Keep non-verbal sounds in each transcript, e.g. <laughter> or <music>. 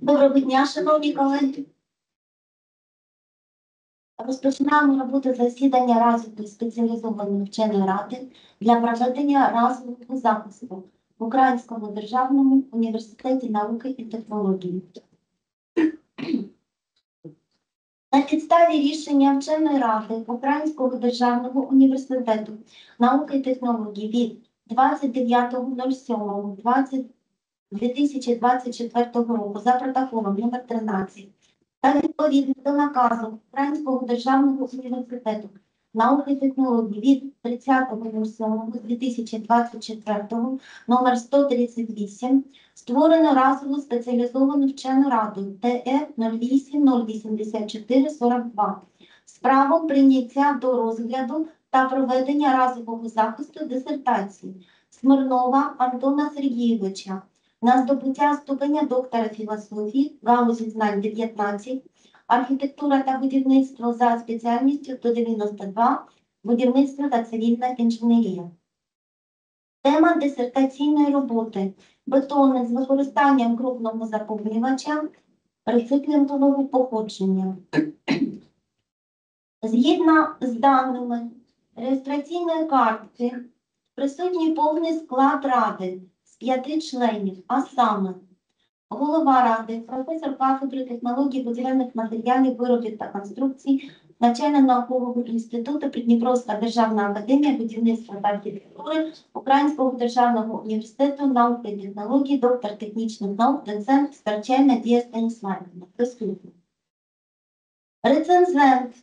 Доброго дня, шановні колеги. Розпочинаємо роботу засідання разової спеціалізованої вченої ради для проведення разового захисту в Українському державному університеті науки і технологій. На підставі рішення вченої ради Українського державного університету науки і технологій від 29.07.2024 року за протоколом номер 13 та відповідно до наказу Українського державного університету науки і технологій від 30.07.2024 номер 138 створено разову спеціалізовану вчену раду ТР 08 з правом прийняття до розгляду та проведення разового захисту дисертації Смирнова Антона Сергійовича на здобуття ступеня доктора філософії, галузі знань 19, архітектура та будівництво за спеціальністю 192, будівництво та цивільна інженерія. Тема дисертаційної роботи бетони з використанням крупного заповнювача рециклінгового походження. Згідно з даними реєстраційної картки, присутній повний склад ради з п'яти членів, а саме голова ради, професор кафедри технологій будівельних матеріалів, виробів та конструкцій, начальник наукового інституту Придніпровська державна академія будівництва та архітектури Українського державного університету науки і технологій, доктор технічних наук, доцент Старчай Надія Станіславівна. Рецензент,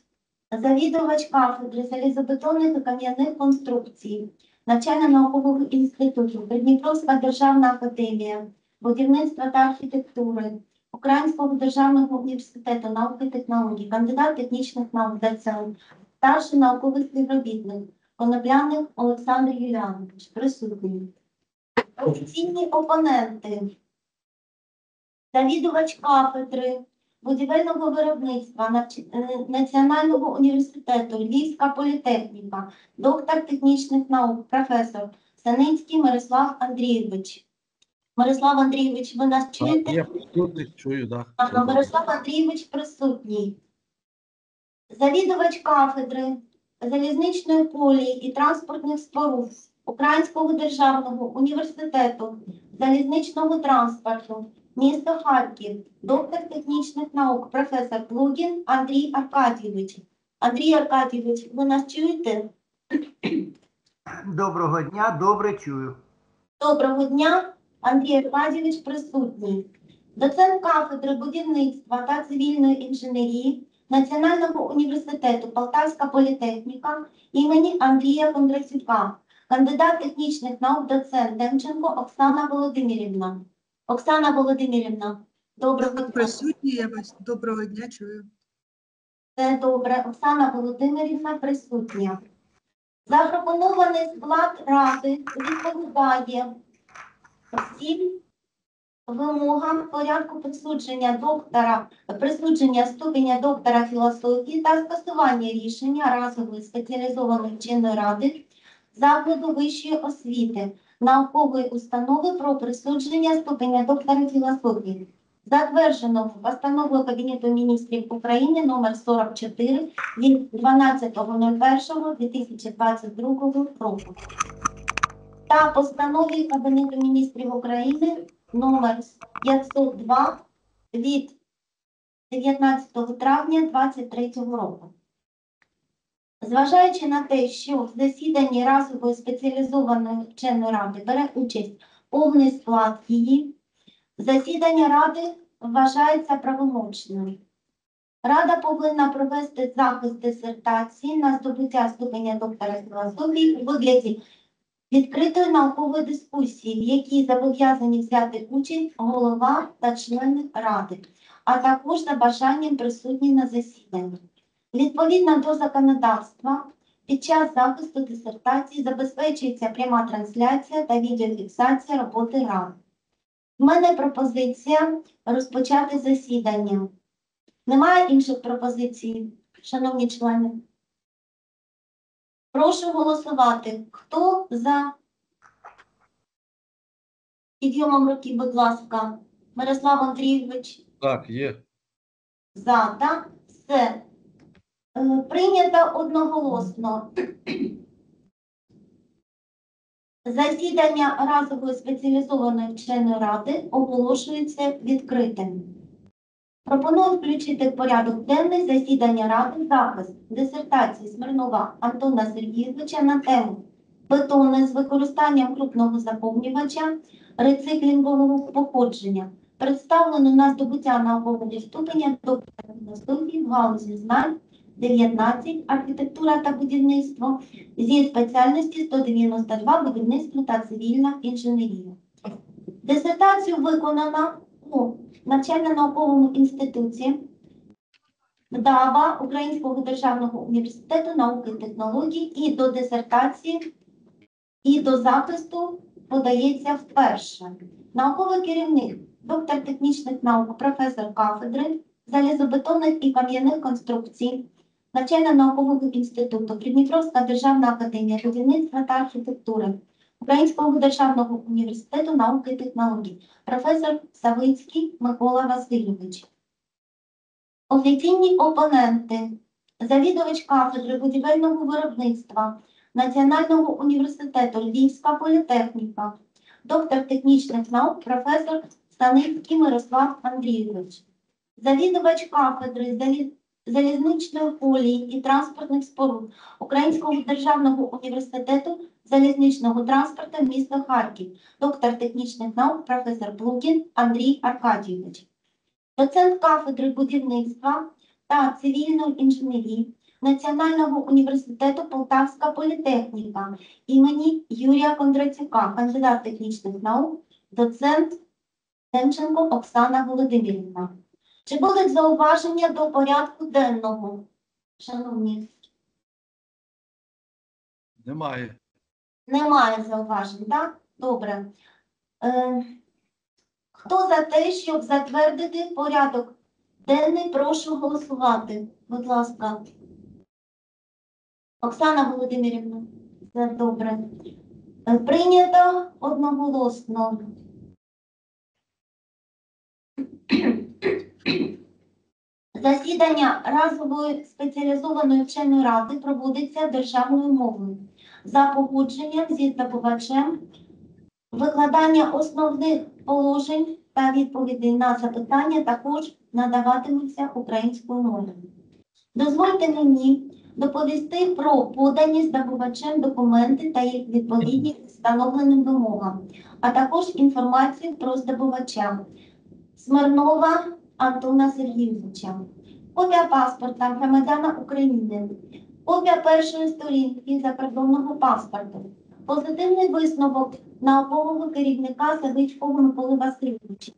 завідувач кафедри залізобетонних і кам'яних конструкцій, навчально наукового інституту, Придніпровська державна академія, будівництва та архітектури, Українського державного університету науки і технологій, кандидат технічних наук, доцент, старший науковий співробітник, Конопляник Олександр Юліанович, присутній. Офіційні опоненти, завідувач кафедри, будівельного виробництва Національного університету, Львівська політехніка, доктор технічних наук, професор Саницький Мирослав Андрійович. Мирослав Андрійович, ви нас чуєте? Я чую, чую, да. Ага, Мирослав Андрійович присутній. Завідувач кафедри залізничної колії і транспортних споруд Українського державного університету залізничного транспорту, місто Харків, доктор технічних наук, професор Плугін Андрій Аркадійович. Андрій Аркадійович, ви нас чуєте? Доброго дня, добре чую. Доброго дня, Андрій Аркадійович присутній. Доцент кафедри будівництва та цивільної інженерії Національного університету Полтавська політехніка імені Андрія Кондратюка, кандидат технічних наук, доцент Демченко Оксана Володимирівна. Оксана Володимирівна, доброго дня. Присутні, я вас доброго дня чую. Це добре. Оксана Володимирівна присутня. Запропонований склад ради відповідає всім вимогам порядку присудження доктора, присудження ступеня доктора філософії та скасування рішення разової спеціалізованої вченої ради закладу вищої освіти наукової установи про присудження ступеня доктора філософії затвердженого постановою Кабінету міністрів України номер 44 від 12.01.2022 року та постанові Кабінету міністрів України номер 502 від 19 травня 2023 року. Зважаючи на те, що в засіданні разової спеціалізованої вченої ради бере участь повний склад її, Засідання Ради вважається правомочним. Рада повинна провести захист дисертації на здобуття ступеня доктора філософії у вигляді відкритої наукової дискусії, в якій зобов'язані взяти участь голова та члени ради, а також за бажанням присутні на засіданні. Відповідно до законодавства, під час захисту дисертації забезпечується пряма трансляція та відеофіксація роботи ради. У мене пропозиція розпочати засідання. Немає інших пропозицій, шановні члени? Прошу голосувати. Хто за? Підйомом руки, будь ласка. Мирослав Андрійович. Так, є. За, так? Все. Е, Прийнято одноголосно. Засідання разової спеціалізованої вченої ради оголошується відкритим. Пропоную включити в порядок денний засідання ради захист дисертації Смирнова Антона Сергійовича на тему бетони з використанням крупного заповнювача рециклінгового походження представлено на здобуття наукового ступеня доктора філософії в галузі знань 19 архітектура та будівництво зі спеціальності 192 будівництво та цивільна інженерія. Дисертацію виконана у навчально-науковому інституті ДАБА Українського державного університету науки і технологій і до дисертації і до захисту подається вперше. Науковий керівник доктор технічних наук, професор кафедри залізобетонних і кам'яних конструкцій навчально-наукового інституту Придніпровська державна академія будівництва та архітектури Українського державного університету науки і технологій, професор Савицький Микола Васильович. Офіційні опоненти, завідувач кафедри будівельного виробництва Національного університету Львівська політехніка, доктор технічних наук, професор Станицький Мирослав Андрійович, завідувач кафедри залізничної колії і транспортних споруд Українського державного університету залізничного транспорту міста Харків, доктор технічних наук, професор Плукін Андрій Аркадійович, доцент кафедри будівництва та цивільної інженерії Національного університету Полтавська політехніка імені Юрія Кондратюка, кандидат технічних наук, доцент Демченко Оксана Володимирівна. Чи будуть зауваження до порядку денного? Шановні, Немає. Немає зауважень, так? Добре. Е, хто за те, щоб затвердити порядок денний, прошу голосувати. Будь ласка. Оксана Володимирівна, це добре. Е, Прийнято одноголосно. Засідання разової спеціалізованої вченої ради проводиться державною мовою за погодженням зі здобувачем викладання основних положень та відповідей на запитання також надаватимуться українською мовою. Дозвольте мені доповісти про подані здобувачем документи та їх відповідність встановленим вимогам, а також інформацію про здобувача Смирнова Антона Сергійовича, копія паспорта громадяна України, копія першої сторінки закордонного паспорту, позитивний висновок наукового керівника Савицького Миколи Васильовича,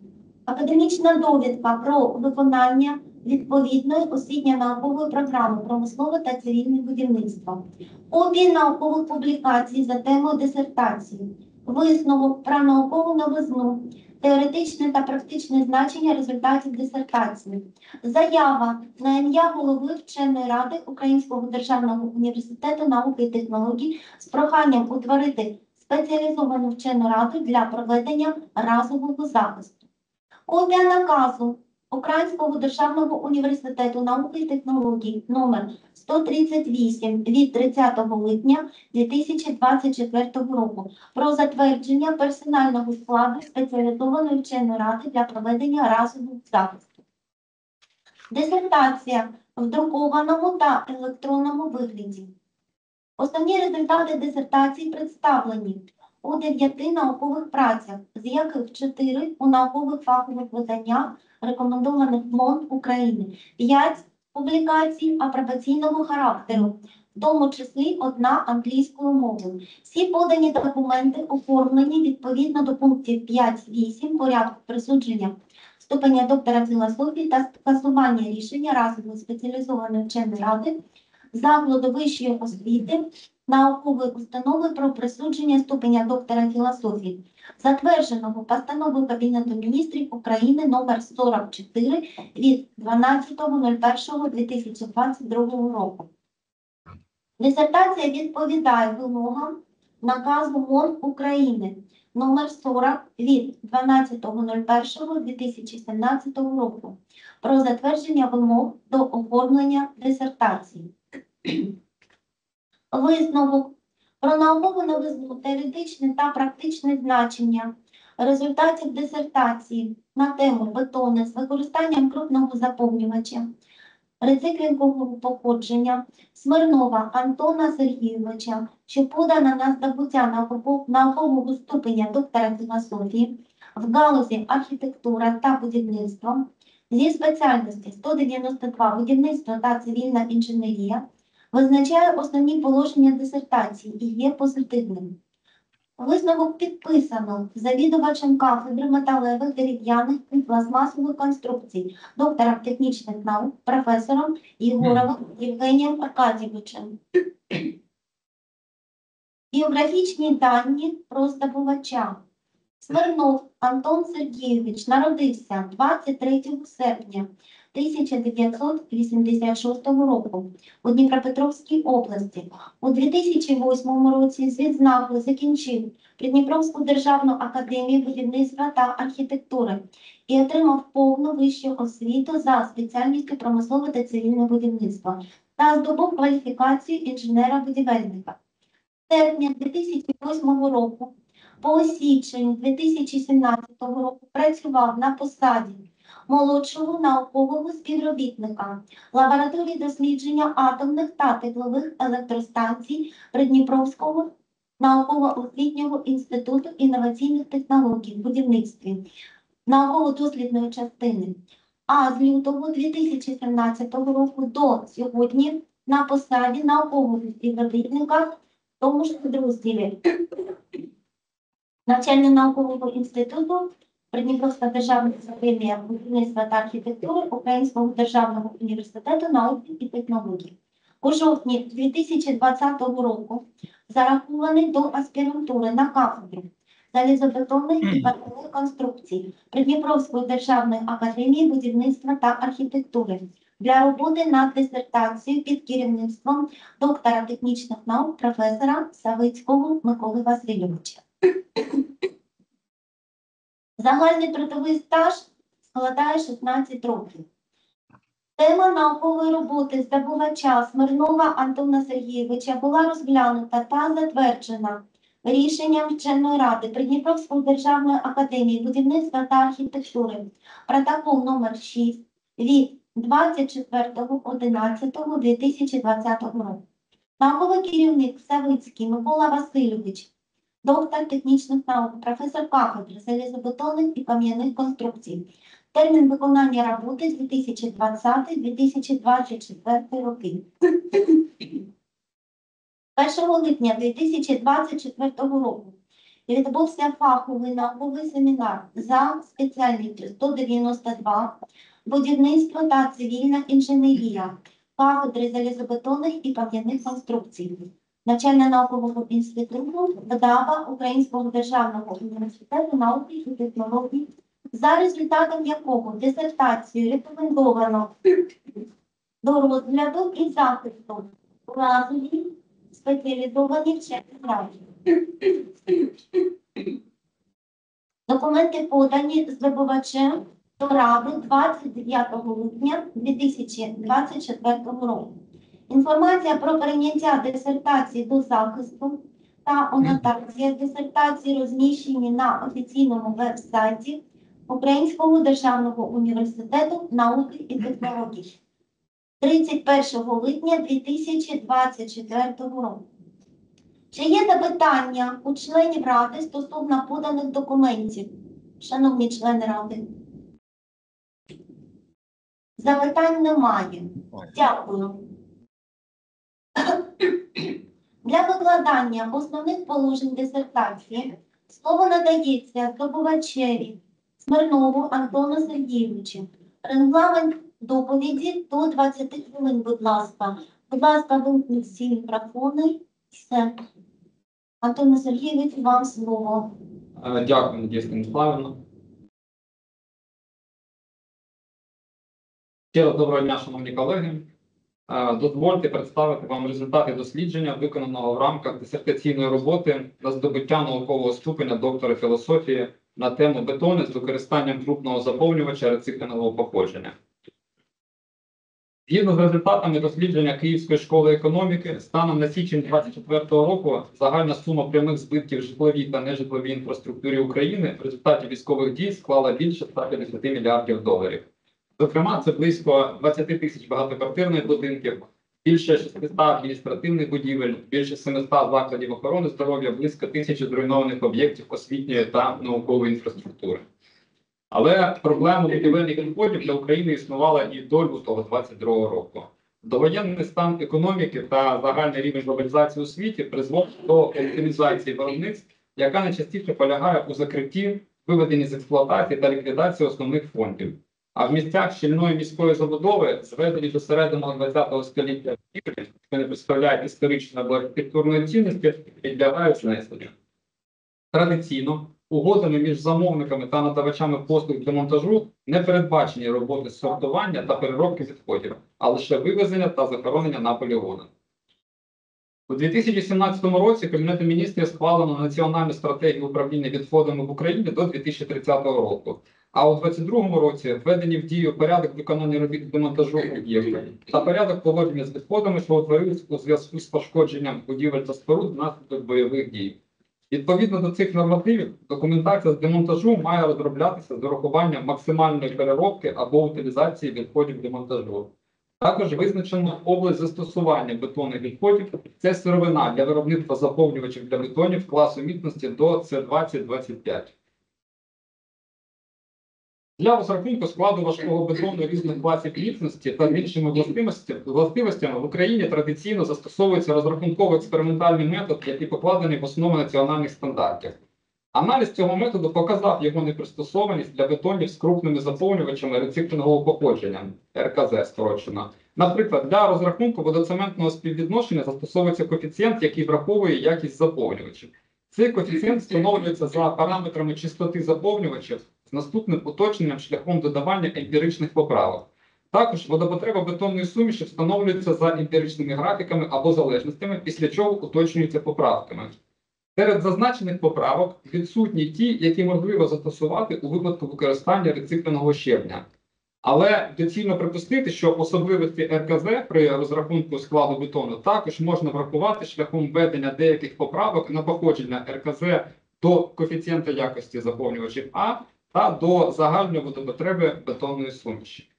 академічна довідка про виконання відповідної освітньо-наукової програми промислове та цивільне будівництво, копії наукових публікацій за темою дисертації, висновок про наукову новизну, теоретичне та практичне значення результатів дисертації, заява на ім'я голови вченої ради Українського державного університету науки і технологій з проханням утворити спеціалізовану вчену раду для проведення разового захисту. Копія наказу Українського державного університету науки і технологій номер 138 від 30 липня 2024 року про затвердження персонального складу спеціалізованої вченої ради для проведення разового захисту. Дисертація в друкованому та електронному вигляді. Основні результати дисертації представлені у дев'яти наукових працях, з яких чотири у наукових фахових виданнях рекомендованих МОН України, п'ять публікацій апробаційного характеру, в тому числі одна англійською мовою. Всі подані документи оформлені відповідно до пунктів 5-8 порядку присудження ступеня доктора філософії та скасування рішення разової спеціалізованої вченої ради закладу вищої освіти наукової установи про присудження ступеня доктора філософії, затвердженого постановою Кабінету міністрів України номер 44 від 12.01.2022 року. Дисертація відповідає вимогам наказу МОН України номер 40 від 12.01.2017 року про затвердження вимог до оформлення дисертації. Висновок про новизну, теоретичне та практичне значення результатів дисертації на тему бетони з використанням крупного заповнювача, рециклінгового походження Смирнова Антона Сергійовича, що подана на здобуття наукового ступеня доктора філософії в галузі архітектура та будівництва зі спеціальності 192 будівництво та цивільна інженерія визначає основні положення дисертації і є позитивним. Висновок підписано завідувачем кафедри металевих, дерев'яних і пластмасових конструкцій, доктором технічних наук, професором Єгоровим Євгенієм Аркадійовичем. Біографічні дані про здобувача. Смирнов Антон Сергійович народився 23 серпня 1986 року у Дніпропетровській області. У 2008 році з відзнакою закінчив Придніпровську державну академію будівництва та архітектури і отримав повну вищу освіту за спеціальністю промислове та цивільне будівництво та здобув кваліфікацію інженера-будівельника. Серпня 2008 року по січень 2017 року працював на посаді молодшого наукового співробітника лабораторії дослідження атомних та теплових електростанцій Придніпровського науково-освітнього інституту інноваційних технологій в будівництві науково-дослідної частини. А з лютого 2017 року до сьогодні на посаді наукового співробітника в тому ж підрозділі <clears throat> навчально-наукового інституту Придніпровська державна академія будівництва та архітектури Українського державного університету науки і технологій. У жовтні 2020 року зарахований до аспірантури на кафедру залізобетонних і бетонних конструкцій Придніпровської державної академії будівництва та архітектури для роботи над дисертацією під керівництвом доктора технічних наук професора Савицького Миколи Васильовича. Загальний трудовий стаж складає 16 років. Тема наукової роботи здобувача Смирнова Антона Сергійовича була розглянута та затверджена рішенням вченої ради Придніпровської державної академії будівництва та архітектури протокол номер 6 від 24.11.2020 року. Науковий керівник Савицький Микола Васильович доктор технічних наук, професор кафедри залізобетонних і кам'яних конструкцій. Термін виконання роботи 2020-2024 роки. 1 липня 2024 року відбувся фаховий науковий семінар за спеціальністю 192 будівництво та цивільна інженерія кафедри залізобетонних і кам'яних конструкцій навчально-наукового інституту ВДАБА Українського державного університету науки і технологій, за результатом якого дисертацію рекомендовано до розгляду і захисту у разовій спеціалізованій вченій раді. Документи подані здобувачем до Ради 29 липня 2024 року. Інформація про прийняття дисертації до захисту та анотація дисертації розміщені на офіційному веб-сайті Українського державного університету науки і технологій 31 липня 2024 року. Чи є запитання у членів Ради стосовно поданих документів? Шановні члени Ради? Запитань немає. Дякую. Для викладання основних положень дисертації слово надається здобувачеві Смирнову Антону Сергійовичу. Регламент доповіді до 20 хвилин, будь ласка. Будь ласка, вимкніть всі мікрофони. Все. Антону Сергійовичу, вам слово. Е, Дякую, Надія Станіславівна. Доброго дня, шановні колеги. Е, Дозвольте представити вам результати дослідження, виконаного в рамках дисертаційної роботи на здобуття наукового ступеня доктора філософії на тему бетони з використанням крупного заповнювача рецикленого походження. Згідно з результатами дослідження Київської школи економіки, станом на січень 2024 року загальна сума прямих збитків житловій та нежитловій інфраструктурі України в результаті військових дій склала більше 150 мільярдів доларів. Зокрема, це близько 20 тисяч багатоквартирних будинків, більше 600 адміністративних будівель, більше 700 закладів охорони здоров'я, близько тисячі зруйнованих об'єктів освітньої та наукової інфраструктури. Але проблема будівельних відходів для України існувала і до лютого 2022 року. Довоєнний стан економіки та загальний рівень глобалізації у світі призводить до оптимізації виробництв, яка найчастіше полягає у закритті, виведенні з експлуатації та ліквідації основних фондів. А в місцях щільної міської забудови, зведені до середини ХХ століття будівлі, що не представляють історичної або архітектурної цінності, підлягають знесенню. Традиційно угодами між замовниками та надавачами послуг для монтажу не передбачені роботи сортування та переробки відходів, а лише вивезення та захоронення на полігонах. У 2017 році Кабінетом міністрів схвалено національну стратегію управління відходами в Україні до 2030 року. А у 2022 році введені в дію порядок виконання робіт демонтажу об'єктів та порядок поводження з відходами, що утворились у зв'язку з пошкодженням будівель та споруд внаслідок бойових дій. Відповідно до цих нормативів, документація з демонтажу має розроблятися з урахуванням максимальної переробки або утилізації відходів демонтажу. Також визначено область застосування бетонних відходів. Це сировина для виробництва заповнювачів для бетонів класу міцності до С20-25. Для розрахунку складу важкого бетону різних класів міцності та іншими властивостями в Україні традиційно застосовується розрахунково-експериментальний метод, який покладений в основу національних стандартів. Аналіз цього методу показав його непристосованість для бетонів з крупними заповнювачами рецикленого походження РКЗ скорочено. Наприклад, для розрахунку водоцементного співвідношення застосовується коефіцієнт, який враховує якість заповнювачів. Цей коефіцієнт встановлюється за параметрами чистоти заповнювачів наступним уточненням шляхом додавання емпіричних поправок. Також водопотреба бетонної суміші встановлюється за емпіричними графіками або залежностями, після чого уточнюється поправками. Серед зазначених поправок відсутні ті, які можливо застосувати у випадку використання рецикленого щебня. Але доцільно припустити, що особливості РКЗ при розрахунку складу бетону також можна врахувати шляхом введення деяких поправок на походження РКЗ до коефіцієнта якості заповнювачів А та до загальної водопотреби бетонної суміші.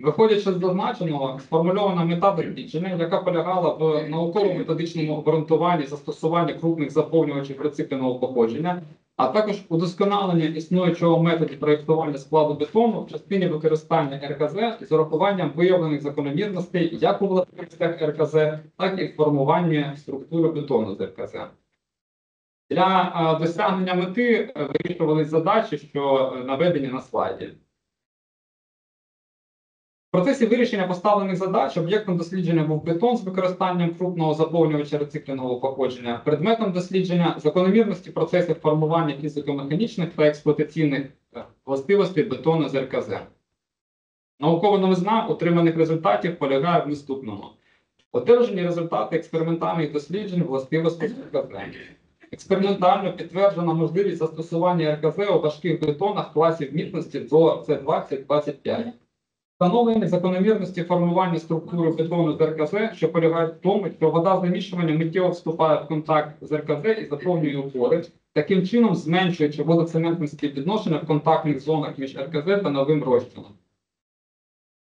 Виходячи з зазначеного, сформульована мета дослідження, яка полягала в науково-методичному обґрунтуванні застосування крупних заповнювачів рецикленого походження, а також удосконалення існуючого методу проєктування складу бетону в частині використання РКЗ з урахуванням виявлених закономірностей як у властивостях РКЗ, так і в формуванні структури бетону з РКЗ. Для е, досягнення мети е, вирішувались задачі, що е, наведені на слайді. В процесі вирішення поставлених задач об'єктом дослідження був бетон з використанням крупного заповнювача рецикленого походження, предметом дослідження закономірності процесів формування фізико-механічних та експлуатаційних властивостей бетону з РКЗ. Наукова новизна отриманих результатів полягає в наступному. Одержані результати експериментальних досліджень властивостей РКЗ. Експериментально підтверджена можливість застосування РКЗ у важких бетонах класів міцності до С20-25. Встановлені закономірності формування структури бетону з РКЗ, що полягають в тому, що вода замішування миттєво вступає в контакт з РКЗ і заповнює опори, таким чином зменшуючи водоцементне співвідношення в контактних зонах між РКЗ та новим розчином.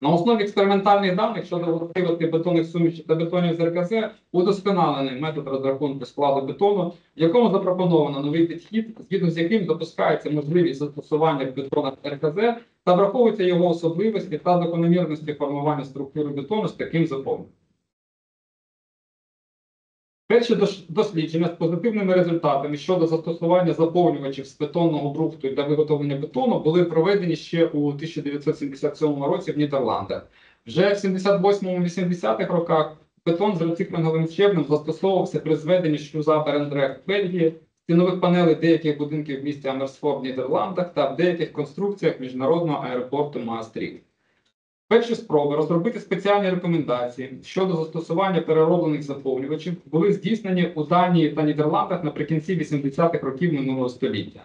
На основі експериментальних даних щодо властивостей бетонних сумішів та бетонів з РКЗ удосконалений метод розрахунку складу бетону, в якому запропоновано новий підхід, згідно з яким допускається можливість застосування в бетонах РКЗ та враховуються його особливості та закономірності формування структури бетону з таким заповненням. Перші дослідження з позитивними результатами щодо застосування заповнювачів з бетонного брухту для виготовлення бетону були проведені ще у 1977 році в Нідерландах. Вже в 78-80-х роках бетон з рецикленговим щебнем застосовувався при зведенні шлюза Берендрех в Бельгії, стінових панелей деяких будинків в місті Амерсфор в Нідерландах та в деяких конструкціях міжнародного аеропорту Маастріт. Перші спроби розробити спеціальні рекомендації щодо застосування перероблених заповнювачів були здійснені у Данії та Нідерландах наприкінці 80-х років минулого століття.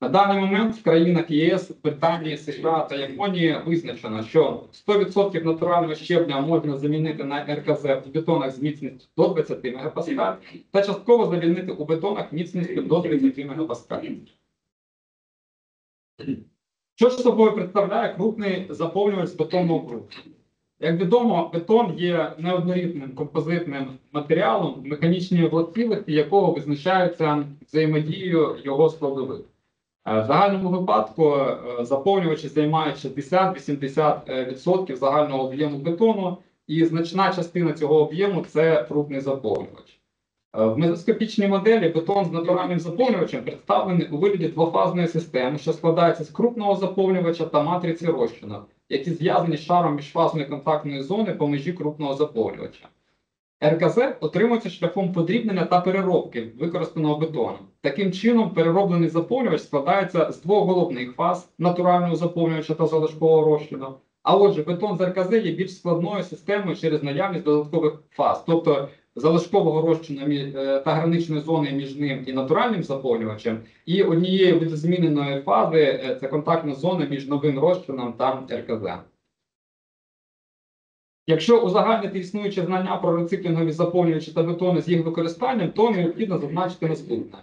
На даний момент в країнах єС, Британії, США та Японії визначено, що 100% натурального щебня можна замінити на РКЗ у бетонах з міцністю до 20 МПа та частково замінити у бетонах міцністю до 30 МПа. Що ж собою представляє крупний заповнювач бетонного ґрунту? Як відомо, бетон є неоднорідним композитним матеріалом, механічні властивості якого визначаються взаємодією його складових. Е, В загальному випадку заповнювачі займають 60-80% загального об'єму бетону, і значна частина цього об'єму це крупний заповнювач. Е, В мезоскопічній моделі бетон з натуральним заповнювачем представлений у вигляді двофазної системи, що складається з крупного заповнювача та матриці розчину, які зв'язані з шаром міжфазної контактної зони по межі крупного заповнювача. РКЗ отримується шляхом подрібнення та переробки використаного бетону. Таким чином, перероблений заповнювач складається з двох головних фаз натурального заповнювача та залишкового розчину. А отже, бетон з РКЗ є більш складною системою через наявність додаткових фаз, тобто залишкового розчину е, та граничної зони між ним і натуральним заповнювачем, і однієї видозміненої фази е, це контактна зона між новим розчином та РКЗ. Якщо узагальнити існуючі знання про рециклінгові заповнювачі та бетони з їх використанням, то необхідно зазначити наступне.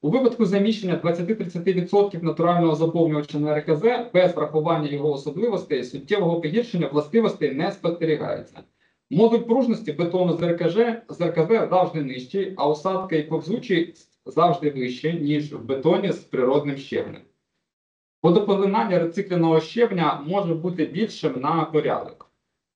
У випадку заміщення 20-30% натурального заповнювача на РКЗ без врахування його особливостей суттєвого погіршення властивостей не спостерігається. Модуль пружності бетону з РКЖ, завжди нижчий, а осадка і повзучість завжди вище, ніж в бетоні з природним щебнем. Водопоглинання рецикленого щебня може бути більшим на порядок.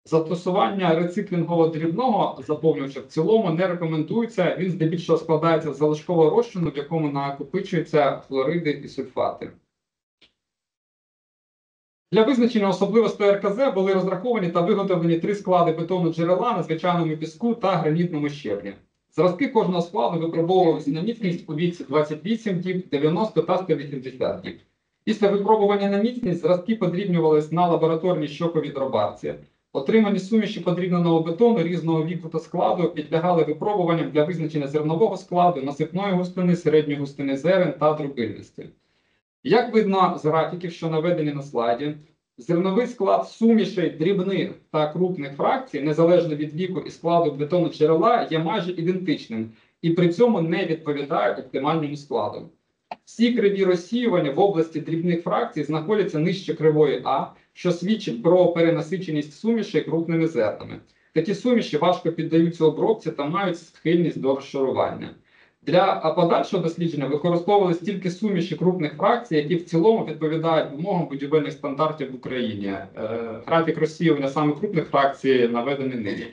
Застосування рециклінгового дрібного заповнювача в цілому не рекомендується. Він здебільшого складається з залишкового розчину, в якому накопичуються флориди і сульфати. Для визначення особливостей РКЗ були розраховані та виготовлені три склади бетону джерела на звичайному піску та гранітному щебні. Зразки кожного складу випробовувалися на міцність у віці 28 діб, 90 та 180 діб. Після випробування на міцність зразки подрібнювались на лабораторній щоковій дробарці. Отримані суміші подрібненого бетону різного віку та складу підлягали випробуванням для визначення зернового складу, насипної густини, середньої густини зерен та дробильності. Як видно з графіків, що наведені на слайді, зерновий склад сумішей дрібних та крупних фракцій, незалежно від віку і складу бетону джерела, є майже ідентичним і при цьому не відповідає оптимальному складу. Всі криві розсіювання в області дрібних фракцій знаходяться нижче кривої А, що свідчить про перенасиченість сумішей крупними зернами. Такі суміші важко піддаються обробці та мають схильність до розшарування. Для подальшого дослідження використовувалися тільки суміші крупних фракцій, які в цілому відповідають вимогам будівельних стандартів в Україні. Е, Графік розсіювання саме крупних фракцій наведений нижче.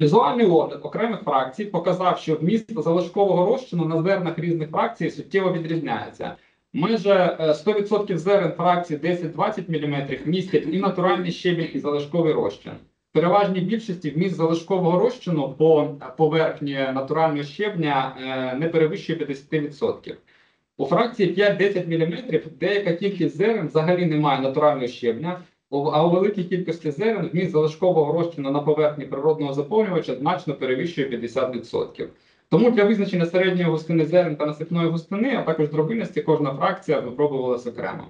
Візуальний огляд окремих фракцій показав, що вміст залишкового розчину на зернах різних фракцій суттєво відрізняється. Майже е, 100% зерен фракції 10-20 мм містять і натуральний щебінь, і залишковий розчин. Переважній більшості вміст залишкового розчину по поверхні натурального щебня е, не перевищує 50%. У фракції 5-10 мм деяка кількість зерен взагалі не має натурального щебня, а у великій кількості зерен вміст залишкового розчину на поверхні природного заповнювача значно перевищує 50%. Тому для визначення середньої густини зерен та насипної густини, а також дробильності, кожна фракція випробувалася окремо.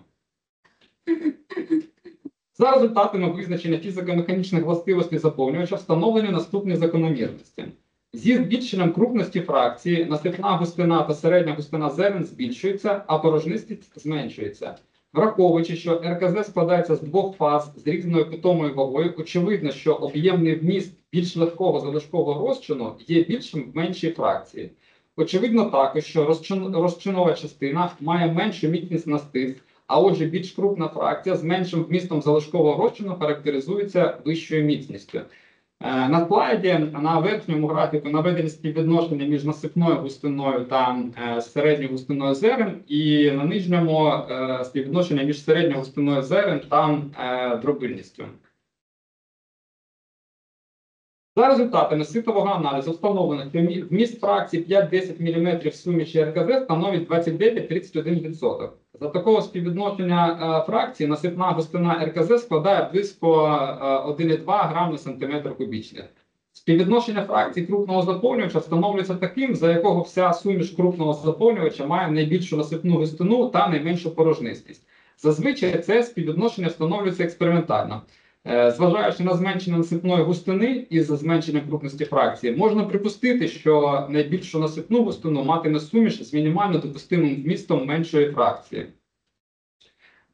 За результатами визначення фізико-механічних властивостей заповнювача встановлені наступні закономірності. Зі збільшенням крупності фракції насипна густина та середня густина зерен збільшується, а порожнистість зменшується. Враховуючи, що РКЗ складається з двох фаз з різною питомою вагою, очевидно, що об'ємний вміст більш легкого залишкового розчину є більшим в меншій фракції. Очевидно також, що розчин- розчинова частина має меншу міцність на стис, а отже, більш крупна фракція з меншим вмістом залишкового розчину характеризується вищою міцністю. Е, На слайді на верхньому графіку наведені співвідношення між насипною густиною та е, середньою густиною зерен, і на нижньому е, співвідношення між середньою густиною зерен та дробильністю. За результатами ситового аналізу встановлено, що вміст фракції 5-10 мм суміші РКЗ становить 29-31%. За такого співвідношення е, фракції насипна густина РКЗ складає близько е, 1,2 грам на сантиметр кубічний. Співвідношення фракцій крупного заповнювача встановлюється таким, за якого вся суміш крупного заповнювача має найбільшу насипну густину та найменшу порожнистість. Зазвичай це співвідношення встановлюється експериментально. Е, Зважаючи на зменшення насипної густини із зменшенням крупності фракції, можна припустити, що найбільшу насипну густину матиме суміш з мінімально допустимим вмістом меншої фракції.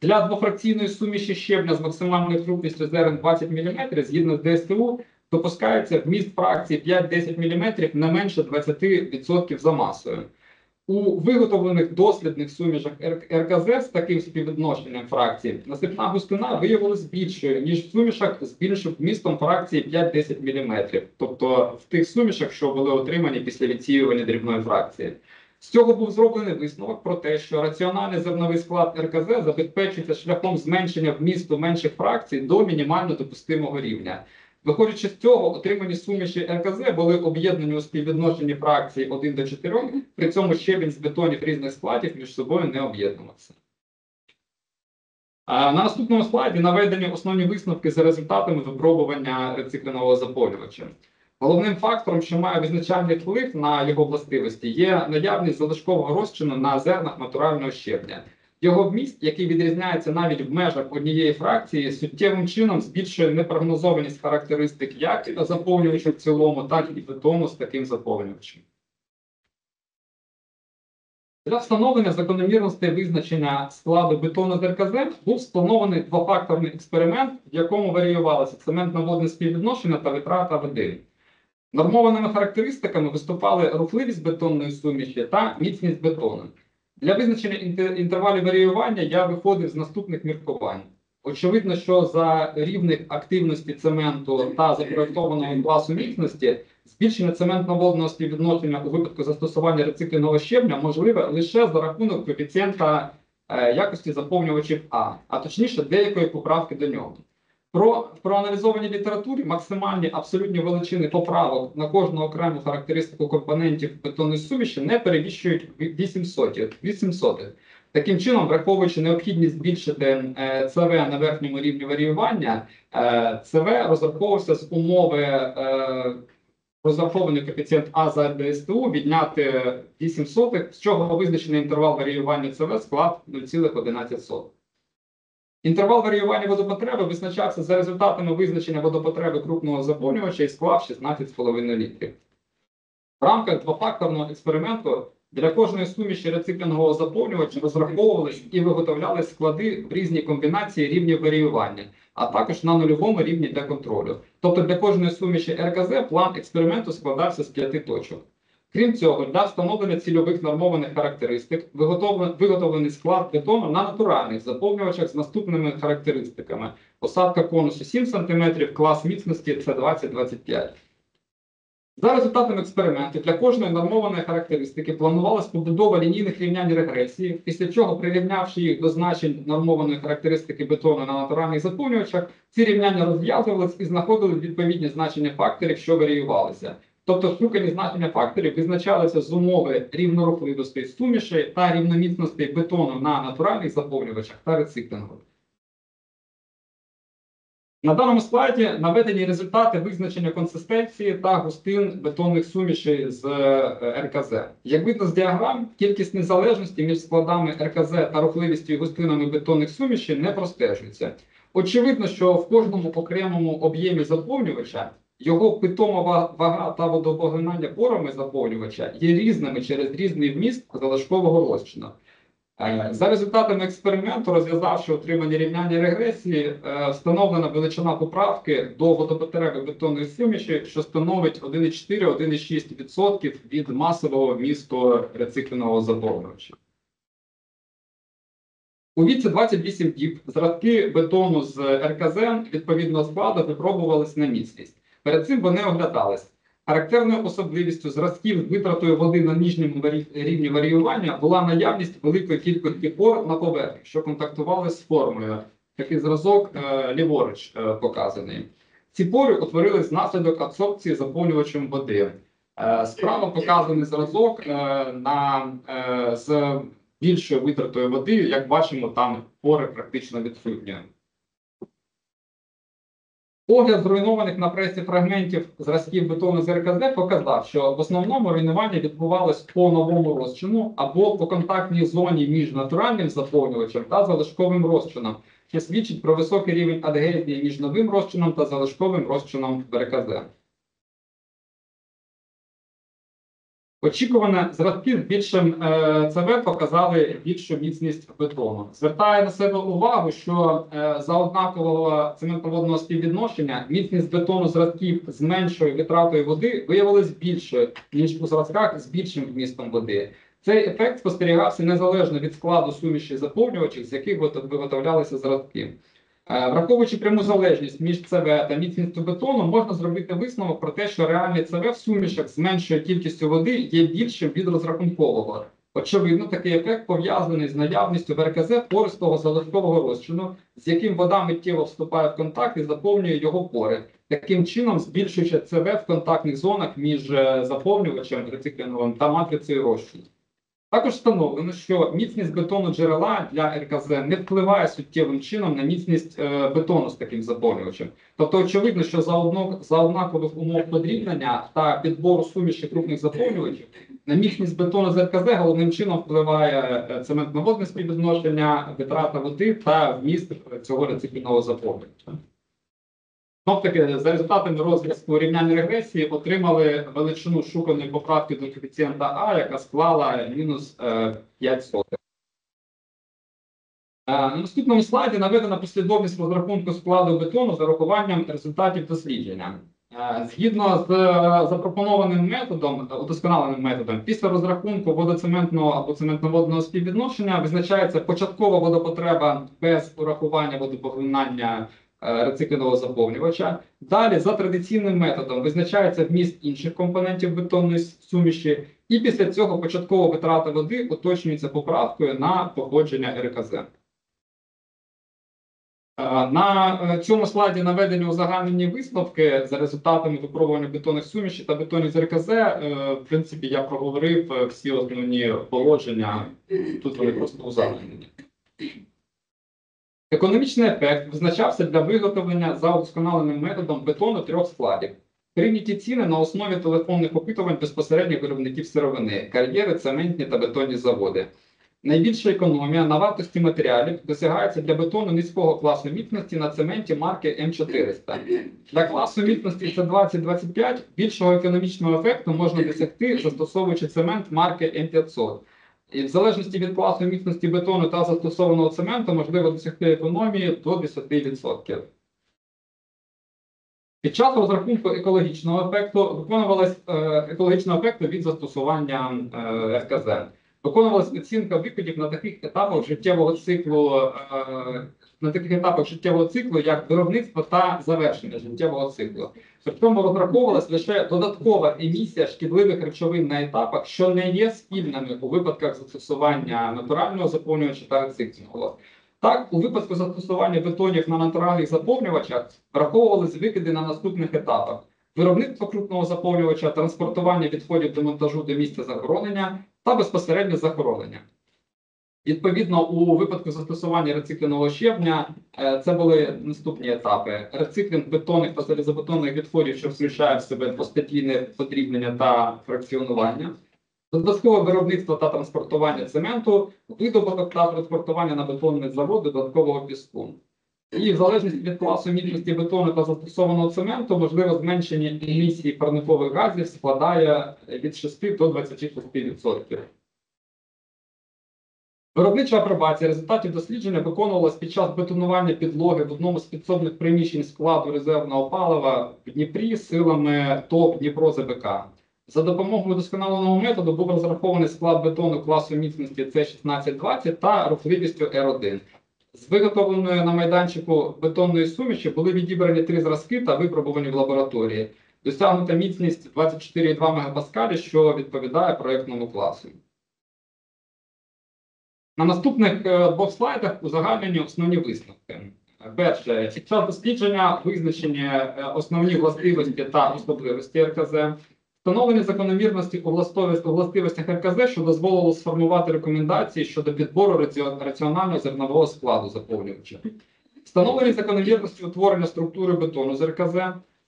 Для двофракційної суміші щебня з максимальною крупністю зерен 20 мм згідно з ДСТУ допускається вміст фракції 5-10 мм не менше 20% за масою. У виготовлених дослідних сумішах РКЗ з таким співвідношенням фракцій насипна густина виявилась більшою, ніж в сумішах з більшим вмістом фракції 5-10 мм, тобто в тих сумішах, що були отримані після відсіювання дрібної фракції. З цього був зроблений висновок про те, що раціональний зерновий склад РКЗ забезпечується шляхом зменшення вмісту менших фракцій до мінімально допустимого рівня. Виходячи з цього, отримані суміші РКЗ були об'єднані у співвідношенні фракцій 1 до 4, при цьому щебінь з бетонів різних складів між собою не об'єднувався. На наступному слайді наведені основні висновки за результатами випробування рецикленого заповнювача. Головним фактором, що має визначальний вплив на його властивості, є наявність залишкового розчину на зернах натурального щебня. Його вміст, який відрізняється навіть в межах однієї фракції, суттєвим чином збільшує непрогнозованість характеристик як і заповнювача в цілому, так і бетону з таким заповнювачем. Для встановлення закономірностей визначення складу бетону з РКЗ був спланований двофакторний експеримент, в якому варіювалося цементно-водне співвідношення та витрата води. Нормованими характеристиками виступали рухливість бетонної суміші та міцність бетону. Для визначення інтер- інтервалів варіювання я виходив з наступних міркувань. Очевидно, що за рівних активності цементу та запроєктованого класу міцності збільшення цементно-водного співвідношення у випадку застосування рецикленого щебня можливе лише за рахунок коефіцієнта е, якості заповнювачів А, а точніше деякої поправки до нього. Про в проаналізованій літературі максимальні абсолютні величини поправок на кожну окрему характеристику компонентів бетонної суміші не перевищують 8 сотих. 8 сотих. Таким чином, враховуючи необхідність збільшити е, ЦВ на верхньому рівні варіювання, е, ЦВ розраховувався з умови е, розрахований коефіцієнт А за ДСТУ відняти 8 сотих, з чого визначений інтервал варіювання ЦВ склад 0,11. Інтервал варіювання водопотреби визначався за результатами визначення водопотреби крупного заповнювача і склав 16,5 літрів. В рамках двофакторного експерименту для кожної суміші рецикленого заповнювача розраховувались і виготовлялись склади в різній комбінації рівнів варіювання, а також на нульовому рівні для контролю. Тобто для кожної суміші РКЗ план експерименту складався з п'яти точок. Крім цього, для встановлення цільових нормованих характеристик виготовлений склад бетону на натуральних заповнювачах з наступними характеристиками: посадка конусу 7 см, клас міцності це 20-25. За результатами експерименту для кожної нормованої характеристики планувалась побудова лінійних рівнянь регресії, після чого, прирівнявши їх до значень нормованої характеристики бетону на натуральних заповнювачах, ці рівняння розв'язувались і знаходили відповідні значення факторів, що варіювалися. Тобто шукані значення факторів визначалися з умови рівнорухливості суміші та рівноміцності бетону на натуральних заповнювачах та рециклингу. На даному слайді наведені результати визначення консистенції та густин бетонних сумішей з е, РКЗ. Як видно з діаграм, кількість незалежності між складами РКЗ та рухливістю і густинами бетонних сумішей не простежується. Очевидно, що в кожному окремому об'ємі заповнювача його питома вага та водопоглинання порами заповнювача є різними через різний вміст залишкового розчину. Е, За результатами експерименту, розв'язавши отримані рівняння регресії, е, встановлена величина поправки до водопотреби бетонної суміші, що становить 1,4-1,6% від масового вмісту рецикленого заповнювача. У віці 28 діб зразки бетону з РКЗ відповідного складу випробувалися на міцність. Перед цим вони оглядались. Характерною особливістю зразків з витратою води на нижньому рівні варіювання була наявність великої кількості пор на поверхні, що контактували з формою. Такий зразок е, ліворуч е, показаний. Ці пори утворились внаслідок адсорбції заповнювачем води. Е, справа показаний зразок е, на, е, з більшою витратою води, як бачимо, там пори практично відсутні. Огляд зруйнованих на пресі фрагментів зразків бетону з РКЗ показав, що в основному руйнування відбувалось по новому розчину або по контактній зоні між натуральним заповнювачем та залишковим розчином, що свідчить про високий рівень адгезії між новим розчином та залишковим розчином в РКЗ. Очікуване зразки з більшим е, ЦВ показали більшу міцність бетону. Звертає на себе увагу, що е, за однакового цементоводного співвідношення міцність бетону зразків з меншою витратою води виявилась більшою, ніж у зразках з більшим вмістом води. Цей ефект спостерігався незалежно від складу суміші заповнювачів, з яких виготовлялися зразки. Е, Враховуючи пряму залежність між ЦВ та міцністю бетону, можна зробити висновок про те, що реальний ЦВ в сумішах з меншою кількістю води є більшим від розрахункового. Очевидно, такий ефект пов'язаний з наявністю в РКЗ пористого залишкового розчину, з яким вода миттєво вступає в контакт і заповнює його пори, таким чином збільшуючи ЦВ в контактних зонах між е, заповнювачем рецикліновим та матрицею розчину. Також встановлено, що міцність бетону джерела для РКЗ не впливає суттєвим чином на міцність е, бетону з таким заповнювачем. Тобто, очевидно, що за, одно, за однакових умов подрібнення та підбору суміші крупних заповнювачів на міцність бетону з РКЗ головним чином впливає е, цементно-водне співвідношення, витрата води та вміст цього рециклінного заповнювача. Знов таки, за результатами розв'язку рівняння регресії отримали величину шуканої поправки до коефіцієнта А, яка склала мінус е, 5 сотих. Е, На наступному слайді наведена послідовність розрахунку складу бетону з урахуванням результатів дослідження. Е, Згідно з е, запропонованим методом, е, удосконаленим методом, після розрахунку водоцементного або цементно-водного співвідношення визначається початкова водопотреба без урахування водопоглинання е, рецикленого заповнювача. Далі, за традиційним методом, визначається вміст інших компонентів бетонної суміші, і після цього початкова витрата води уточнюється поправкою на походження РКЗ. Е, На е, цьому слайді наведені узагальнені висновки за результатами випробування бетонних суміші та бетонів з РКЗ. Е, В принципі, я проговорив е, всі основні положення. Тут вони просто узагальнені. Економічний ефект визначався для виготовлення за удосконаленим методом бетону трьох складів. Прийняті ціни на основі телефонних опитувань безпосередніх виробників сировини, кар'єри, цементні та бетонні заводи. Найбільша економія на вартості матеріалів досягається для бетону низького класу міцності на цементі марки М400. Для класу міцності С20-25 більшого економічного ефекту можна досягти, застосовуючи цемент марки М500. І в залежності від класу міцності бетону та застосованого цементу можливо досягти економії до 10%. Під час розрахунку екологічного ефекту виконувалась е, екологічного ефекту від застосування е, РКЗ. Виконувалась оцінка викидів на таких етапах життєвого циклу, е, на таких етапах життєвого циклу, як виробництво та завершення життєвого циклу. При цьому розраховувалась лише додаткова емісія шкідливих речовин на етапах, що не є спільними у випадках застосування натурального заповнювача та рециклінгового. Так, у випадку застосування бетонів на натуральних заповнювачах враховувались викиди на наступних етапах: виробництво крупного заповнювача, транспортування відходів до монтажу до місця захоронення та безпосередньо захоронення. Відповідно, у випадку застосування рецикленого щебня е, це були наступні етапи: рециклінг бетонних та залізобетонних відходів, що включає в себе двостатійне подрібнення та фракціонування, додаткове виробництво та транспортування цементу, видобуток та транспортування на бетонні заводи додаткового піску. І в залежності від класу міцності бетону та застосованого цементу, можливо, зменшення емісії парникових газів складає від 6 до 26%. Виробнича апробація результатів дослідження виконувалась під час бетонування підлоги в одному з підсобних приміщень складу резервного палива в Дніпрі силами ТОП Дніпро ЗБК. За допомогою досконаленого методу був розрахований склад бетону класу міцності С1620 та рухливістю Р1. З виготовленої на майданчику бетонної суміші були відібрані три зразки та випробувані в лабораторії. Досягнута міцність 24,2 МПа, що відповідає проєктному класу. На наступних е, двох слайдах узагальнені основні висновки. Перше, час дослідження визначені е, основні властивості та особливості РКЗ. Встановлені закономірності у властивостях РКЗ, що дозволило сформувати рекомендації щодо підбору раціонального зернового складу заповнювача. Встановлені закономірності утворення структури бетону з РКЗ.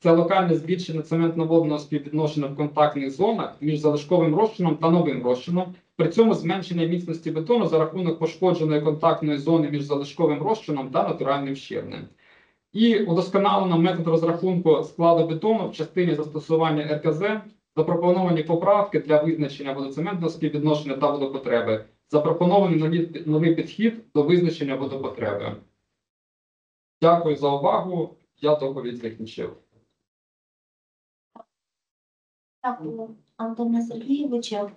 Це локальне збільшення цементно-водного співвідношення в контактних зонах між залишковим розчином та новим розчином. При цьому зменшення міцності бетону за рахунок пошкодженої контактної зони між залишковим розчином та натуральним щебнем. І удосконалено метод розрахунку складу бетону в частині застосування РКЗ, запропоновані поправки для визначення водоцементного співвідношення та водопотреби, запропонований новий підхід до визначення водопотреби. Дякую за увагу. Я доповідь закінчив. Дякую, Антоне Сергійовичу.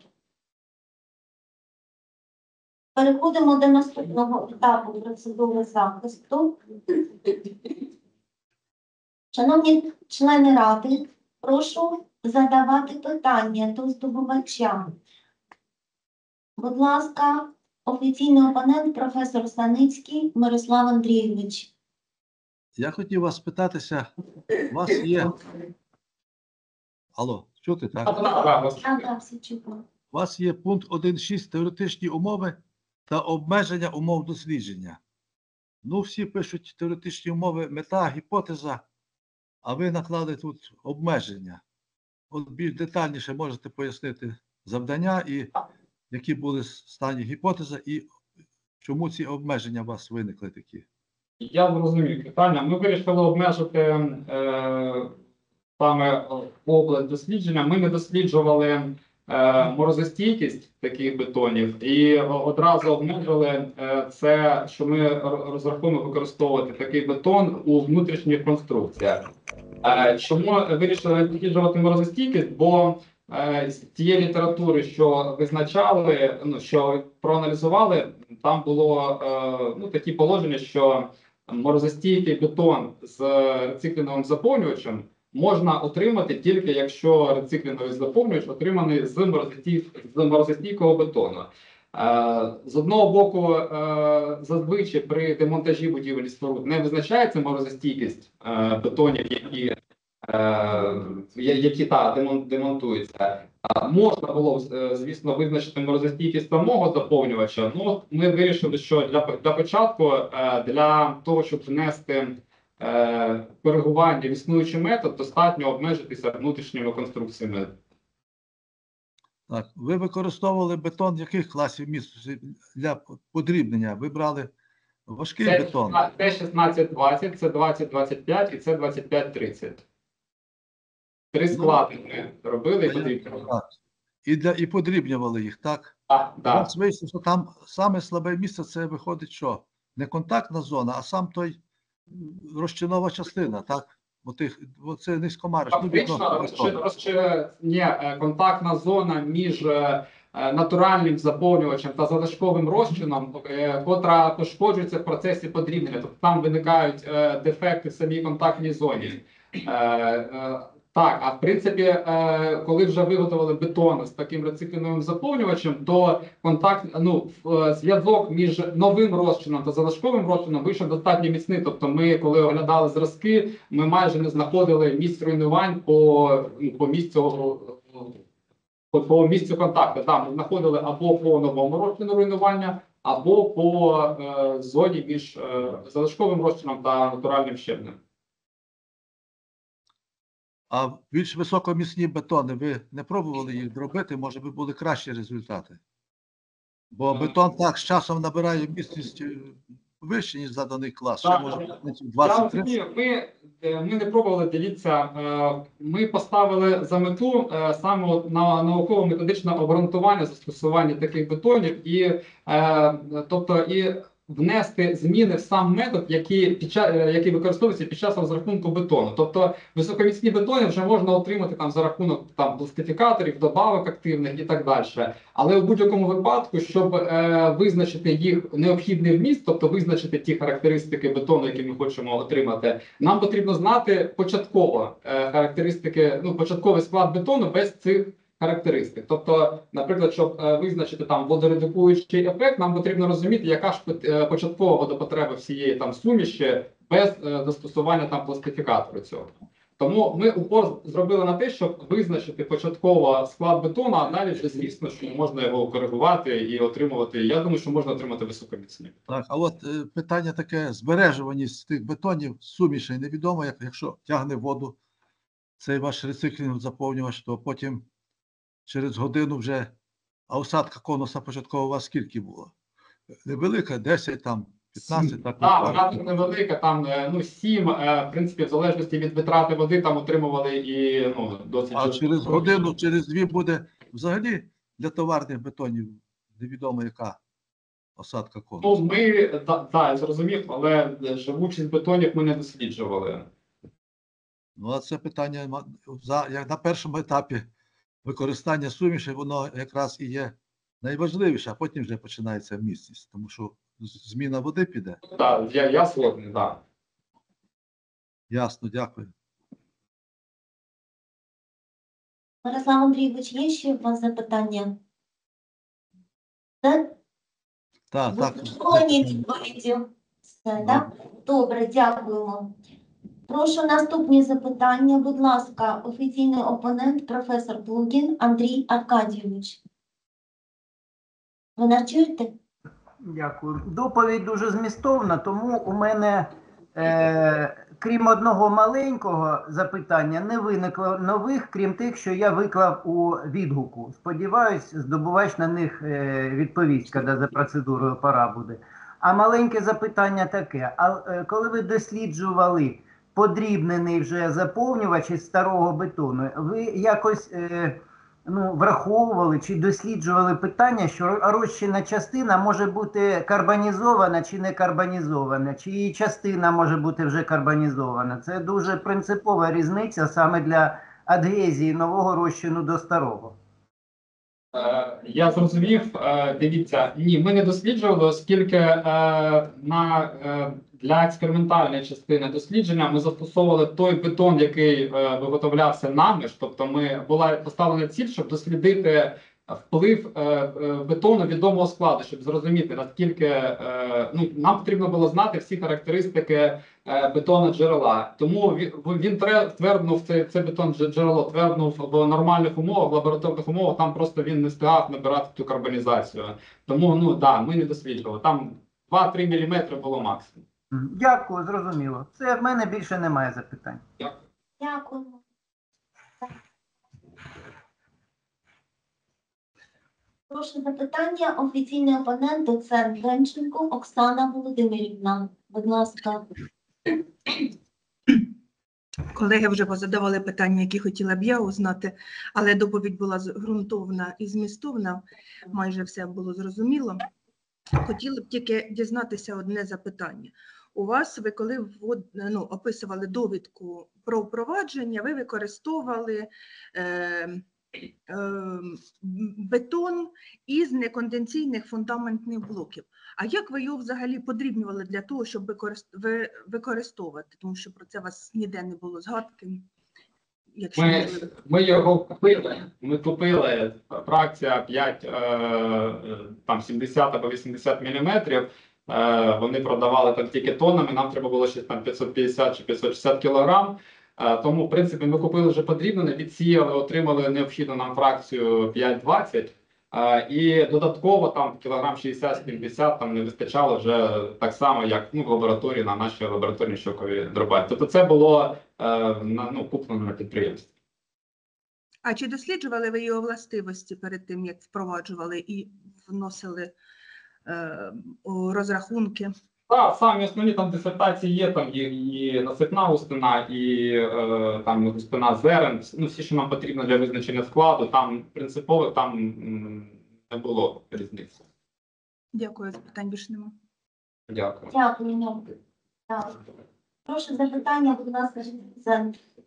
Переходимо до наступного етапу процедури захисту. Шановні члени ради, прошу задавати питання до здобувача. Будь ласка, офіційний опонент, професор Саницький Мирослав Андрійович. Я хотів вас спитатися, у вас є. Алло, чути, так? Так, так, все чудово. У вас є пункт 1.6 теоретичні умови та обмеження умов дослідження. Ну, всі пишуть теоретичні умови, мета, гіпотеза, а ви наклали тут обмеження. От більш детальніше можете пояснити завдання і які були стані гіпотеза, і чому ці обмеження у вас виникли такі. Я зрозумів питання. Ми вирішили обмежити е, саме область дослідження. Ми не досліджували е, морозостійкість таких бетонів і одразу обмежили е, це, що ми р- розраховуємо використовувати такий бетон у внутрішніх конструкціях. Е, чому вирішили досліджувати морозостійкість? Бо е, з тієї літератури, що визначали, ну що проаналізували, там було е, ну такі положення, що морозостійкий бетон з рецикліновим заповнювачем можна отримати тільки якщо рецикліновий заповнювач отриманий з морозостій- з морозостійкого бетону. Е, З одного боку, е, зазвичай при демонтажі будівель споруд не визначається морозостійкість е, бетонів, які, які та демонтуються. Можна було звісно визначити морозостійкість самого заповнювача. Ну ми вирішили, що для для початку, для того, щоб внести коригування в існуючий метод, достатньо обмежитися внутрішніми конструкціями. Так, ви використовували бетон яких класів міст для подрібнення? Ви брали важкий Це, бетон. це 1620, це 2025 і це 2530. Три склади ми робили і потрібно. Так. І для і подрібнювали їх, так? Так, так. вийшло, що там саме слабе місце це виходить, що не контактна зона, а сам той розчинова частина, так? Бо тих, бо це низькомариш. Ну, Фактично, розчин, розчин, ні, контактна зона між е, е, натуральним заповнювачем та залишковим розчином, е, котра пошкоджується в процесі подрібнення. Тобто там виникають дефекти в самій контактній зоні. Е, е, Так, а в принципі, е, коли вже виготовили бетон з таким рецикліновим заповнювачем, то контакт, ну е, зв'язок між новим розчином та залишковим розчином вийшов достатньо міцний. Тобто, ми, коли оглядали зразки, ми майже не знаходили місць руйнувань по, по місцю по, по місцю контакту. Там ми знаходили або по новому розчину руйнування, або по е, зоні між е, залишковим розчином та натуральним щебнем. А більш високомісні бетони ви не пробували їх зробити, може би були кращі результати. Бо бетон так з часом набирає міцність е, вище, ніж заданий клас. Ще Так, може так. бути Я 20 розумію, ми, е, ми не пробували дивіться. е, Ми поставили за мету саме на науково-методичне обґрунтування застосування таких бетонів, і тобто і внести зміни в сам метод, які під час який використовується під час розрахунку бетону. Тобто високоміцні бетони вже можна отримати там за рахунок там пластифікаторів, добавок активних і так далі. Але у будь-якому випадку, щоб е, визначити їх необхідний вміст, тобто визначити ті характеристики бетону, які ми хочемо отримати, нам потрібно знати початково е, характеристики, ну початковий склад бетону без цих характеристик. Тобто, наприклад, щоб е, визначити там водоредукуючий ефект, нам потрібно розуміти, яка ж е, початкова водопотреба всієї там суміші без е, застосування там пластифікатору цього. Тому ми упор зробили на те, щоб визначити початково склад бетону, а далі звісно, що можна його коригувати і отримувати. Я думаю, що можна отримати високоміцні. Так, а от е, питання таке: збережуваність тих бетонів, сумішей невідомо, як, якщо тягне воду цей ваш рециклінг заповнювач, то потім через годину вже, а осадка конуса початково у вас скільки було? Невелика, 10 там, 15, так? Так, вона тут невелика, там е, ну сім, е, в принципі, в залежності від витрати води, там отримували і ну досить А через годину, через дві буде взагалі для товарних бетонів невідомо яка осадка конуса. Ну, ми да, да, я зрозумів, але живучість бетонів ми не досліджували. Ну, а це питання за, як на першому етапі використання суміші, воно якраз і є найважливіше, а потім вже починається міцність, тому що зміна води піде. Так, я, я згодний, так. Ясно, дякую. Мирослав Андрійович, є ще у вас запитання? Так? Так, так. Все, так? Добре, дякуємо. Прошу наступні запитання. Будь ласка, офіційний опонент, професор Плугін Андрій Аркадійович. Ви нас чуєте? Дякую. Доповідь дуже змістовна, тому у мене, е, крім одного маленького запитання, не виникло нових, крім тих, що я виклав у відгуку. Сподіваюсь, здобувач на них е, відповість, коли за процедурою пора буде. А маленьке запитання таке: а е, коли ви досліджували подрібнений вже заповнювач із старого бетону, ви якось е, ну, враховували чи досліджували питання, що розчинна частина може бути карбонізована чи не карбонізована, чи її частина може бути вже карбонізована. Це дуже принципова різниця саме для адгезії нового розчину до старого. Е, Я зрозумів. Е, Дивіться, ні, ми не досліджували, оскільки на для експериментальної частини дослідження ми застосовували той бетон, який е, виготовлявся нами. Тобто, ми була поставлена ціль, щоб дослідити вплив е, е, бетону відомого складу, щоб зрозуміти наскільки ну нам потрібно було знати всі характеристики бетону джерела. Тому він, він тверднув це, це бетон джерело, тверднув в нормальних умовах, в лабораторних умовах. Там просто він не встигав набирати ту карбонізацію. Тому ну да, ми не досліджували. Там 2-3 міліметри було максимум. Дякую, зрозуміло. Це в мене більше немає запитань. Дякую. Дякуємо. Прошу запитання. Офіційний опонент, доцент Ленченко Оксана Володимирівна. Будь ласка. Колеги вже позадавали питання, які хотіла б я узнати, але доповідь була ґрунтовна і змістовна, майже все було зрозуміло. Хотіла б тільки дізнатися одне запитання. У вас, ви коли ввод- ну, описували довідку про впровадження, ви використовували е, е, бетон із неконденційних фундаментних блоків. А як ви його взагалі подрібнювали для того, щоб використовувати? Тому що про це вас ніде не було згадки. Якщо Ми, ми його купили. Ми купили фракція 5, е, е, там 70 або 80 міліметрів. Е, вони продавали там тільки тоннами. Нам треба було ще там 550 чи 560 кілограм. Е, тому, в принципі, ми купили вже подрібнене, відсіяли, отримали необхідну нам фракцію 5,20. Е, і додатково там кілограм 60-70 там не вистачало вже так само, як ну, в лабораторії на нашій лабораторній щокові дробаті. Тобто це було ну, куплено на підприємстві. А чи досліджували ви його властивості перед тим, як впроваджували і вносили розрахунки? Так, самі основні там дисертації є, там є і насипна густина, і е, там густина зерен. Ну, всі, що нам потрібно для визначення складу, там принципово там не було різниці. Дякую, запитань більше нема. Дякую. Так. Прошу запитання, будь ласка,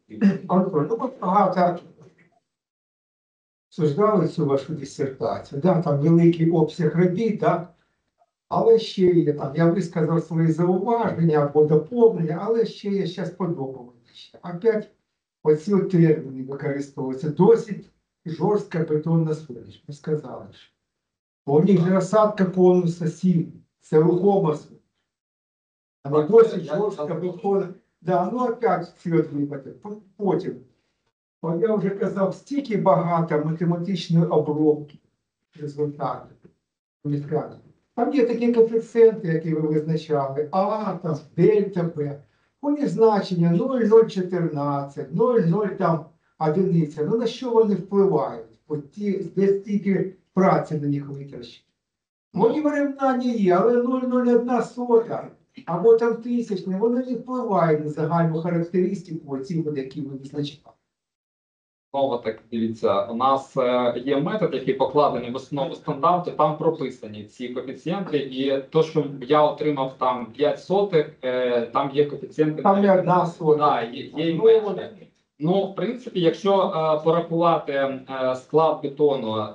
ну багато обсуждали цю вашу дисертацію, да, там великий обсяг робіт, да, але ще є там, я висказав свої зауваження або доповнення, але ще є зараз подобається. Опять оці терміни використовуються. Досить жорстка бетонна суміш. Ми сказали ж. Бо у них же осадка конуса 7, це рухома суміш. Вона досить жорстка бетонна. Да, ну опять ці от випадки. Потім. От я вже казав, стільки багато математичної обробки результатів. Там є такі коефіцієнти, які ви визначали, А, там, дельта Б. Вони значення 0,014, 0,0 там одиниця. Ну на що вони впливають? От ті, де стільки праці на них витрачено. Вони в є, але 0,01 сота або там тисячні, вони не впливають на загальну характеристику оці, от, які ви визначали. Знову так дивіться, у нас е, є метод, який покладений в основу стандарту, там прописані ці коефіцієнти, і то, що я отримав там 5 сотих, е, там є коефіцієнти. Там є одна сота. Є, є і Ну, менше. Ну, в принципі, якщо е, порахувати склад бетону,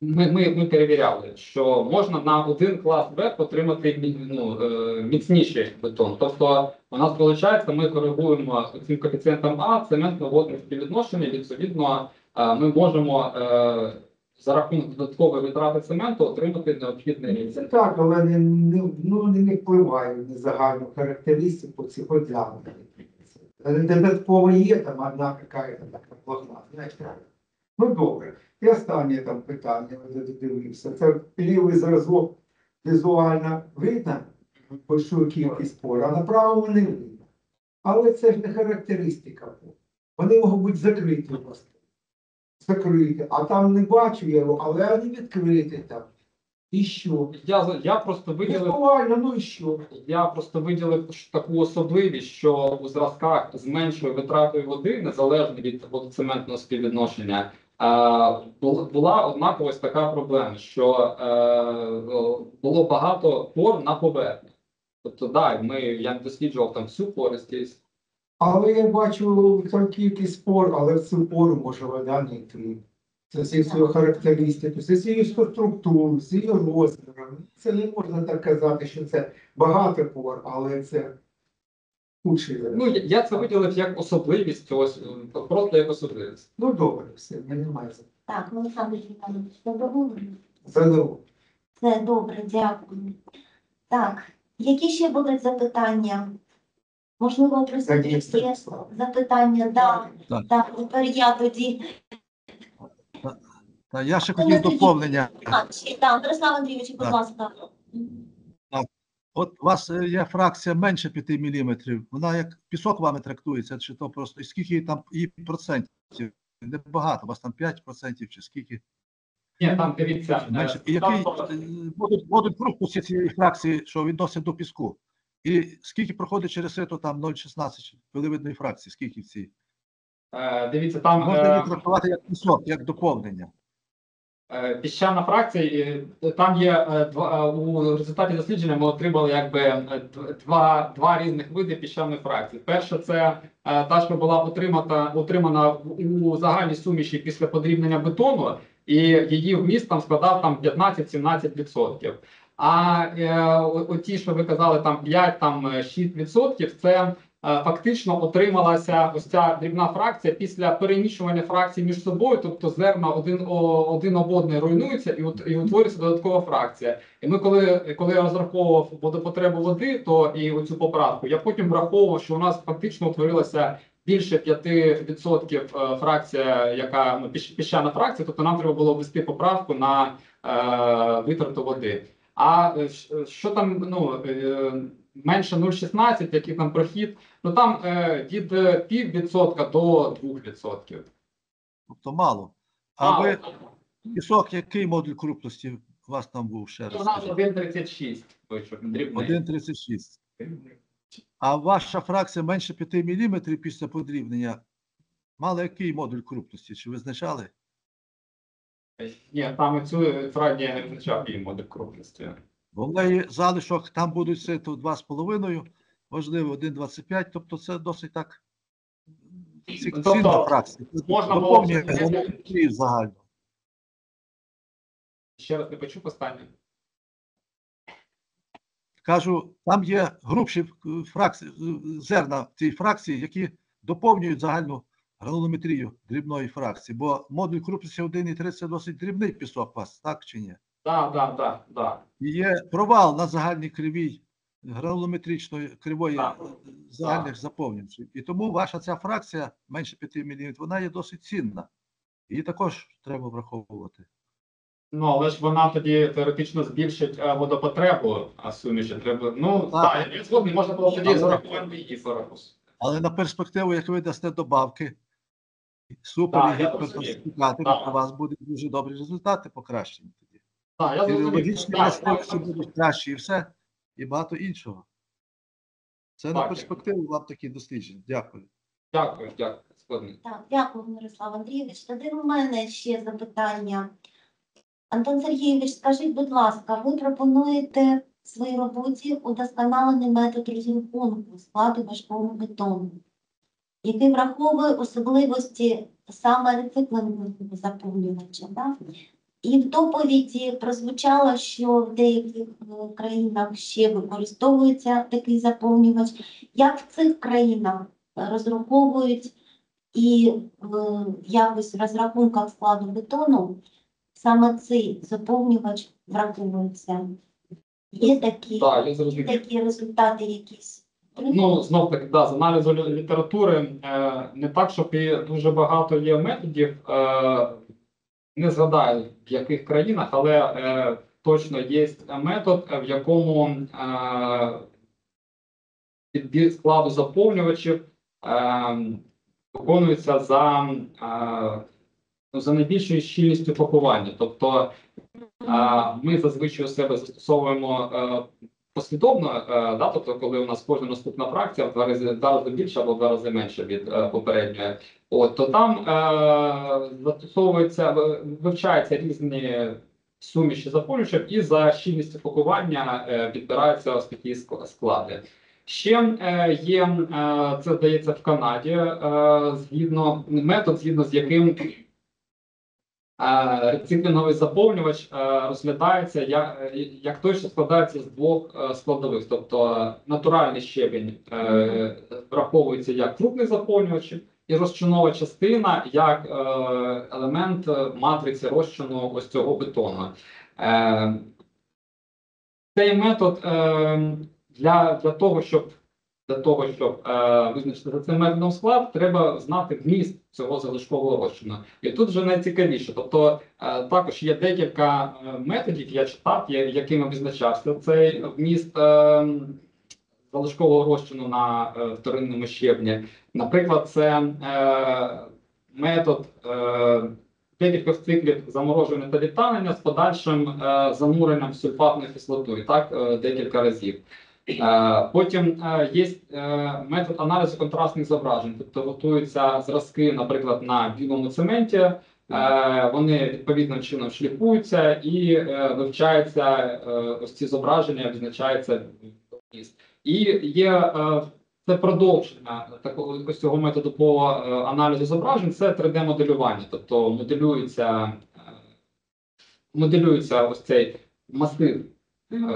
ми, ми, ми перевіряли, що можна на один клас Б отримати ну, е, міцніший бетон. Тобто, у нас виходить, ми коригуємо цим коефіцієнтом А цементно водне співвідношення. Відповідно, е, ми можемо е, за рахунок додаткової витрати цементу отримати необхідний рівень. Це так, але не, не, ну, не, впливає на загальну характеристику цих оглядів. Додатково є там одна какая-то така знаєте. Ну добре. І останнє там питання, я додивився. Це лівий зразок візуально видно большую кількість пор, а на правому не видно. Але це ж не характеристика пор. Вони можуть бути закриті просто. Закриті. А там не бачу я його, але вони відкриті там. І що? Я, я просто виділив. Візуально, ну і що? Я просто виділив таку особливість, що у зразках з меншою витратою води, незалежно від цементного співвідношення, була однакова ось така проблема, що е, було багато пор на поверхні. Тобто, да, ми я не досліджував там всю пористість. Але я бачу там кількість спор, але в цю пору може вода не йти. Це всі свою характеристику, це всі структуру, всі її розміром. Це не можна так казати, що це багато пор, але це Ну я, я це виділив як особливість, ось просто як особливість. Ну добре, все, не за- Так, Олександр Віталійович, задоволений? задоволення. Це добре, дякую. Так, які ще будуть запитання? Можливо, присутні є запитання? Да, Так. так, тепер я тоді. Та я ще хотів доповнення. Так, Борислав Андрійович, будь ласка. От у вас е, є фракція менше 5 мм. Вона як пісок вами трактується, чи то просто і скільки там її процентів? Небагато, у вас там 5% чи скільки? Ні, там дивіться, е, Менше. І який там- е, будуть, будуть крупності цієї фракції, що відносять до піску? І скільки проходить через це, то там 0,16 пиливидної фракції, скільки в цій? е, дивіться, там Можна е, її трактувати як пісок, як доповнення. Е, Піщана фракція, е, там є е, два у результаті дослідження. Ми отримали якби два, два різних види піщаної фракції. Перша це та, що була отримана отримана у загальній суміші після подрібнення бетону, і її вміст там складав там 15-17%. А е, оті, що ви казали, там 5 там е, 6%, це фактично отрималася ось ця дрібна фракція після перемішування фракцій між собою, тобто зерна один, один об одне руйнуються і, і утворюється додаткова фракція. І ми, коли, коли я розраховував водопотребу води, то і оцю поправку, я потім враховував, що у нас фактично утворилася більше 5% е, фракція, яка ну, піщ- піщана фракція, тобто нам треба було ввести поправку на е, витрату води. А е, що там ну, е, менше 0,16, який там прохід, ну там е, від е, піввідсотка до 2%. Тобто мало. А ви пісок, який модуль крупності у вас там був ще раз? У нас скажіть? 1,36 вийшов, 1,36. А ваша фракція менше 5 мм після подрібнення мала який модуль крупності? Чи визначали? Ні, там цю фракцію не визначав її модель крупності. В неї залишок там будуть це то 2,5, можливо, 1,25, тобто це досить так ці- Тобто, цінна фракція. можна було б- загально. Ще раз не почув останнє. Кажу, там є грубші е, фракції, зерна в цій фракції, які доповнюють загальну гранулометрію дрібної фракції, бо модуль крупності 1,3 це досить дрібний пісок у вас, так чи ні? Так, так, так, так. Є провал на загальній кривій гранулометричної кривої Так. е, загальних заповнювачів. І тому ваша ця фракція менше 5 мм, вона є досить цінна. Її також треба враховувати. Ну, але ж вона тоді теоретично збільшить е, водопотребу, а суміші треба. Ну, Так. так, я згодний, можна було тоді зарахувати її форакус. Але на перспективу, як ви дасте добавки, супер Так, і то у вас будуть дуже добрі результати покращені. Так, я. Фізіологічні Так, будуть кращі і все, і багато іншого. Це на перспективу вам такі дослідження. Дякую. Дякую, дякую. Так, дякую, Мирослав Андрійович. Тоді у мене ще запитання. Антон Сергійович, скажіть, будь ласка, ви пропонуєте в своїй роботі удосконалений метод розрахунку складу важкого бетону, який враховує особливості саме рецикливного заповнювача. Да? І в доповіді прозвучало, що в деяких е, країнах ще використовується такий заповнювач. Як в цих країнах розраховують і в якось розрахунках складу бетону саме цей заповнювач враховується. Є такі, я зрозумів. такі результати якісь. Ну, знов таки, да, з аналізу літератури е, не так, щоб і дуже багато є методів. Е, не згадаю в яких країнах, але е, точно є метод, в якому е, складу заповнювачів е, виконується за, е, ну, за найбільшою щільністю пакування. Тобто е, ми зазвичай у себе застосовуємо е, послідовно, е, да, тобто, коли у нас кожна наступна фракція в два рази, два рази більше або в два рази менше від е, попередньої, от то там е, застосовується, вивчаються різні суміші заповнювачів і за щільністю пакування е, підбираються ось такі склади. Ще е, є е, це здається в Канаді, е, згідно метод, згідно з яким Рециклінговий заповнювач розглядається як, як той, що складається з двох складових. Тобто натуральний щебінь враховується як крупний заповнювач, і розчинова частина як е, елемент матриці розчину ось цього бетону. Е, Цей метод е, для, для того, щоб для того, щоб е, визначити за цим методом склад, треба знати вміст цього залишкового розчину. І тут вже найцікавіше. Тобто е, також є декілька е, методів, я читав, якими визначався цей вміст е, залишкового розчину на е, вторинному щебні. Наприклад, це е, метод е, декількох циклів заморожування та відтанення з подальшим зануренням сульфатною кислотою, так декілька разів. Потім є метод аналізу контрастних зображень, тобто готуються зразки, наприклад, на білому цементі. Вони відповідним чином шліфуються і вивчаються ось ці зображення, відзначається вміст. І є е, це продовження такого цього методу по е, аналізу зображень. Це 3D-моделювання, тобто моделюється, е, моделюється ось цей масив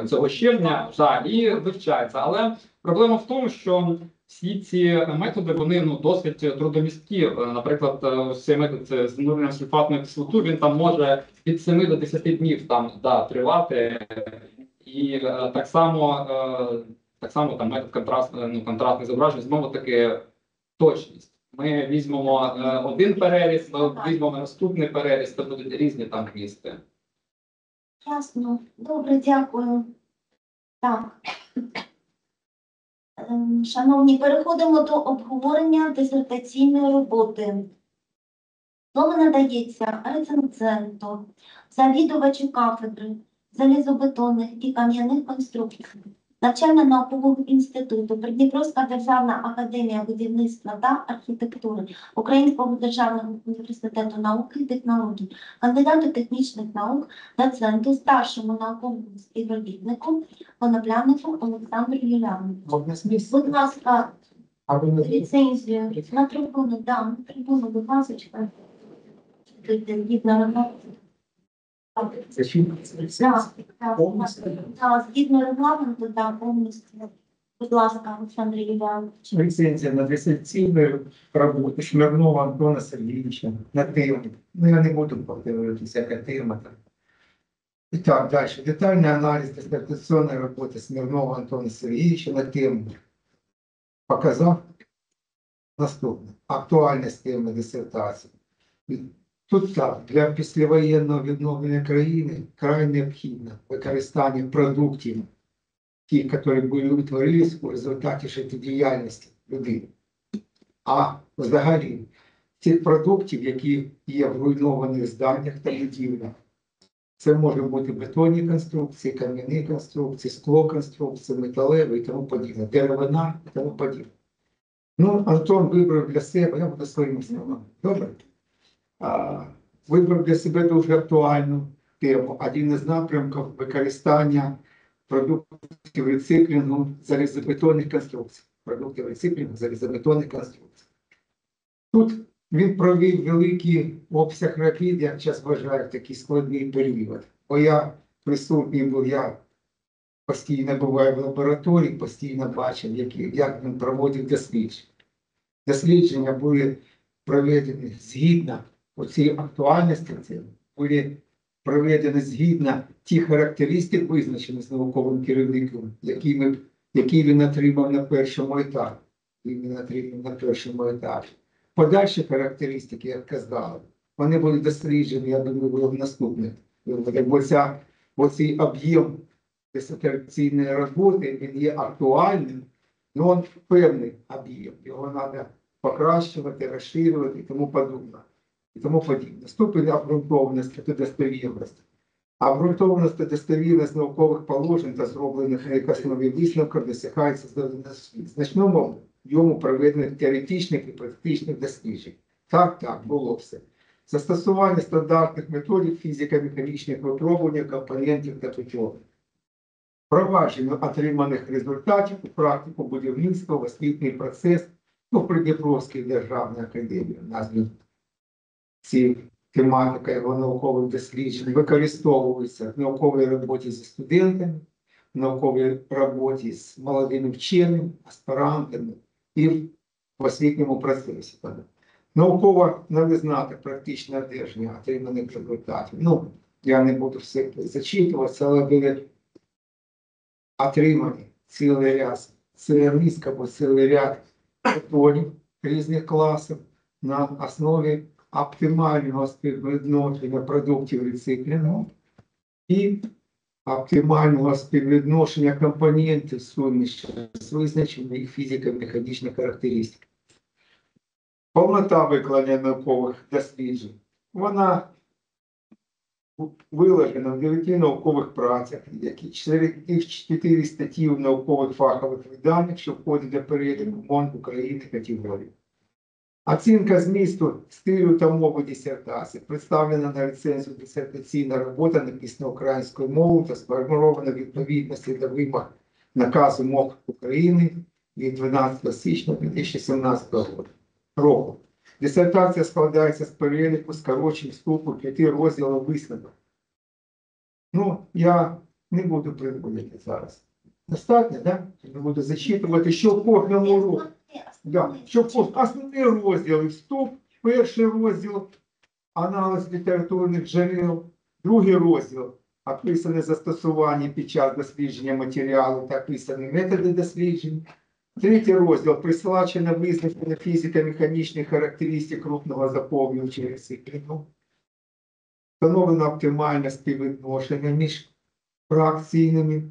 цього щебня да, і вивчається. Але проблема в тому, що всі ці методи вони ну досить трудомісткі. Наприклад, ось цей метод це з зануренням сульфатної кислоту, він там може від 7 до 10 днів там да, тривати. І так само так само там метод контраст, е, ну, контрастних зображень знову таки точність. Ми візьмемо е, один переріз, ми візьмемо наступний переріз, це будуть різні там місти. Ясно. Добре, дякую. Так. Ем, Шановні, переходимо до обговорення дисертаційної роботи. Слово надається рецензенту, завідувачу кафедри залізобетонних і кам'яних конструкцій навчально-наукового інституту Придніпровська державна академія будівництва та архітектури Українського державного університету науки і технологій, кандидату технічних наук, доценту, старшому науковому співробітнику, коноплянику Олександру місця? Будь ласка, ліцензію на трибуну, да, на трибуну, будь ласка. Згідно. Це ще Повністю? повністю. Будь ласка, Олександр Юліанович. Ліцензія на дисертаційну роботу Шмирнова Антона Сергійовича на тему. Ну, я не буду повторюватися, яка тема там. Итак, дальше. Детальный анализ диссертационной работы Смирнова Антона Сергеевича на тему показав наступне. Актуальність теми дисертації. Тут так, для післявоєнного відновлення країни край необхідно використання продуктів, ті, які були утворились у результаті життєдіяльності людини. А взагалі цих продуктів, які є в руйнованих зданнях та будівлях, це може бути бетонні конструкції, кам'яні конструкції, скло конструкції, металеві і тому подібне, деревина і тому подібне. Ну, Антон вибрав для себе, я буду своїми словами. Добре? Вибрав для себе дуже актуальну тему. Один із напрямків використання продуктів рециклінгу залізобетонних конструкцій. Продуктів рециклінгу залізобетонних конструкцій. Тут він провів великий обсяг робіт, як зараз вважаю, такий складний період. Бо я присутній був, я постійно буваю в лабораторії, постійно бачив, які, як він проводив дослідження. Дослідження були проведені згідно оцій актуальності, це були проведені згідно тих характеристик, визначених з науковим керівником, які, ми, які він отримав на першому етапі. Він отримав на першому етапі. Подальші характеристики, як казали, вони були досліджені, я думаю, в наступних. Бо цей об'єм дисертаційної роботи він є актуальним, але він певний об'єм. Його треба покращувати, розширювати і тому подобне. І тому подібне. Ступень обґрунтованості та достовірності. Обґрунтованість та достовірність наукових положень та зроблених основі висновків досягається в значному йому проведених теоретичних і практичних досліджень. Так, так, було все. Застосування стандартних методів фізико-механічних випробувань компонентів та путьових. Провадження отриманих результатів у практику будівництва в освітній процес ну, Придніпровській державній академії. Ці тематика його наукових досліджень використовується в науковій роботі зі студентами, в науковій роботі з молодими вченими, аспірантами і в освітньому процесі. Наукова новизна та практичне одержання отриманих результатів. Ну, я не буду все зачитуватися, але були отримані цілий ряд, низка або цілий ряд різних класів на основі оптимального співвідношення продуктів рециклінгу і оптимального співвідношення компонентів суміші з визначенням їх фізико-механічних характеристик. Повнота викладення наукових досліджень. Вона виложена в дев'яти наукових працях, які серед їх чотири статті в наукових фахових виданнях, що входять до переліку МОН України категорії. Оцінка змісту стилю та мови дисертації представлена на ліцензію дисертаційна робота, написана українською мовою та сформована відповідності до вимог наказу МОК України від 12 січня 2017 року. Дисертація складається з переліку скорочень вступу п'яти розділів висновок. Ну, я не буду приводити зараз. Достатньо, да? Не буду зачитувати, що кожному році. Да. Щоб пос- основні розділи вступ, перший розділ аналіз літературних джерел, другий розділ описане застосування під час дослідження матеріалу та описані методи досліджень. Третій розділ присилачення визначення фізико-механічних характеристик крупного заповнювача рециклінгу. Встановлено оптимальне співвідношення між фракційними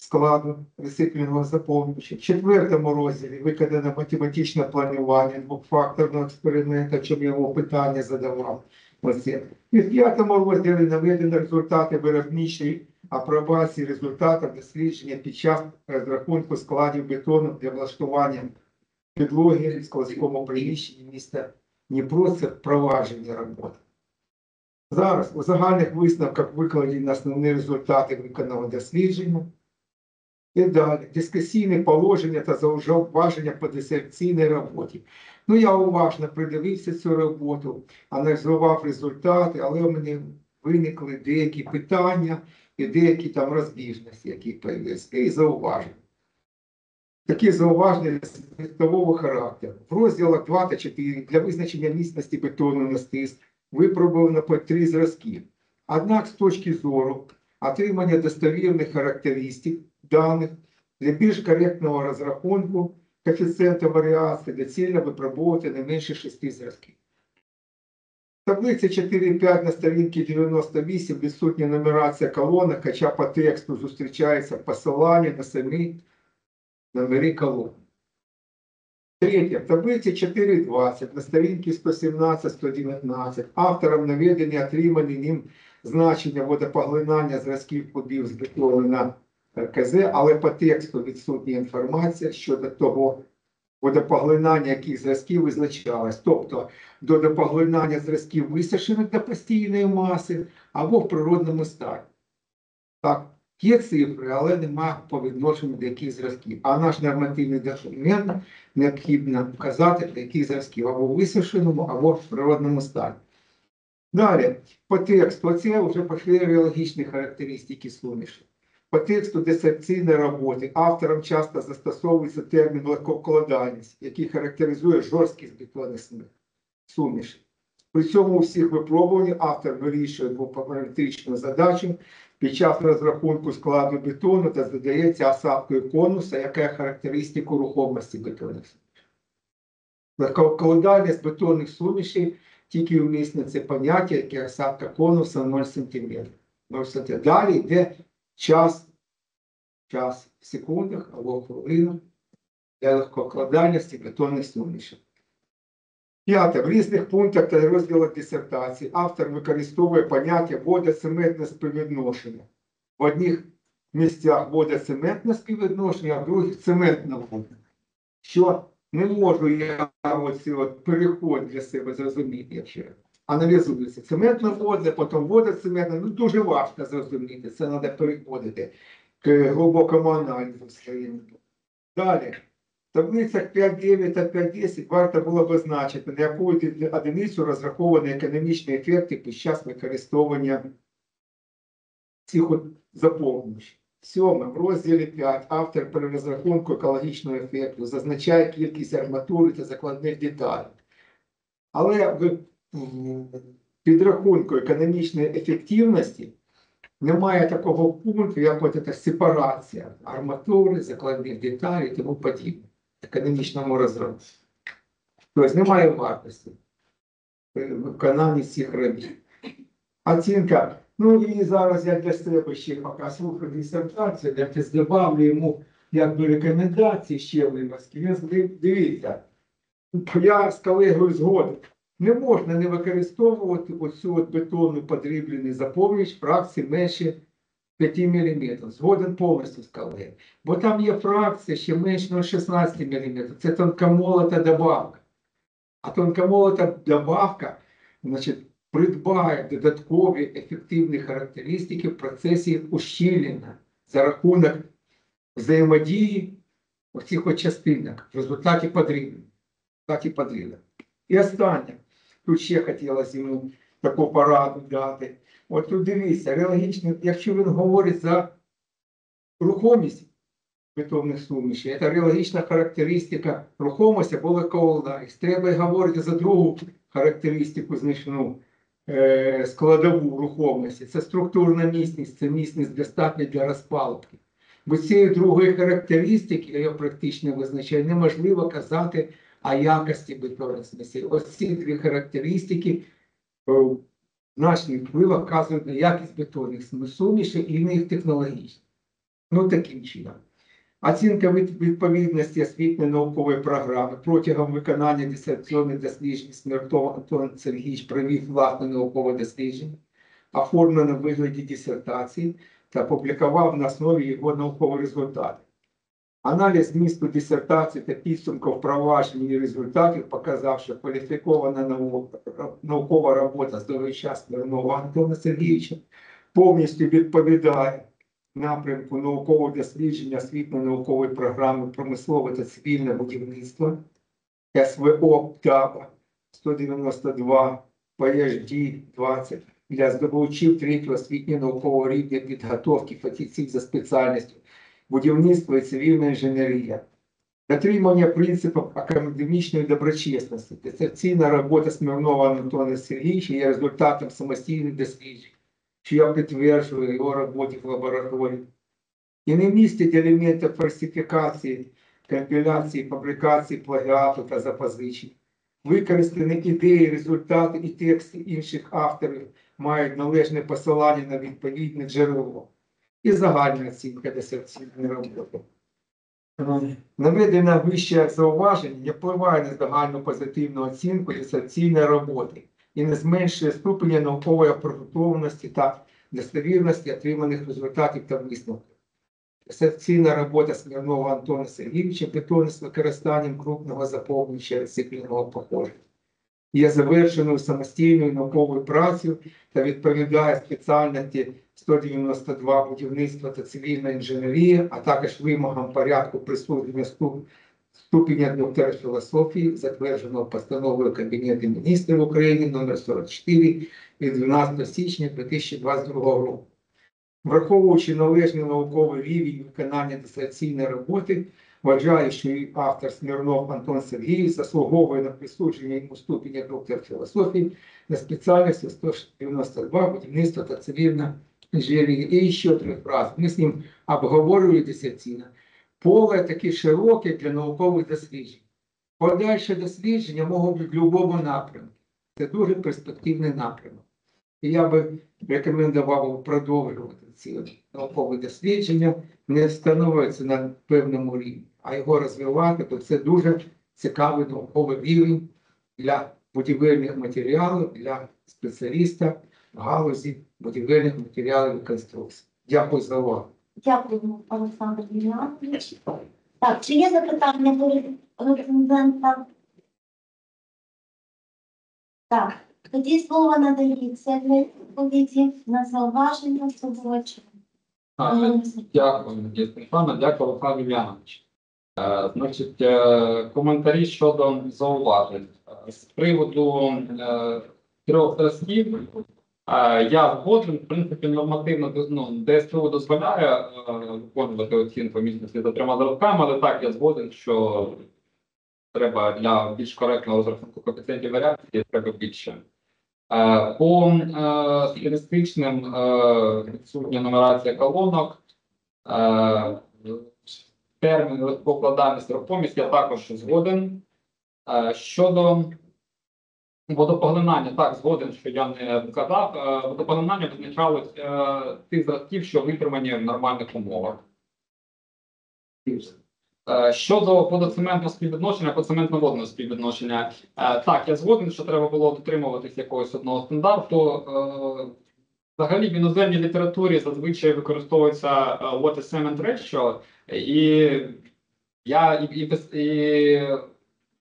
складу рециклінгового заповнювача. В четвертому розділі виконано математичне планування двохфакторного експерименту, чому я його питання задавав. І в п'ятому розділі наведено результати виробничої апробації результатів дослідження під час розрахунку складів бетону для влаштування підлоги в складському приміщенні міста Дніпро. Це впровадження роботи. Зараз у загальних висновках викладені основні результати виконаного дослідження. І далі дискусійне положення та зауваження по дисерційній роботі. Ну, я уважно придивився цю роботу, аналізував результати, але у мене виникли деякі питання і деякі там розбіжності, які появилися, і зауваження. Такі зауваження світового характеру. В розділах 2 та 4 для визначення міцності бетону на стис випробовано по три зразки. Однак, з точки зору отримання достовірних характеристик даних для більш коректного розрахунку коефіцієнта варіації доцільно випробовувати не менше 6 зразків. Таблиця 4.5 на сторінці 98 відсутня нумерація колонок, хоча по тексту зустрічається посилання на самі номери колонок. Третє. В таблиці 4.20 на сторінці 117-119 автором наведення отримані ним значення водопоглинання зразків кубів з бетону на РКЗ, але по тексту відсутня інформація щодо того водопоглинання яких зразків визначалось. Тобто до допоглинання зразків висушених до постійної маси або в природному стані. Так, є цифри, але нема по відношенню до яких зразків. А наш нормативний документ необхідно вказати, до яких зразків або в висушеному, або в природному стані. Далі, по тексту, це вже пошли реологічні характеристики суміші. По тексту дисерційної роботи автором часто застосовується термін легкокладальність, який характеризує жорсткість бетонних суміші. При цьому у всіх випробуваннях автор вирішує двопараметричну задачу під час розрахунку складу бетону та задається осадкою конуса, яка є характеристику рухомості бетонних сумішей. Легкокладальність бетонних сумішей тільки вмісне це поняття, яке осадка конуса 0 0 см. Далі йде час, час в секундах або хвилинах для легкокладальності бетонних сумішей. П'яте. В різних пунктах та розділах дисертації автор використовує поняття водоцементне співвідношення. В одних місцях водоцементне співвідношення, а в других цементне водне. Що не можу я оці от переход для себе зрозуміти, якщо аналізується. Цементне водне, потім водоцементне, ну дуже важко зрозуміти. Це треба переходити к глибокому аналізу своєму. Далі. В таблицях 5.9 та 5.10 варто було визначити, на яку одиницю розраховані економічні ефекти під час використовування цих заповнювачів. Сьоме, в розділі 5 автор при розрахунку екологічного ефекту зазначає кількість арматури та закладних деталей. Але підрахунку економічної ефективності немає такого пункту, як от ця сепарація арматури, закладних деталей і тому подібне в економічному розрахунку. Тобто немає вартості при виконанні цих робіт. Оцінка. Ну і зараз я для себе ще поки слухаю дисертацію, я десь добавлю йому якби рекомендації ще вимазки. Він дивіться, я з колегою згоден. Не можна не використовувати оцю от бетонну подріблений заповнювач фракції менше 5 мм. Згоден повністю з колегою. Бо там є фракція ще менше 0,16 мм. Це тонкомолота добавка. А тонкомолота добавка, значить, придбає додаткові ефективні характеристики в процесі ущільнення за рахунок взаємодії оцих от частинок в результаті подрібнення. І останнє. Тут ще хотілося йому таку пораду дати. От тут дивіться, реологічно, якщо він говорить за рухомість бетонних сумішей, це реологічна характеристика рухомості або легковолдарність. Треба говорити за другу характеристику значну е, складову рухомості. Це структурна міцність, це міцність достатня для розпалки. Бо цієї другої характеристики, я практично визначаю, неможливо казати о якості бетонних смісей. Ось ці дві характеристики е, значний вплив оказують на якість бетонних сумішей і на їх технологічність. Ну, таким чином. Оцінка відповідності освітньої наукової програми протягом виконання дисертаційних досліджень Сміртов Антон Сергійович провів власне наукове дослідження, оформлене в вигляді дисертації та опублікував на основі його наукових результатів. Аналіз змісту дисертації та підсумків впровадження її результатів показав, що кваліфікована наукова робота здоров'я Смірнова Антона Сергійовича повністю відповідає напрямку наукового дослідження освітньо-наукової програми промислове та цивільне будівництво СВО ТАПа 192 PHD 20 для здобувачів третього освітньо-наукового рівня підготовки фахівців за спеціальністю будівництво і цивільна інженерія. Дотримання принципів академічної доброчесності. Дисерційна робота Смірнова Антона Сергійовича є результатом самостійних досліджень що я підтверджую його роботі в лабораторії, і не містять елементів фальсифікації, компіляції, фабрикації, плагіату та запозичень. Використані ідеї, результати і тексти інших авторів мають належне посилання на відповідне джерело і загальна оцінка дисертаційної роботи. Наведена вище зауваження не впливає на загальну позитивну оцінку дисертаційної роботи і не зменшує ступеня наукової обґрунтованості та достовірності отриманих результатів та висновків. Дисертаційна робота Смірнова Антона Сергійовича «Бетони з використанням крупного заповнююча рециклінного походження є завершеною самостійною науковою працею та відповідає спеціальності 192 будівництва та цивільна інженерія, а також вимогам порядку присудження ступеня доктора філософії, затвердженого постановою Кабінету міністрів України номер 44 від 12 січня 2022 року. Враховуючи належний науковий рівень виконання дисертаційної роботи, вважаю, що її автор Смірнов Антон Сергійович заслуговує на присудження йому ступеня доктора філософії на спеціальності 192 будівництво та цивільна інженерія. І ще три фрази. Ми з ним обговорювали дисертаційно. Поле таке широке для наукових досліджень. Подальше дослідження можуть бути в будь-якому напрямку. Це дуже перспективний напрямок. І я би рекомендував продовжувати ці наукові дослідження, не встановлюватися на певному рівні, а його розвивати, бо це дуже цікавий науковий рівень для будівельних матеріалів, для спеціаліста в галузі будівельних матеріалів і конструкцій. Дякую за увагу. Дякуємо, Олександр Юліанович. Так, чи є запитання до рецензента? Так, тоді слово надається для відповіді на зауваження. Так, Дякую, дякую, Олександр Юліанович. Е, Значить, е, коментарі щодо зауважень. Е, З приводу трьох зразків, я згоден, в принципі, нормативно ну, ДСТУ дозволяє виконувати оцінку міцності за трьома зразками, але так, я згоден, що треба для більш коректного розрахунку коефіцієнтів варіації треба більше. По стилістичним відсутня нумерація колонок, термін покладання рухомість я також згоден. Е, Щодо водопоглинання, так, згоден, що я не вказав. Е, Водопоглинання визначалось е, тих зразків, що витримані в нормальних умовах. Щодо водоцементного співвідношення, водоцементно-водного співвідношення, Е, Так, я згоден, що треба було дотримуватись якогось одного стандарту. Взагалі в іноземній літературі зазвичай використовується е, water cement ratio, і я і, і, і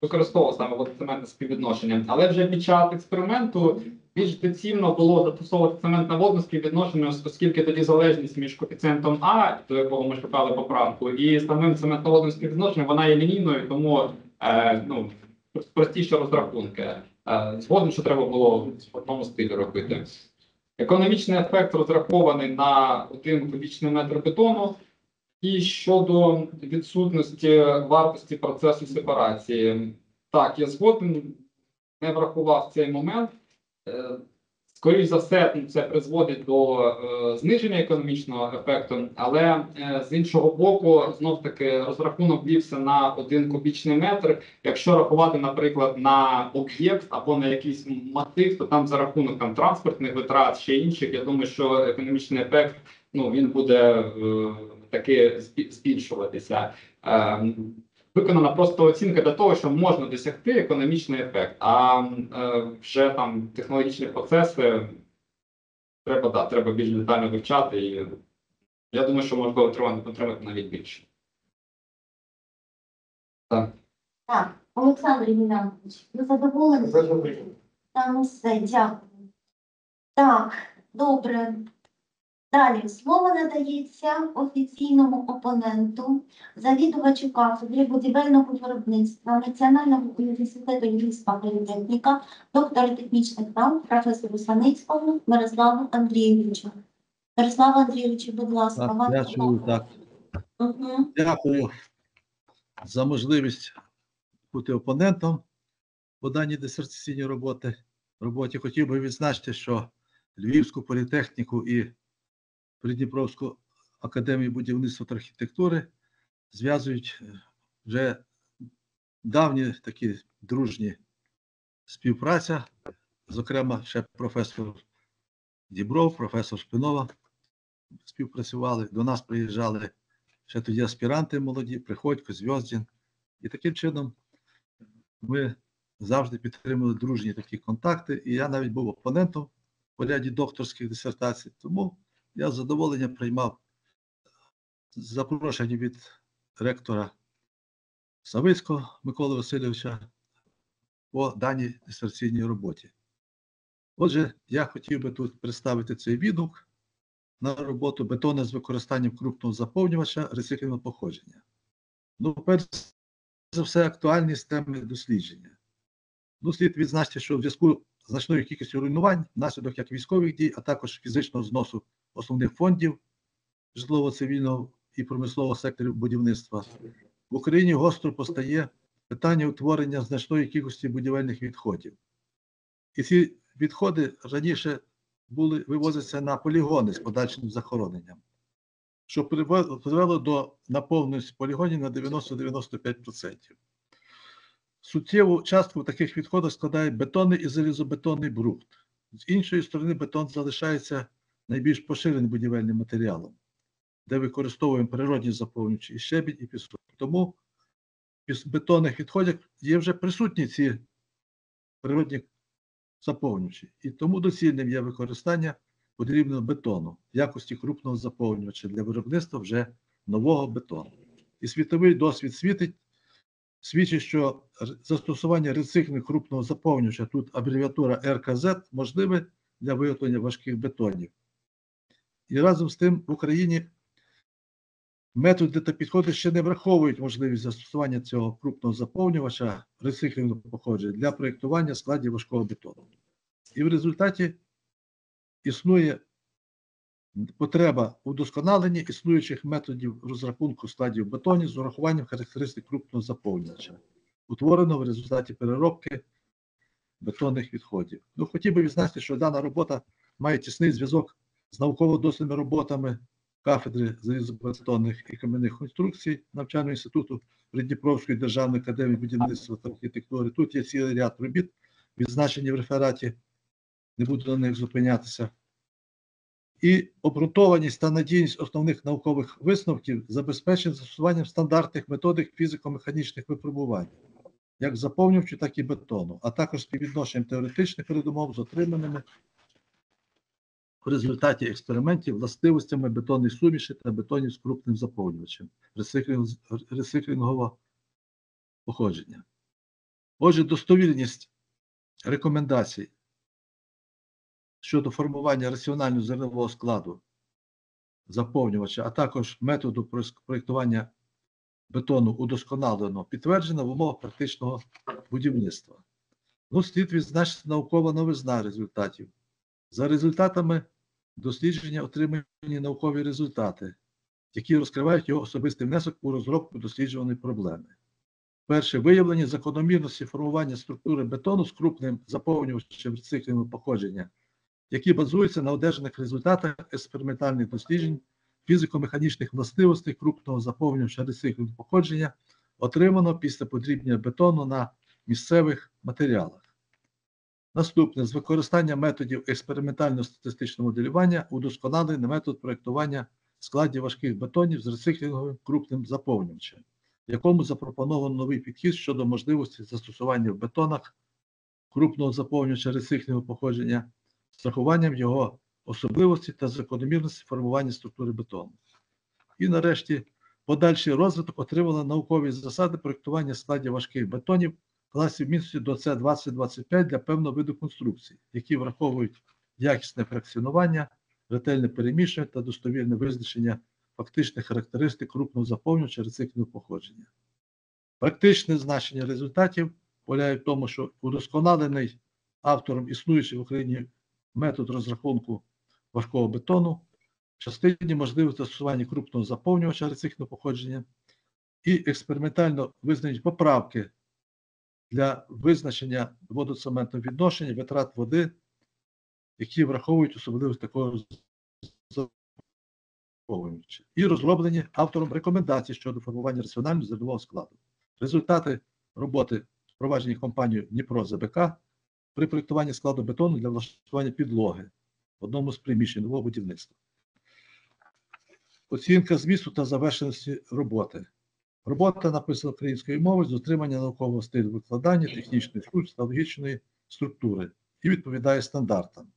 використовував саме водоцементне співвідношення. Але вже під час експерименту більш доцільно було застосовувати цементне водне співвідношення, оскільки тоді залежність між коефіцієнтом А, до якого ми шукали поправку, і самим цементноводним співвідношенням вона є лінійною, тому е, ну, простіші розрахунки. Е, Згодом, що треба було в одному стилі робити. Економічний ефект розрахований на один кубічний метр бетону. І щодо відсутності вартості процесу сепарації, так, я згоден, не врахував цей момент. Скоріше за все, це призводить до е, зниження економічного ефекту, але е, з іншого боку, знов таки розрахунок вівся на один кубічний метр. Якщо рахувати, наприклад, на об'єкт або на якийсь масив, то там за рахунок там транспортних витрат ще інших. Я думаю, що економічний ефект ну він буде е, таки збільшуватися. Е, виконана просто оцінка для того, що можна досягти економічний ефект. А е, вже там технологічні процеси треба да, треба більш детально вивчати. І я думаю, що можливо отримати, отримати навіть більше. Так. Так, Олександр Юліанович, ви задоволені? Та ну все, дякую. Так, добре. Далі слово надається офіційному опоненту, завідувачу кафедри будівельного виробництва Національного університету Львівська політехніка, доктору технічних наук, професору Саницькому Мирославу Андрійовичу. Мирославу Андрійовичу, будь ласка, Так, вам я чую, так. Мгм. Дякую за можливість бути опонентом по даній дисертаційній роботи. роботі. Хотів би відзначити, що Львівську політехніку і Придніпровську академію будівництва та архітектури зв'язують е, вже давні такі дружні співпраця, зокрема, ще професор Дібров, професор Шпинова співпрацювали. До нас приїжджали ще тоді аспіранти молоді, Приходько, Зв'яздін. І таким чином ми завжди підтримували дружні такі контакти. І я навіть був опонентом по ряді докторських дисертацій. Тому я з задоволенням приймав запрошення від ректора Савицького Миколи Васильовича по даній дисертаційній роботі. Отже, я хотів би тут представити цей відгук на роботу бетони з використанням крупного заповнювача рециклінгового походження. Ну, перш за все, актуальність теми дослідження. Ну, слід відзначити, що в зв'язку з значною кількістю руйнувань, внаслідок як військових дій, а також фізичного зносу основних фондів житлово-цивільного і промислового секторів будівництва, в Україні гостро постає питання утворення значної кількості будівельних відходів. І ці відходи раніше були вивозяться на полігони з подальшим захороненням, що привело до наповненості полігонів на 90-95%. Суттєву частку таких відходів складає бетонний і залізобетонний брухт. З іншої сторони, бетон залишається найбільш поширеним будівельним матеріалом, де використовуємо природні заповнювачі і щебінь, і пісок. Тому в бетонних відходах є вже присутні ці природні заповнювачі. І тому доцільним є використання потрібного бетону в якості крупного заповнювача для виробництва вже нового бетону. І світовий досвід світить, свідчить, що застосування рециклінг крупного заповнювача, тут абревіатура РКЗ, можливе для виготовлення важких бетонів. І разом з тим в Україні методи та підходи ще не враховують можливість застосування цього крупного заповнювача рециклінгового походження для проєктування складів важкого бетону. І в результаті існує потреба удосконалення існуючих методів розрахунку складів бетонів з урахуванням характеристик крупного заповнювача, утвореного в результаті переробки бетонних відходів. Ну, хотів би відзначити, що дана робота має тісний зв'язок з науково-дослідними роботами кафедри залізобетонних і кам'яних конструкцій навчального інституту Придніпровської державної академії будівництва та архітектури. Тут є цілий ряд робіт, відзначені в рефераті, не буду на них зупинятися. І обґрунтованість та надійність основних наукових висновків забезпечені застосуванням стандартних методик фізико-механічних випробувань, як заповнювачу, так і бетону, а також співвідношенням теоретичних передумов з отриманими в результаті експериментів властивостями бетонних суміші та бетонів з крупним заповнювачем рециклінг- рециклінгового походження. Отже, достовірність рекомендацій щодо формування раціонального зернового складу заповнювача, а також методу проєктування бетону удосконалено підтверджено в умовах практичного будівництва. Ну, слід відзначити наукова новизна результатів. За результатами дослідження отримані наукові результати, які розкривають його особистий внесок у розробку досліджуваної проблеми. Перше, виявлені закономірності формування структури бетону з крупним заповнювачем рециклінгового походження, які базуються на одержаних результатах експериментальних досліджень фізико-механічних властивостей крупного заповнювача рециклінгового походження, отримано після подрібнення бетону на місцевих матеріалах. Наступне з використанням методів експериментального статистичного моделювання удосконалений метод проєктування складів важких бетонів з рециклінговим крупним заповнювачем, якому запропоновано новий підхід щодо можливості застосування в бетонах крупного заповнювача рециклінгового походження з рахуванням його особливості та закономірності формування структури бетону. І нарешті подальший розвиток отримала наукові засади проєктування складів важких бетонів класів міцності до С2025 для певного виду конструкцій, які враховують якісне фракціонування, ретельне переміщення та достовірне визначення фактичних характеристик крупного заповнювача рециклінгового походження. Практичне значення результатів полягає в тому, що удосконалений автором існуючий в Україні метод розрахунку важкого бетону частині можливості застосування крупного заповнювача рециклінгового походження і експериментально визнають поправки для визначення водоцементного відношення, витрат води які враховують особливості такого заповнювача. І розроблені автором рекомендацій щодо формування раціонального зернового складу. Результати роботи впроваджені компанією Дніпро ЗБК при проєктуванні складу бетону для влаштування підлоги в одному з приміщень нового будівництва. Оцінка змісту та завершеності роботи. Робота написана українською мовою з дотримання наукового стилю викладання, технічної функції та логічної структури і відповідає стандартам.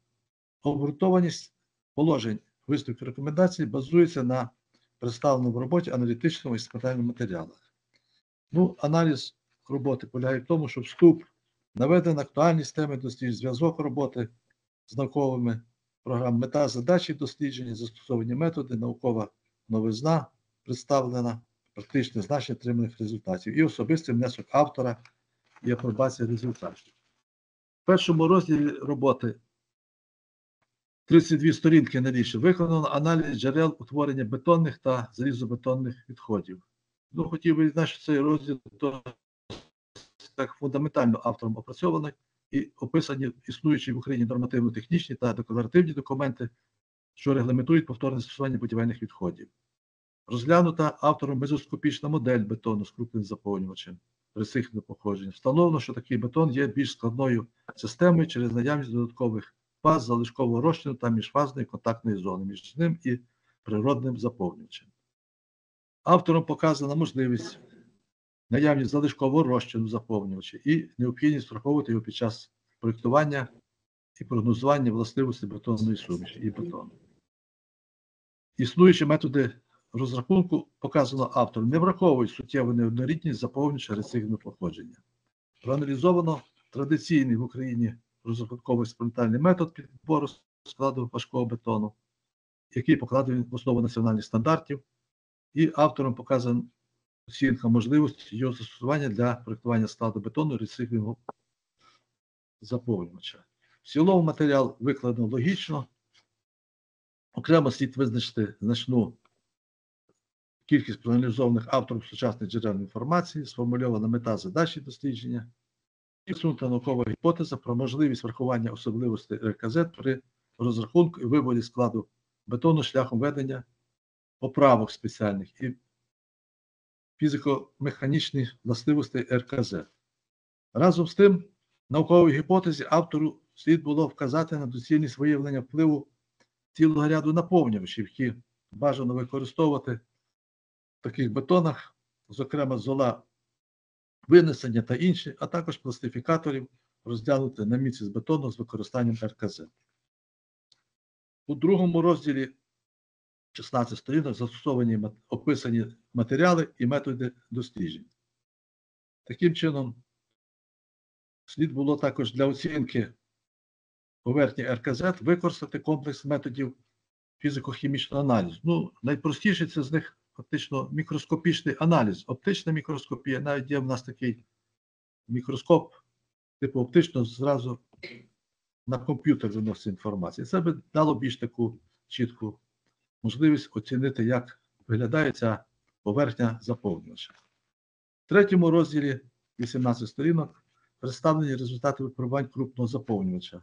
Обґрунтованість положень висновків рекомендацій базується на представленому в роботі аналітичному і спитальному матеріалах. Ну, аналіз роботи полягає в тому, що вступ наведена актуальність теми досліджень, зв'язок роботи з науковими програмами, мета задачі дослідження, застосовані методи, наукова новизна представлена, практичне значення отриманих результатів і особистий внесок автора і апробація результатів. В першому розділі роботи 32 сторінки налічно виконано аналіз джерел утворення бетонних та залізобетонних відходів. Ну, хотів би відзначити, що цей розділ так фундаментально автором опрацьований і описані існуючі в Україні нормативно-технічні та декларативні документи, що регламентують повторне застосування будівельних відходів. Розглянута автором мезоскопічна модель бетону з крупним заповнювачем рецикленого походження. Встановлено, що такий бетон є більш складною системою через наявність додаткових фаз залишкового розчину та міжфазної контактної зони між ним і природним заповнювачем. Автором показана можливість наявність залишкового розчину заповнювача і необхідність враховувати його під час проєктування і прогнозування властивостей бетонної суміші і бетону. Існуючі методи розрахунку показано автором, не враховують суттєву неоднорідність заповнювача рецикленого походження. Проаналізовано традиційний в Україні розрахунковий експериментальний метод підбору складу важкого бетону, який покладений в основу національних стандартів, і автором показана оцінка можливості його застосування для проєктування складу бетону рецикленого заповнювача. В цілому матеріал викладено логічно. Окремо слід визначити значну кількість проаналізованих автором сучасних джерел інформації, сформульована мета задачі дослідження і всунута наукова гіпотеза про можливість врахування особливостей РКЗ при розрахунку і виводі складу бетону шляхом ведення поправок спеціальних і фізико-механічні властивості РКЗ. Разом з тим, науковій гіпотезі автору слід було вказати на доцільність виявлення впливу цілого ряду наповнювачів, які бажано використовувати таких бетонах, зокрема зола винесення та інші, а також пластифікаторів, розглянути на міцність бетону з використанням РКЗ. У другому розділі 16 сторінок застосовані описані матеріали і методи досліджень. Таким чином, слід було також для оцінки поверхні РКЗ використати комплекс методів фізико-хімічного аналізу. Ну, найпростіший це з них фактично мікроскопічний аналіз, оптична мікроскопія. Навіть є в нас такий мікроскоп, типу оптично зразу на комп'ютер виносить інформацію. Це би дало більш таку чітку можливість оцінити, як виглядає ця поверхня заповнювача. В третьому розділі 18 сторінок представлені результати випробувань крупного заповнювача,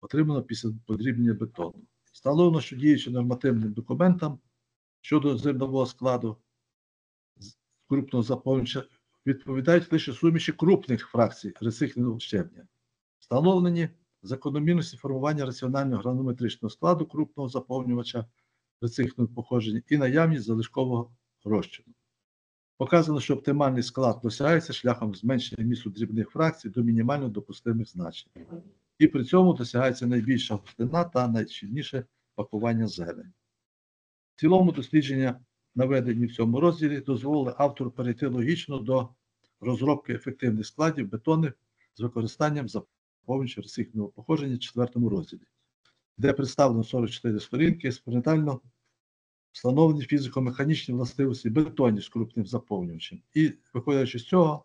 отримано після подрібнення бетону. Встановлено, що діючи нормативним документам щодо зернового складу крупного заповнювача відповідають лише суміші крупних фракцій рецикленого щебня. Встановлені закономірності формування раціонального гранометричного складу крупного заповнювача рецикленого походження і наявність залишкового розчину. Показано, що оптимальний склад досягається шляхом зменшення місту дрібних фракцій до мінімально допустимих значень. І при цьому досягається найбільша густина та найщільніше пакування зелень. Цілому дослідження, наведені в цьому розділі, дозволили автору перейти логічно до розробки ефективних складів бетонних з використанням заповнювача рецикленого походження в четвертому розділі, де представлено 44 сторінки експериментально встановлені фізико-механічні властивості бетонів з крупним заповнювачем. І, виходячи з цього,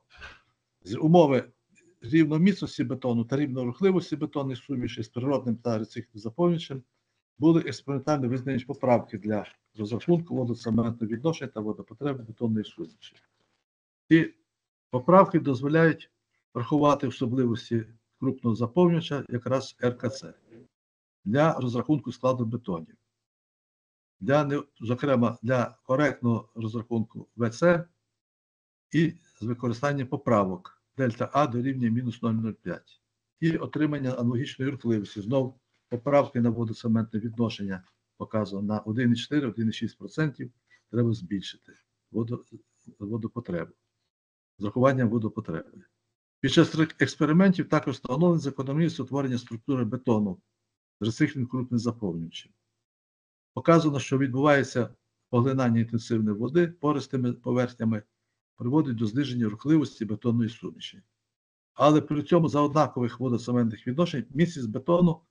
з умови рівноміцності бетону та рівнорухливості бетонних сумішей з природним та рецикленим заповнювачем були експериментально визнані поправки для розрахунку водоцементного відношення та водопотреби бетонної суміші. Ці поправки дозволяють врахувати особливості крупного заповнювача якраз РКЦ. для розрахунку складу бетонів. Для, зокрема, для коректного розрахунку ВЦ і з використанням поправок дельта А дорівнює мінус 0,05 і отримання аналогічної рухливості. Знов поправки на водоцементне відношення показано на 1,4-1,6% треба збільшити водо, водопотребу з рахуванням водопотреби. Під час експериментів також встановлено закономірність утворення структури бетону з рецикленим крупним заповнювачем. Показано, що відбувається поглинання інтенсивної води пористими поверхнями, приводить до зниження рухливості бетонної суміші. Але при цьому за однакових водоцементних відношень місяць бетону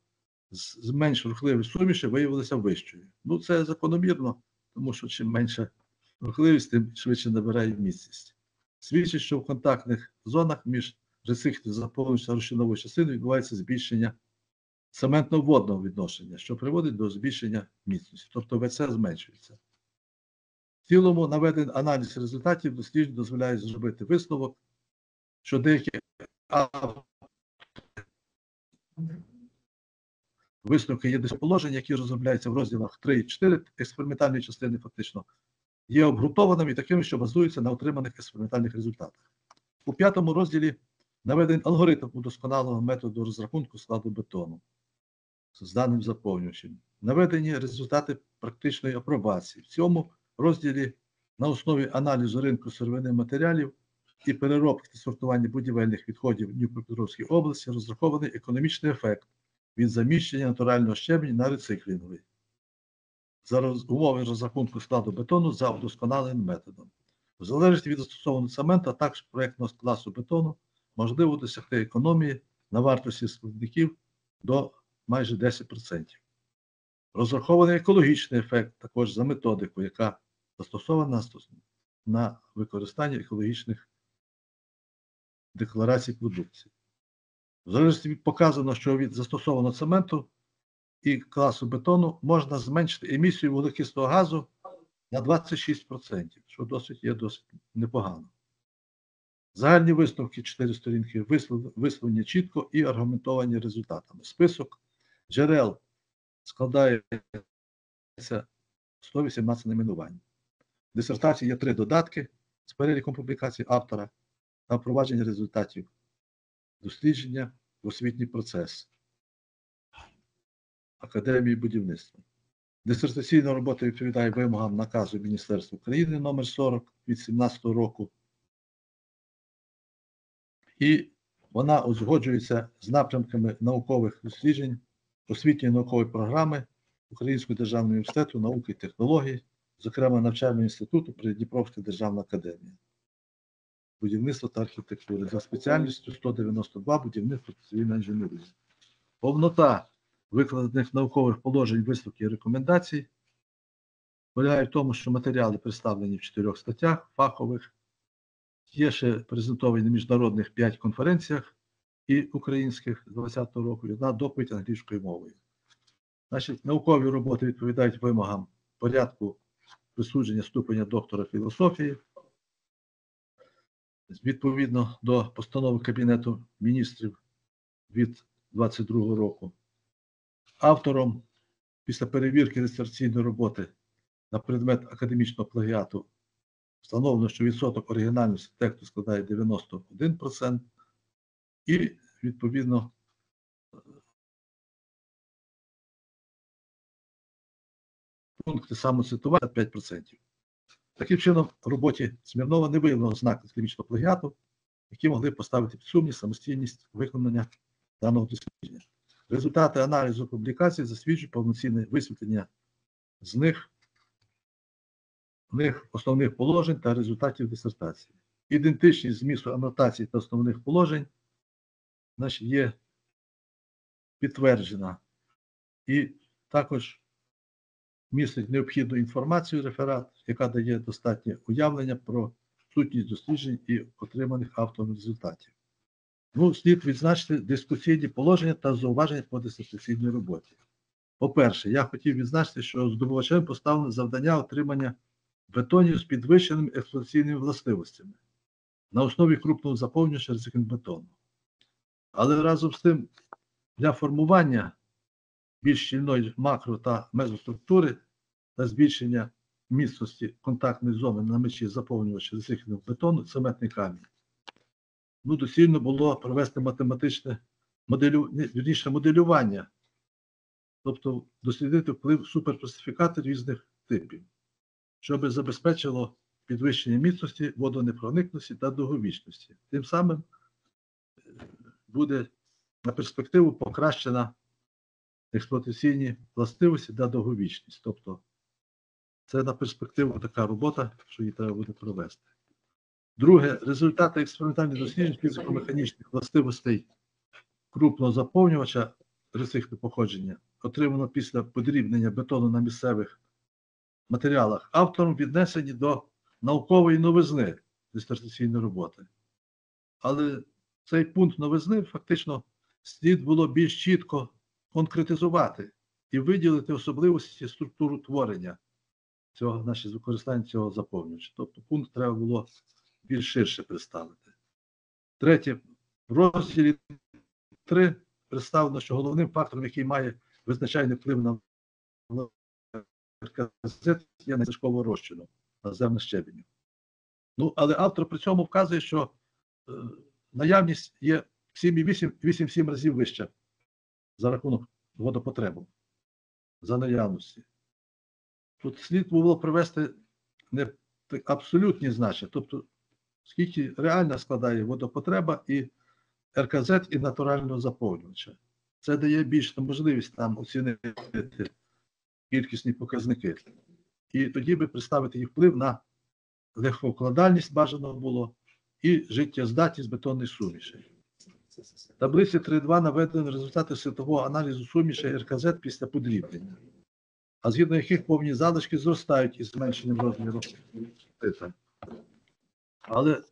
з менш рухливої суміші виявилася вищою. Ну, це закономірно, тому що чим менша рухливість, тим швидше набирає місцевість. Свідчить, що в контактних зонах між рецикленим заповнювачем та розчиновою частиною відбувається збільшення цементно-водного відношення, що приводить до збільшення міцності, тобто ВЦ зменшується. В цілому наведений аналіз результатів досліджень дозволяє зробити висновок, що деякі висновки є положення, які розробляються в розділах 3 і 4 експериментальної частини, фактично, є обґрунтованими і такими, що базуються на отриманих експериментальних результатах. У п'ятому розділі наведений алгоритм удосконаленого методу розрахунку складу бетону з даним заповнювачем. Наведені результати практичної апробації. В цьому розділі на основі аналізу ринку сировини матеріалів і переробки та сортування будівельних відходів в Дніпропетровській області розрахований економічний ефект від заміщення натурального щебня на рециклінговий за умови розрахунку складу бетону за удосконаленим методом. В залежності від застосованого цементу, а також проєктного класу бетону, можливо досягти економії на вартості складників до майже 10%. Розрахований екологічний ефект також за методикою, яка застосована на стос- на використання екологічних декларацій продукції. В залежності показано, що від застосованого цементу і класу бетону можна зменшити емісію вуглекислого газу на 26%, що досить є досить непогано. Загальні висновки 4 сторінки вислов- висловлені чітко і аргументовані результатами. Список джерел складається 118 найменувань. В дисертації є три додатки з переліком публікацій автора та впровадження результатів дослідження в освітній процес Академії будівництва. Дисертаційна робота відповідає вимогам наказу Міністерства України номер 40 від 2017 року. І вона узгоджується з напрямками наукових досліджень, освітньої наукової програми Українського державного університету науки і технологій, зокрема навчального інституту при Дніпровська державна академія. Будівництво та архітектури за спеціальністю 192 будівництво та цивільна інженерія. Повнота викладених наукових положень, висновків і рекомендацій полягає в тому, що матеріали представлені в чотирьох статтях фахових, є ще презентовані на міжнародних п'ять конференціях і українських з 2020 року, і одна доповідь англійською мовою. Значить, наукові роботи відповідають вимогам порядку присудження ступеня доктора філософії відповідно до постанови Кабінету міністрів від 22 року. Автором після перевірки реєстраційної роботи на предмет академічного плагіату встановлено, що відсоток оригінальності тексту складає 91%, і відповідно пункти самоцитування 5%. Таким чином, в роботі Смірнова не виявлено знак академічного плагіату, які могли поставити під сумнів самостійність виконання даного дослідження. Результати аналізу публікацій засвідчують повноцінне висвітлення з них, них основних положень та результатів дисертації. Ідентичність змісту анотацій та основних положень значить, є підтверджена і також містить необхідну інформацію реферат, яка дає достатнє уявлення про сутність досліджень і отриманих автором результатів. Ну, слід відзначити дискусійні положення та зауваження по дисертаційній роботі. По-перше, я хотів відзначити, що здобувачем поставлено завдання отримання бетонів з підвищеними експлуатаційними властивостями на основі крупного заповнювача бетону. Але разом з тим, для формування більш щільної макро та мезоструктури та збільшення міцності контактної зони на мечі заповнювача засихленого бетону цементний камінь. Ну, доцільно було провести математичне моделю, моделювання, тобто дослідити вплив суперкласифікаторів різних типів, щоб забезпечило підвищення міцності, водонепроникності та довговічності. Тим самим е, буде на перспективу покращена експлуатаційні властивості та довговічність. Тобто це на перспективу така робота, що її треба буде провести. Друге, результати експериментальних досліджень фізико-механічних властивостей крупного заповнювача рецикли походження, отримано після подрібнення бетону на місцевих матеріалах, автором віднесені до наукової новизни дисертаційної роботи. Але цей пункт новизни фактично слід було більш чітко конкретизувати і виділити особливості структуру творення цього, значить, використання цього заповнювача. Тобто пункт треба було більш ширше представити. Третє, в розділі 3 представлено, що головним фактором, який має визначальний вплив на РКЗ, є надлишкового розчину наземних щебенів. Ну, але автор при цьому вказує, що е, наявність є 7,8-8,7 разів вища за рахунок водопотребу, за наявності. Тут слід було привести не абсолютні значення, тобто скільки реально складає водопотреба і РКЗ і натурального заповнювача. Це дає більш можливість нам оцінити кількісні показники. І тоді би представити їх вплив на легковкладальність бажано було і життєздатність бетонних сумішей. Таблиці 3.2 наведені результати світового аналізу сумішей РКЗ після подрібнення, а згідно яких повні залишки зростають із зменшенням розміру тита. Але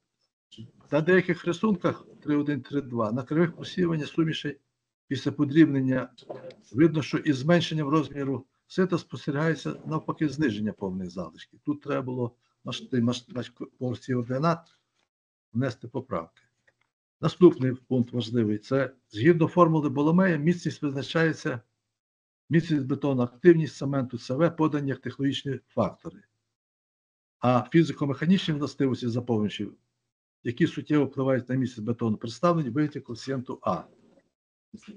на деяких рисунках 3.1.3.2 на кривих просіювання сумішей після подрібнення видно, що із зменшенням розміру сита спостерігається навпаки зниження повних залишків. Тут треба було на порції ординат внести поправки. Наступний пункт важливий це згідно формули Боломея, міцність визначається міцність бетону, активність цементу ЦВ подані як технологічні фактори. А фізико-механічні властивості заповнювачів, які суттєво впливають на місце бетону, представлені вигляді коефіцієнту А.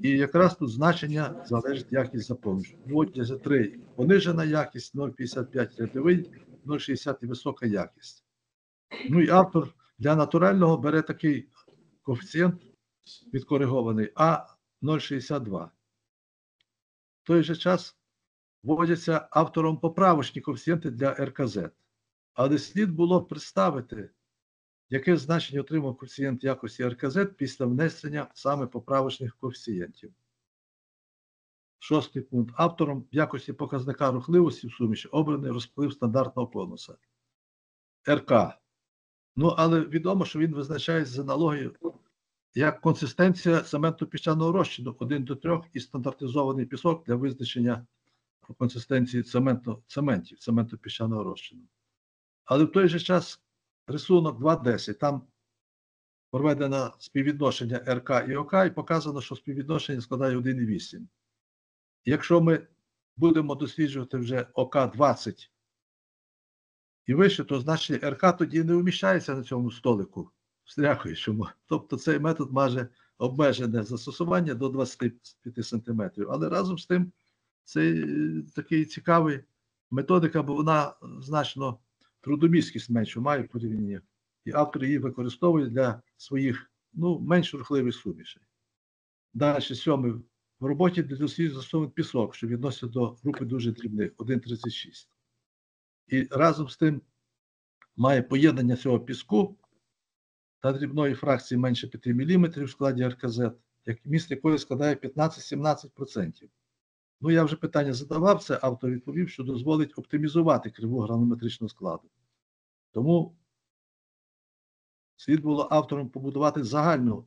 І якраз тут значення залежить якість заповнювачів. Вводяться 3 понижена якість, 0,55 рядовий, 0,60 і висока якість. Ну і автор для натурального бере такий коефіцієнт відкоригований А 0,62. В той же час вводяться автором поправочні коефіцієнти для РКЗ. Але слід було представити, яке значення отримав коефіцієнт якості РКЗ після внесення саме поправочних коефіцієнтів. Шостий пункт. Автором в якості показника рухливості в суміші обраний розплив стандартного конуса. РК. Ну, але відомо, що він визначається з аналогією як консистенція цементу піщаного розчину 1 до 3 і стандартизований пісок для визначення консистенції цементу, цементів, цементу піщаного розчину. Але в той же час рисунок 2.10, там проведено співвідношення РК і ОК, і показано, що співвідношення складає 1,8. Якщо ми будемо досліджувати вже ОК 20 і вище, то значення РК тоді не вміщається на цьому столику встряхуючому. Тобто цей метод має обмежене застосування до 25 см. Але разом з тим це такий цікавий методика, бо вона значно трудомісткість меншу має в порівнянні. І автор її використовує для своїх ну, менш рухливих сумішей. Далі сьомий. В роботі для досліджень застосований пісок, що відноситься до групи дуже дрібних 1,36. І разом з тим має поєднання цього піску та дрібної фракції менше 5 мм в складі РКЗ, міст якої складає 15-17%. Ну, я вже питання задавав, це автор відповів, що дозволить оптимізувати криву гранометричного складу. Тому слід було автором побудувати загальну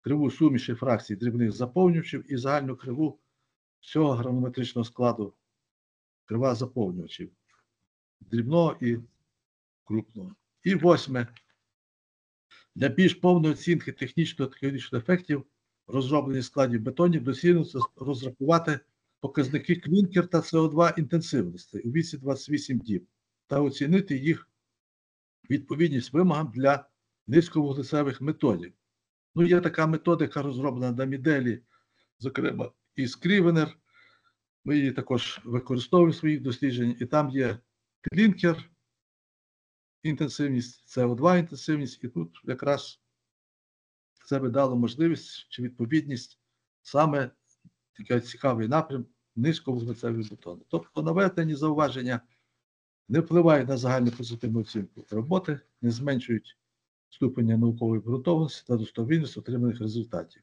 криву суміші фракцій дрібних заповнювачів і загальну криву всього гранометричного складу крива заповнювачів дрібного і крупного. І восьме. Для більш повної оцінки технічно-технологічних ефектів розроблення складів бетонів доцільно розрахувати показники клінкер та СО2 інтенсивності у віці 28 діб та оцінити їх відповідність вимогам для низьковуглецевих методів. Ну, є така методика, розроблена на Міделі, зокрема, і Скрівенер. Ми її також використовуємо в своїх дослідженнях, і там є клінкер, інтенсивність, СО2 інтенсивність, і тут якраз це би дало можливість чи відповідність саме такий цікавий напрям низьковуглецевих бетонів. Тобто наведені зауваження не впливають на загальну позитивну оцінку роботи, не зменшують ступеня наукової обґрунтованості та достовірність отриманих результатів.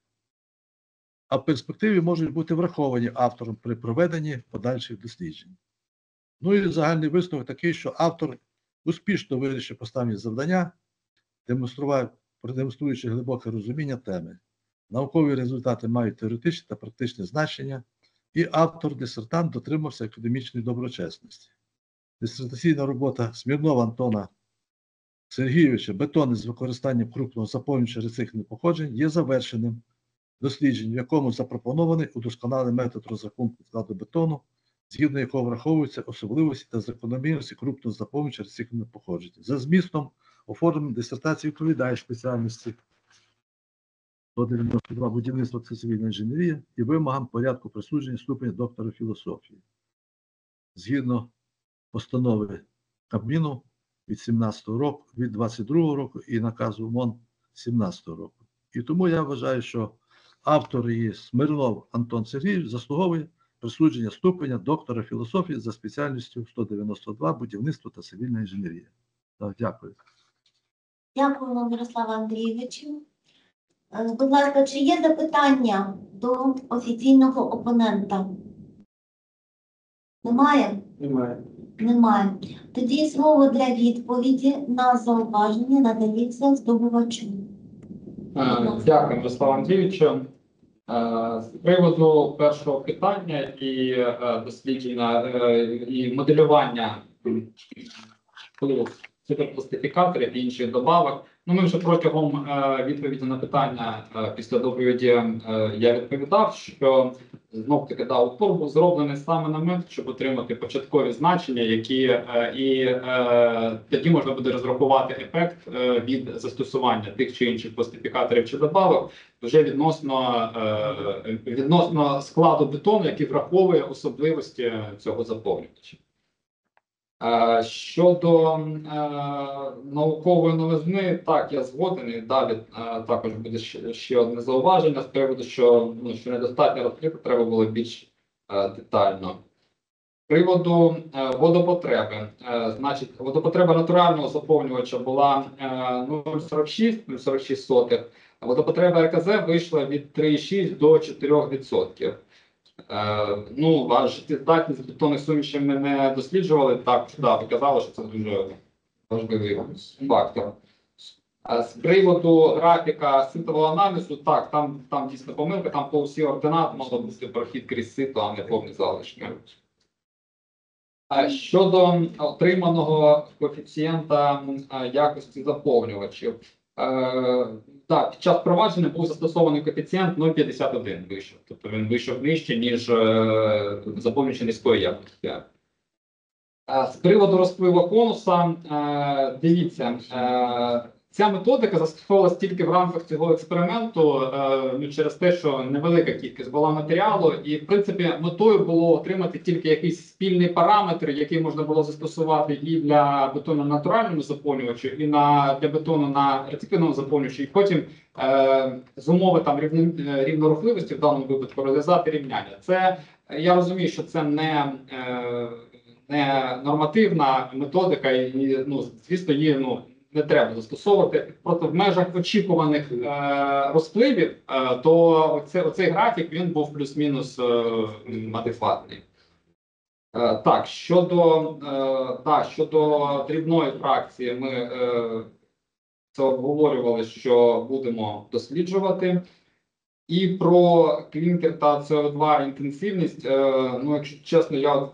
А в перспективі можуть бути враховані автором при проведенні подальших досліджень. Ну і загальний висновок такий, що автор успішно вирішив поставлені завдання, продемонструючи глибоке розуміння теми. Наукові результати мають теоретичне та практичне значення, і автор дисертант дотримався академічної доброчесності. Дисертаційна робота Смірнова Антона Сергійовича бетони з використанням крупного заповнювача рециклінг походжень є завершеним дослідженням, в якому запропонований удосконалений метод розрахунку складу бетону, згідно якого враховуються особливості та закономірності крупного заповнювача рециклінг походження. За змістом оформлення дисертації відповідає спеціальності 192 будівництво та цивільна інженерія і вимогам порядку присудження ступеня доктора філософії. Згідно постанови Кабміну від 17 року, від 22 року і наказу МОН 17 року. І тому я вважаю, що автор її Смирнов Антон Сергійович заслуговує присудження ступеня доктора філософії за спеціальністю 192 будівництво та цивільна інженерія. Так, дякую. Дякую вам, Мирослава Андрійовичу. Е, Будь ласка, чи є запитання до офіційного опонента? Немає? Немає. Немає. Тоді слово для відповіді на зауваження надається здобувачу. Е, Дякую, Мирослав Андрійовичу. Е, З приводу першого питання і е, дослідження е, і моделювання. впливу суперпластифікаторів і інших добавок. Ну, ми вже протягом е, відповіді на питання е, після доповіді е, я відповідав, що знов таки да, упор був зроблений саме на метод, щоб отримати початкові значення, які і тоді можна буде розрахувати ефект від застосування тих чи інших пластифікаторів чи добавок вже відносно, відносно складу бетону, який враховує особливості цього заповнювача. Щодо наукової новизни, так я згоден. І далі також буде ще, одне зауваження з приводу, що, ну, що недостатньо розкрити, треба було більш детально. З приводу водопотреби, значить, водопотреба натурального заповнювача була е, 0,46, 0,46 сотих, а водопотреба РКЗ вийшла від 3,6 до 4%. Е, ну, а життєздатність бетонних сумішів ми не досліджували. Так, да, ви що це дуже важливий фактор. З приводу графіка ситового аналізу, так, там, там дійсно помилка, там по всі ординат мало бути прохід крізь сито, а не повні залишки. Щодо отриманого коефіцієнта якості заповнювачів, е, так, під час впровадження був застосований коефіцієнт 0,51 вийшов. Тобто він вийшов нижче, ніж е, заповнюючи низької якості. Е, З приводу розпливу конуса, е, дивіться, е, ця методика застосовувалась тільки в рамках цього експерименту е, ну, через те, що невелика кількість була матеріалу, і в принципі метою було отримати тільки якийсь спільний параметр, який можна було застосувати і для бетону на натуральному заповнювачу, і на для бетону на рециклінному заповнювачу, і потім е, з умови там рівно, е, рівнорухливості в даному випадку розв'язати рівняння. Це я розумію, що це не. Е, не нормативна методика, і ну звісно, її ну не треба застосовувати. Просто в межах очікуваних е, розпливів, е, то оце, оцей графік він був плюс-мінус е, адекватний. Е, так, щодо е, да, щодо дрібної фракції, ми е, це обговорювали, що будемо досліджувати. І про клінкер та СО2 інтенсивність. е, Ну, якщо чесно, я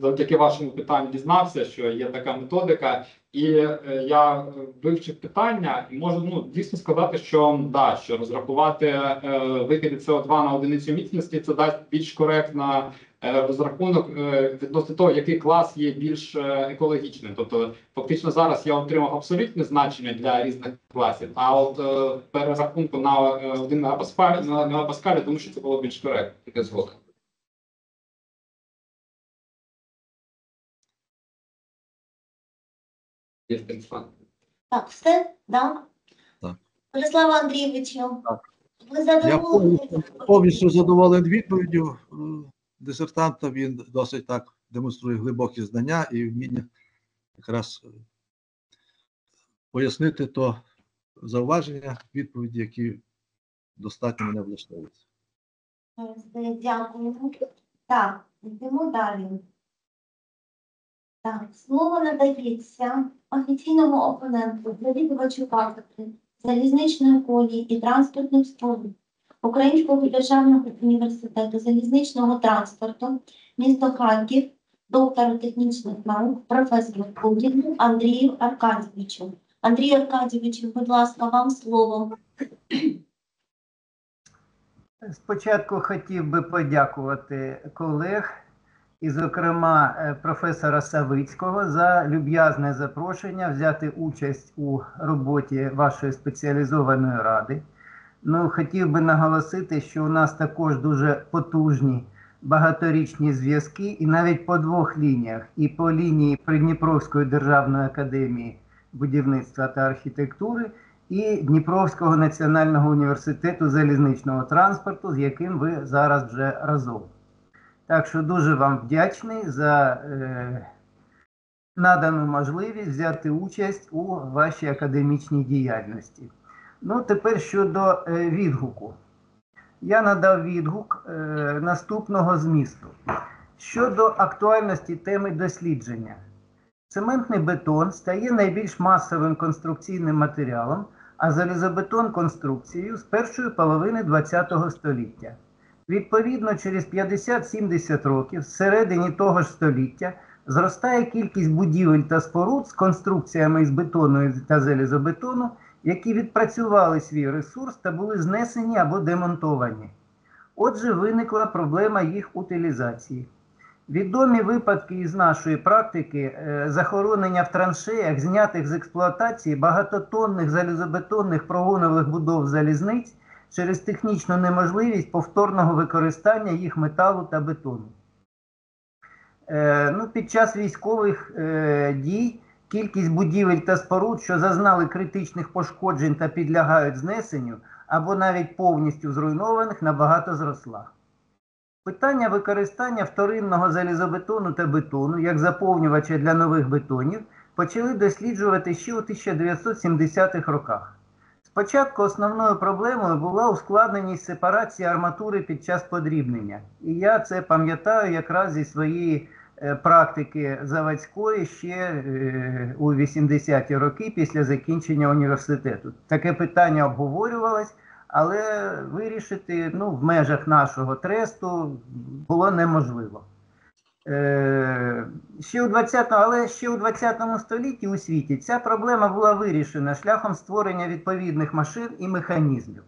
завдяки вашому питанню дізнався, що є така методика, і е, я вивчив питання, і можу ну дійсно сказати, що да, що розрахувати е, викиди СО2 на одиницю міцності це дасть більш коректно е, розрахунок е, відносно того, який клас є більш е, екологічним. Тобто, фактично зараз я отримав абсолютне значення для різних класів, а от е, перерахунку на е, один на мегапаскалі, тому що це було більш коректно. Таке згодом. Так, все? Да? Так. Борислава Андрійовичу, Так. ви Я задоволені? повністю, повністю задоволений відповіддю е, дисертанта. Він досить так демонструє глибокі знання і вміння якраз е, пояснити то зауваження, відповіді, які достатньо мене влаштовують. Все, Дякую. Так, йдемо далі. Так, слово надається офіційному опоненту, завідувачу кафедри залізничної колії і транспортних споруд Українського державного університету залізничного транспорту, місто Харків, доктору технічних наук, професору Кудіну Андрію Аркадійовичу. Андрію Аркадійовичу, будь ласка, вам слово. Спочатку хотів би подякувати колег, і, зокрема, е, професора Савицького за люб'язне запрошення взяти участь у роботі вашої спеціалізованої ради. Ну, хотів би наголосити, що у нас також дуже потужні багаторічні зв'язки, і навіть по двох лініях: і по лінії Придніпровської державної академії будівництва та архітектури, і Дніпровського національного університету залізничного транспорту, з яким ви зараз вже разом. Так що дуже вам вдячний за е, надану можливість взяти участь у вашій академічній діяльності. Ну, тепер щодо е, відгуку. Я надав відгук е, наступного змісту. Щодо актуальності теми дослідження. Цементний бетон стає найбільш масовим конструкційним матеріалом, а залізобетон конструкцією з першої половини ХХ століття. Відповідно, через 50-70 років, всередині того ж століття, зростає кількість будівель та споруд з конструкціями із бетону та залізобетону, які відпрацювали свій ресурс та були знесені або демонтовані. Отже, виникла проблема їх утилізації. Відомі випадки із нашої практики е, захоронення в траншеях, знятих з експлуатації багатотонних залізобетонних прогонових будов залізниць через технічну неможливість повторного використання їх металу та бетону. Е, ну, під час військових е, дій кількість будівель та споруд, що зазнали критичних пошкоджень та підлягають знесенню, або навіть повністю зруйнованих, набагато зросла. Питання використання вторинного залізобетону та бетону як заповнювача для нових бетонів почали досліджувати ще у 1970-х роках. Спочатку основною проблемою була ускладненість сепарації арматури під час подрібнення. І я це пам'ятаю якраз зі своєї практики заводської ще е, у 80-ті роки після закінчення університету. Таке питання обговорювалось, але вирішити ну, в межах нашого тресту було неможливо. Е, ще у 20, але ще у 20 столітті у світі ця проблема була вирішена шляхом створення відповідних машин і механізмів.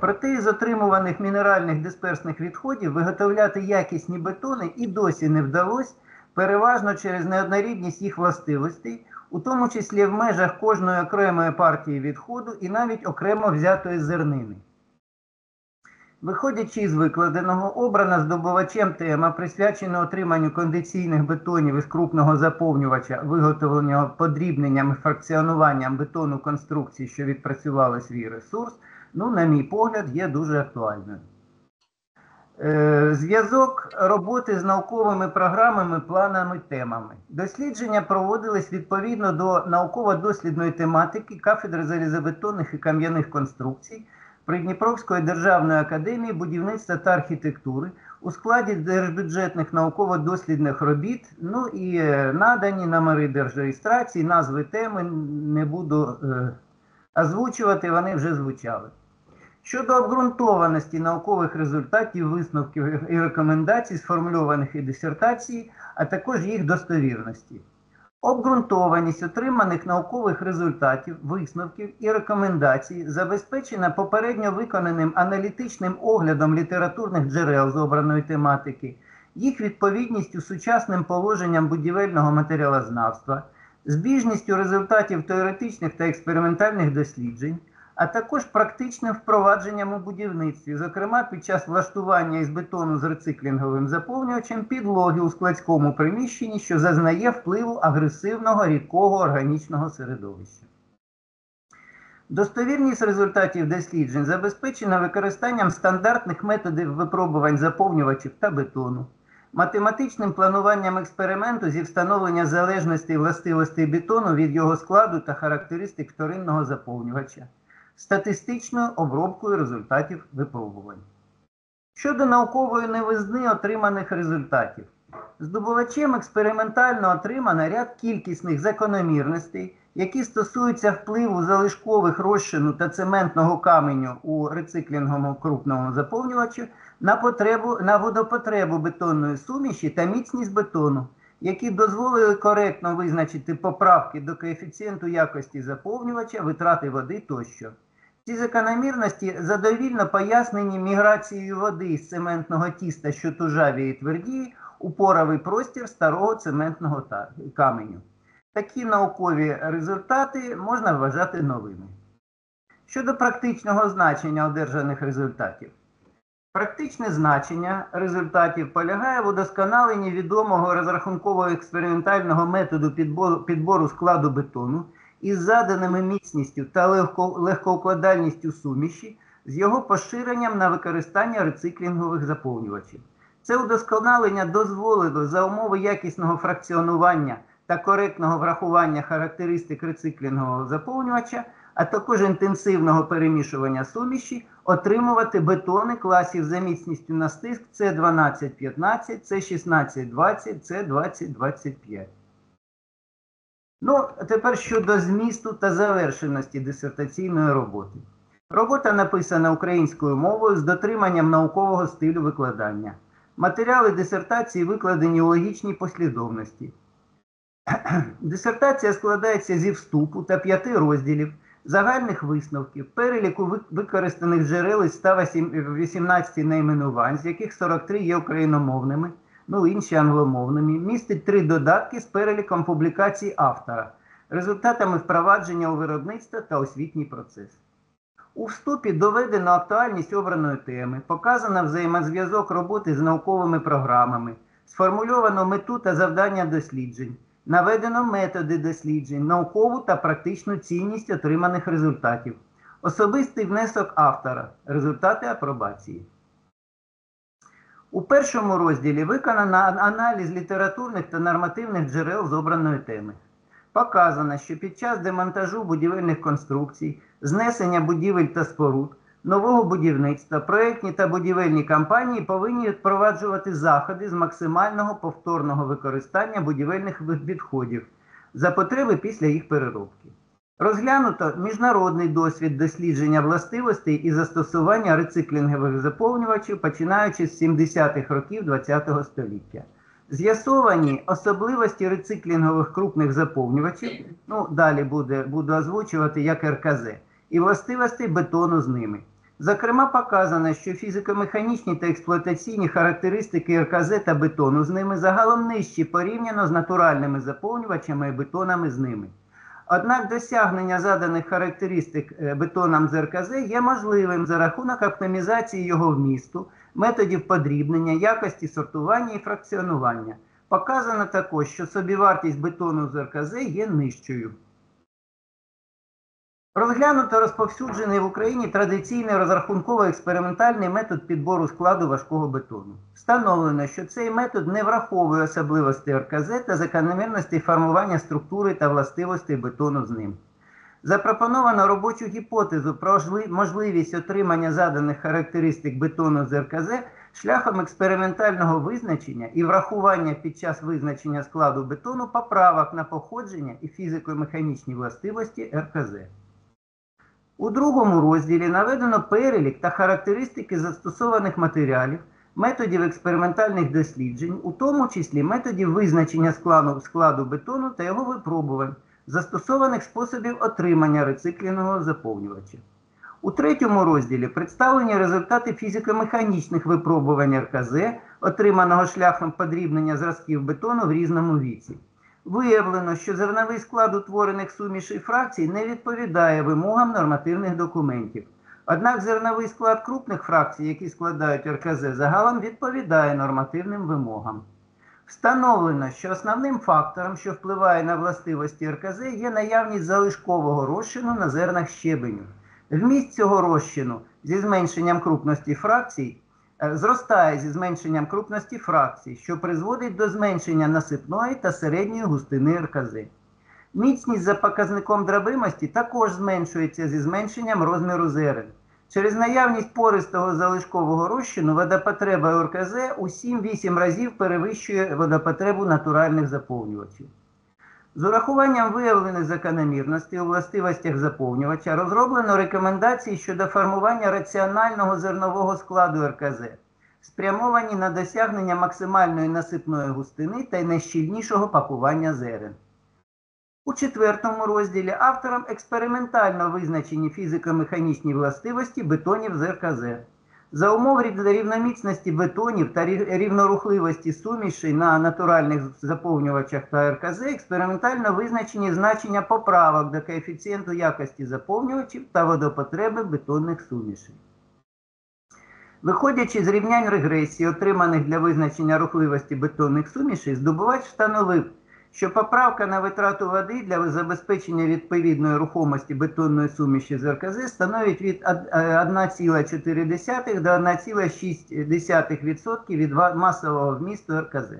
Проте із отримуваних мінеральних дисперсних відходів виготовляти якісні бетони і досі не вдалося, переважно через неоднорідність їх властивостей, у тому числі в межах кожної окремої партії відходу і навіть окремо взятої зернини. Виходячи із викладеного, обрана здобувачем тема, присвячена отриманню кондиційних бетонів із крупного заповнювача, виготовленого подрібненням і фракціонуванням бетону конструкцій, що відпрацювали свій ресурс, ну, на мій погляд, є дуже актуальною. Е, Зв'язок роботи з науковими програмами, планами, темами. Дослідження проводились відповідно до науково-дослідної тематики кафедри залізобетонних і кам'яних конструкцій Придніпровської державної академії будівництва та архітектури у складі держбюджетних науково-дослідних робіт, ну і е, надані номери держреєстрації, назви теми не буду е, озвучувати, вони вже звучали. Щодо обґрунтованості наукових результатів, висновків і рекомендацій, сформульованих і дисертації, а також їх достовірності. Обґрунтованість отриманих наукових результатів, висновків і рекомендацій забезпечена попередньо виконаним аналітичним оглядом літературних джерел з обраної тематики, їх відповідністю сучасним положенням будівельного матеріалознавства, збіжністю результатів теоретичних та експериментальних досліджень, а також практичним впровадженням у будівництві, зокрема під час влаштування із бетону з рециклінговим заповнювачем підлоги у складському приміщенні, що зазнає впливу агресивного рідкого органічного середовища. Достовірність результатів досліджень забезпечена використанням стандартних методів випробувань заповнювачів та бетону, математичним плануванням експерименту зі встановлення залежностей властивостей бетону від його складу та характеристик вторинного заповнювача, статистичною обробкою результатів випробувань. Щодо наукової новизни отриманих результатів, здобувачем експериментально отримано ряд кількісних закономірностей, які стосуються впливу залишкових розчину та цементного каменю у рециклінговому крупному заповнювачі на, потребу, на водопотребу бетонної суміші та міцність бетону, які дозволили коректно визначити поправки до коефіцієнту якості заповнювача, витрати води тощо. Ці закономірності задовільно пояснені міграцією води з цементного тіста, що тужавіє і твердіє, у поровий простір старого цементного каменю. Такі наукові результати можна вважати новими. Щодо практичного значення одержаних результатів. Практичне значення результатів полягає в удосконаленні відомого розрахунково-експериментального методу підбору, підбору складу бетону із заданими міцністю та легкоукладальністю суміші з його поширенням на використання рециклінгових заповнювачів. Це удосконалення дозволило за умови якісного фракціонування та коректного врахування характеристик рециклінгового заповнювача, а також інтенсивного перемішування суміші, отримувати бетони класів за міцністю на стиск С1215, С1620, С2025. Ну, тепер щодо змісту та завершеності дисертаційної роботи. Робота написана українською мовою з дотриманням наукового стилю викладання. Матеріали дисертації викладені у логічній послідовності. <clears throat> Дисертація складається зі вступу та п'яти розділів, загальних висновків, переліку використаних джерел із 118 найменувань, з яких 43 є україномовними, ну інші англомовними, містить три додатки з переліком публікацій автора, результатами впровадження у виробництво та освітній процес. У вступі доведено актуальність обраної теми, показано взаємозв'язок роботи з науковими програмами, сформульовано мету та завдання досліджень, наведено методи досліджень, наукову та практичну цінність отриманих результатів, особистий внесок автора, результати апробації. У першому розділі виконано аналіз літературних та нормативних джерел з обраної теми. Показано, що під час демонтажу будівельних конструкцій, знесення будівель та споруд, нового будівництва, проєктні та будівельні компанії повинні впроваджувати заходи з максимального повторного використання будівельних відходів за потреби після їх переробки. Розглянуто міжнародний досвід дослідження властивостей і застосування рециклінгових заповнювачів, починаючи з 70-х років ХХ століття. З'ясовані особливості рециклінгових крупних заповнювачів, ну далі буде, буду озвучувати як РКЗ, і властивостей бетону з ними. Зокрема, показано, що фізико-механічні та експлуатаційні характеристики РКЗ та бетону з ними загалом нижчі порівняно з натуральними заповнювачами і бетонами з ними. Однак досягнення заданих характеристик е, бетоном з РКЗ є можливим за рахунок оптимізації його вмісту, методів подрібнення, якості сортування і фракціонування. Показано також, що собівартість бетону з РКЗ є нижчою. Розглянуто розповсюджений в Україні традиційний розрахунково-експериментальний метод підбору складу важкого бетону. Встановлено, що цей метод не враховує особливості РКЗ та закономірності формування структури та властивостей бетону з ним. Запропоновано робочу гіпотезу про можливість отримання заданих характеристик бетону з РКЗ шляхом експериментального визначення і врахування під час визначення складу бетону поправок на походження і фізико-механічні властивості РКЗ. У другому розділі наведено перелік та характеристики застосованих матеріалів, методів експериментальних досліджень, у тому числі методів визначення складу, складу бетону та його випробувань, застосованих способів отримання рециклінгового заповнювача. У третьому розділі представлені результати фізико-механічних випробувань РКЗ, отриманого шляхом подрібнення зразків бетону в різному віці. Виявлено, що зерновий склад утворених сумішей фракцій не відповідає вимогам нормативних документів. Однак зерновий склад крупних фракцій, які складають РКЗ, загалом відповідає нормативним вимогам. Встановлено, що основним фактором, що впливає на властивості РКЗ, є наявність залишкового розчину на зернах щебеню. Вміст цього розчину зі зменшенням крупності фракцій зростає зі зменшенням крупності фракцій, що призводить до зменшення насипної та середньої густини РКЗ. Міцність за показником дробимості також зменшується зі зменшенням розміру зерен. Через наявність пористого залишкового розчину водопотреба РКЗ у 7-8 разів перевищує водопотребу натуральних заповнювачів. З урахуванням виявлених закономірностей у властивостях заповнювача розроблено рекомендації щодо формування раціонального зернового складу РКЗ, спрямовані на досягнення максимальної насипної густини та й найщільнішого пакування зерен. У четвертому розділі автором експериментально визначені фізико-механічні властивості бетонів з РКЗ. За умов рів- рівноміцності бетонів та рівнорухливості сумішей на натуральних заповнювачах та РКЗ експериментально визначені значення поправок до коефіцієнту якості заповнювачів та водопотреби бетонних сумішей. Виходячи з рівнянь регресії, отриманих для визначення рухливості бетонних сумішей, здобувач встановив, що поправка на витрату води для забезпечення відповідної рухомості бетонної суміші з РКЗ становить від е, 1,4 до 1,6% від масового вмісту РКЗ.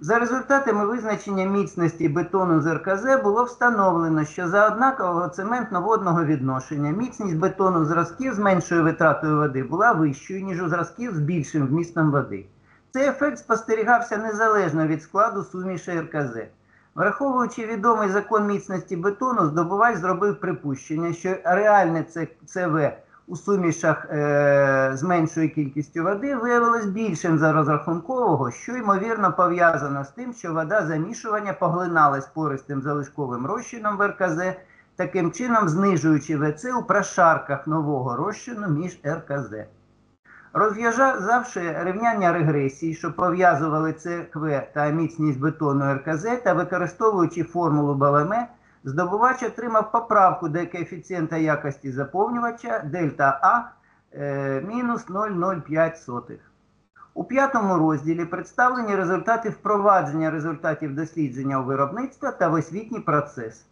За результатами визначення міцності бетону з РКЗ було встановлено, що за однакового цементно-водного відношення міцність бетону зразків з меншою витратою води була вищою, ніж у зразків з більшим вмістом води. Цей ефект спостерігався незалежно від складу суміші РКЗ. Враховуючи відомий закон міцності бетону, здобувач зробив припущення, що реальне ЦВ у сумішах е, з меншою кількістю води виявилось більшим за розрахункового, що ймовірно пов'язано з тим, що вода замішування поглиналась пористим залишковим розчином в РКЗ, таким чином знижуючи ВЦ у прошарках нового розчину між РКЗ. Розв'язавши рівняння регресії, що пов'язували ЦКВ та міцність бетону РКЗ та використовуючи формулу Баламе, здобувач отримав поправку до коефіцієнта якості заповнювача дельта А е, мінус 0,05. У п'ятому розділі представлені результати впровадження результатів дослідження у виробництво та в освітній процес.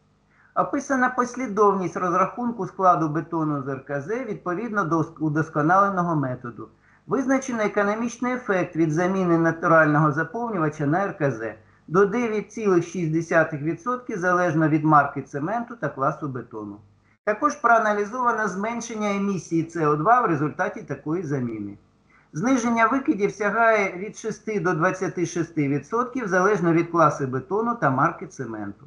Описана послідовність розрахунку складу бетону з РКЗ відповідно до удосконаленого методу. Визначено економічний ефект від заміни натурального заповнювача на РКЗ до 9,6% залежно від марки цементу та класу бетону. Також проаналізовано зменшення емісії СО2 в результаті такої заміни. Зниження викидів сягає від 6 до 26% залежно від класу бетону та марки цементу.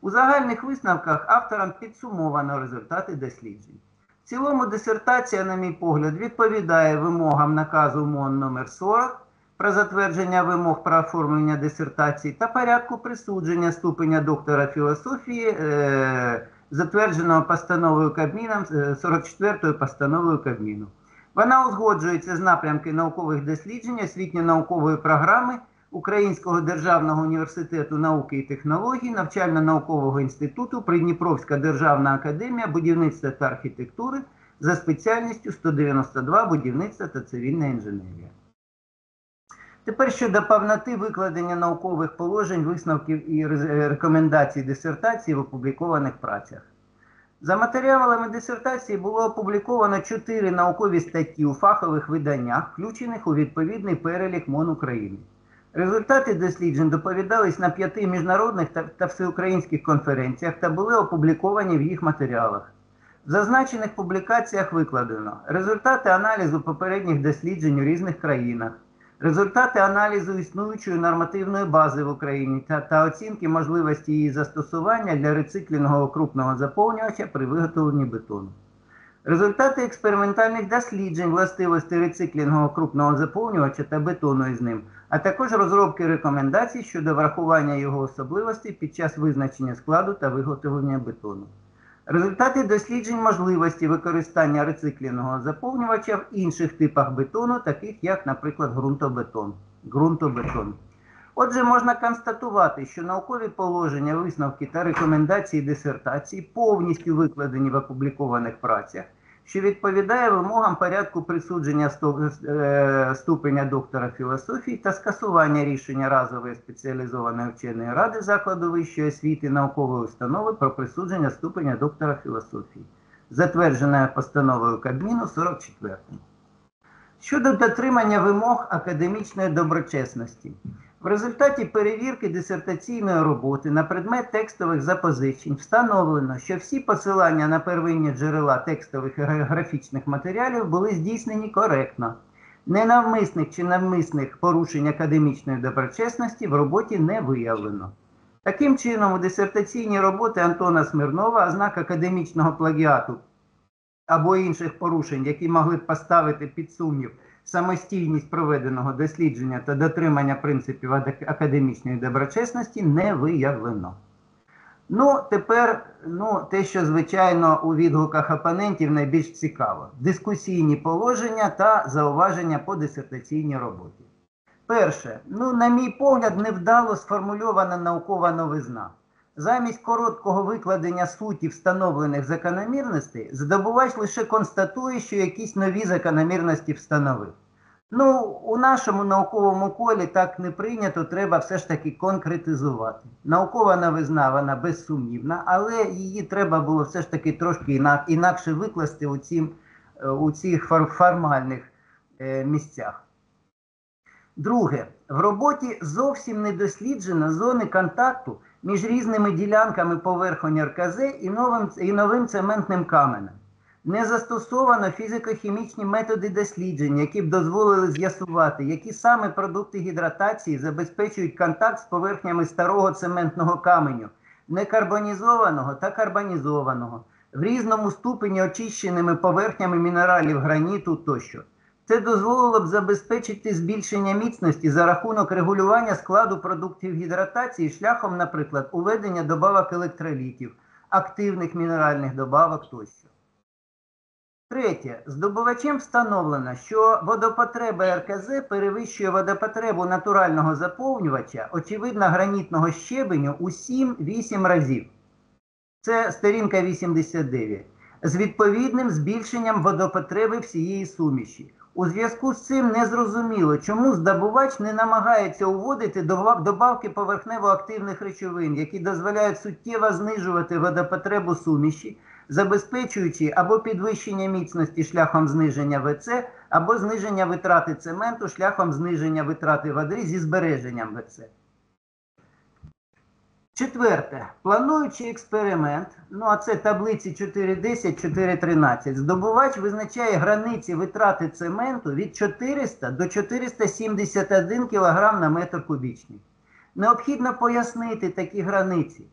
У загальних висновках авторам підсумовано результати досліджень. В цілому дисертація, на мій погляд, відповідає вимогам наказу МОН номер 40 про затвердження вимог про оформлення дисертації та порядку присудження ступеня доктора філософії, е, затвердженого постановою Кабміном, е, 44-ю постановою Кабміну. Вона узгоджується з напрямки наукових досліджень освітньо-наукової програми Українського державного університету науки і технологій, навчально-наукового інституту Придніпровська державна академія будівництва та архітектури за спеціальністю 192 будівництва та цивільна інженерія. Тепер щодо повноти викладення наукових положень, висновків і рекомендацій дисертації в опублікованих працях. За матеріалами дисертації було опубліковано чотири наукові статті у фахових виданнях, включених у відповідний перелік МОН України. Результати досліджень доповідались на п'яти міжнародних та, та всеукраїнських конференціях та були опубліковані в їх матеріалах. В зазначених публікаціях викладено результати аналізу попередніх досліджень у різних країнах, результати аналізу існуючої нормативної бази в Україні та, та оцінки можливості її застосування для рециклінгового крупного заповнювача при виготовленні бетону. Результати експериментальних досліджень властивості рециклінгового крупного заповнювача та бетону із ним, а також розробки рекомендацій щодо врахування його особливостей під час визначення складу та виготовлення бетону. Результати досліджень можливості використання рециклінного заповнювача в інших типах бетону, таких як, наприклад, ґрунтобетон. ґрунтобетон. Отже, можна констатувати, що наукові положення, висновки та рекомендації дисертації повністю викладені в опублікованих працях, що відповідає вимогам порядку присудження е, ступеня доктора філософії та скасування рішення разової спеціалізованої вченої ради закладу вищої освіти наукової установи про присудження ступеня доктора філософії, затвердженою постановою Кабміну 44. Щодо дотримання вимог академічної доброчесності. В результаті перевірки дисертаційної роботи на предмет текстових запозичень встановлено, що всі посилання на первинні джерела текстових і географічних матеріалів були здійснені коректно. Ненавмисних чи навмисних порушень академічної доброчесності в роботі не виявлено. Таким чином, у дисертаційній роботи Антона Смирнова ознак академічного плагіату або інших порушень, які могли б поставити під сумнів самостійність проведеного дослідження та дотримання принципів академічної доброчесності не виявлено. Ну, тепер ну, те, що звичайно у відгуках опонентів найбільш цікаво: дискусійні положення та зауваження по дисертаційній роботі. Перше, ну, на мій погляд, невдало сформульована наукова новизна. Замість короткого викладення суті встановлених закономірностей, здобувач лише констатує, що якісь нові закономірності встановив. Ну, у нашому науковому колі так не прийнято, треба все ж таки конкретизувати. Наукова новизна, вона безсумнівна, але її треба було все ж таки трошки інакше викласти у, цім, е, у цих формальних е, місцях. Друге, в роботі зовсім не досліджено зони контакту між різними ділянками поверхонь РКЗ і новим, і новим цементним каменем. Не застосовано фізико-хімічні методи досліджень, які б дозволили з'ясувати, які саме продукти гідратації забезпечують контакт з поверхнями старого цементного каменю, некарбонізованого та карбонізованого, в різному ступені очищеними поверхнями мінералів граніту тощо. Це дозволило б забезпечити збільшення міцності за рахунок регулювання складу продуктів гідратації шляхом, наприклад, уведення добавок електролітів, активних мінеральних добавок тощо. Третє. Здобувачем встановлено, що водопотреба РКЗ перевищує водопотребу натурального заповнювача, очевидно, гранітного щебеню у 7-8 разів. Це сторінка 89. З відповідним збільшенням водопотреби всієї суміші. У зв'язку з цим незрозуміло, чому здобувач не намагається уводити добавки поверхнево-активних речовин, які дозволяють суттєво знижувати водопотребу суміші, забезпечуючи або підвищення міцності шляхом зниження ВЦ, або зниження витрати цементу шляхом зниження витрати води зі збереженням ВЦ. Четверте, плануючи експеримент, ну а це таблиці 4.10, 4.13, здобувач визначає границі витрати цементу від 400 до 471 кг на метр кубічний. Необхідно пояснити такі границі,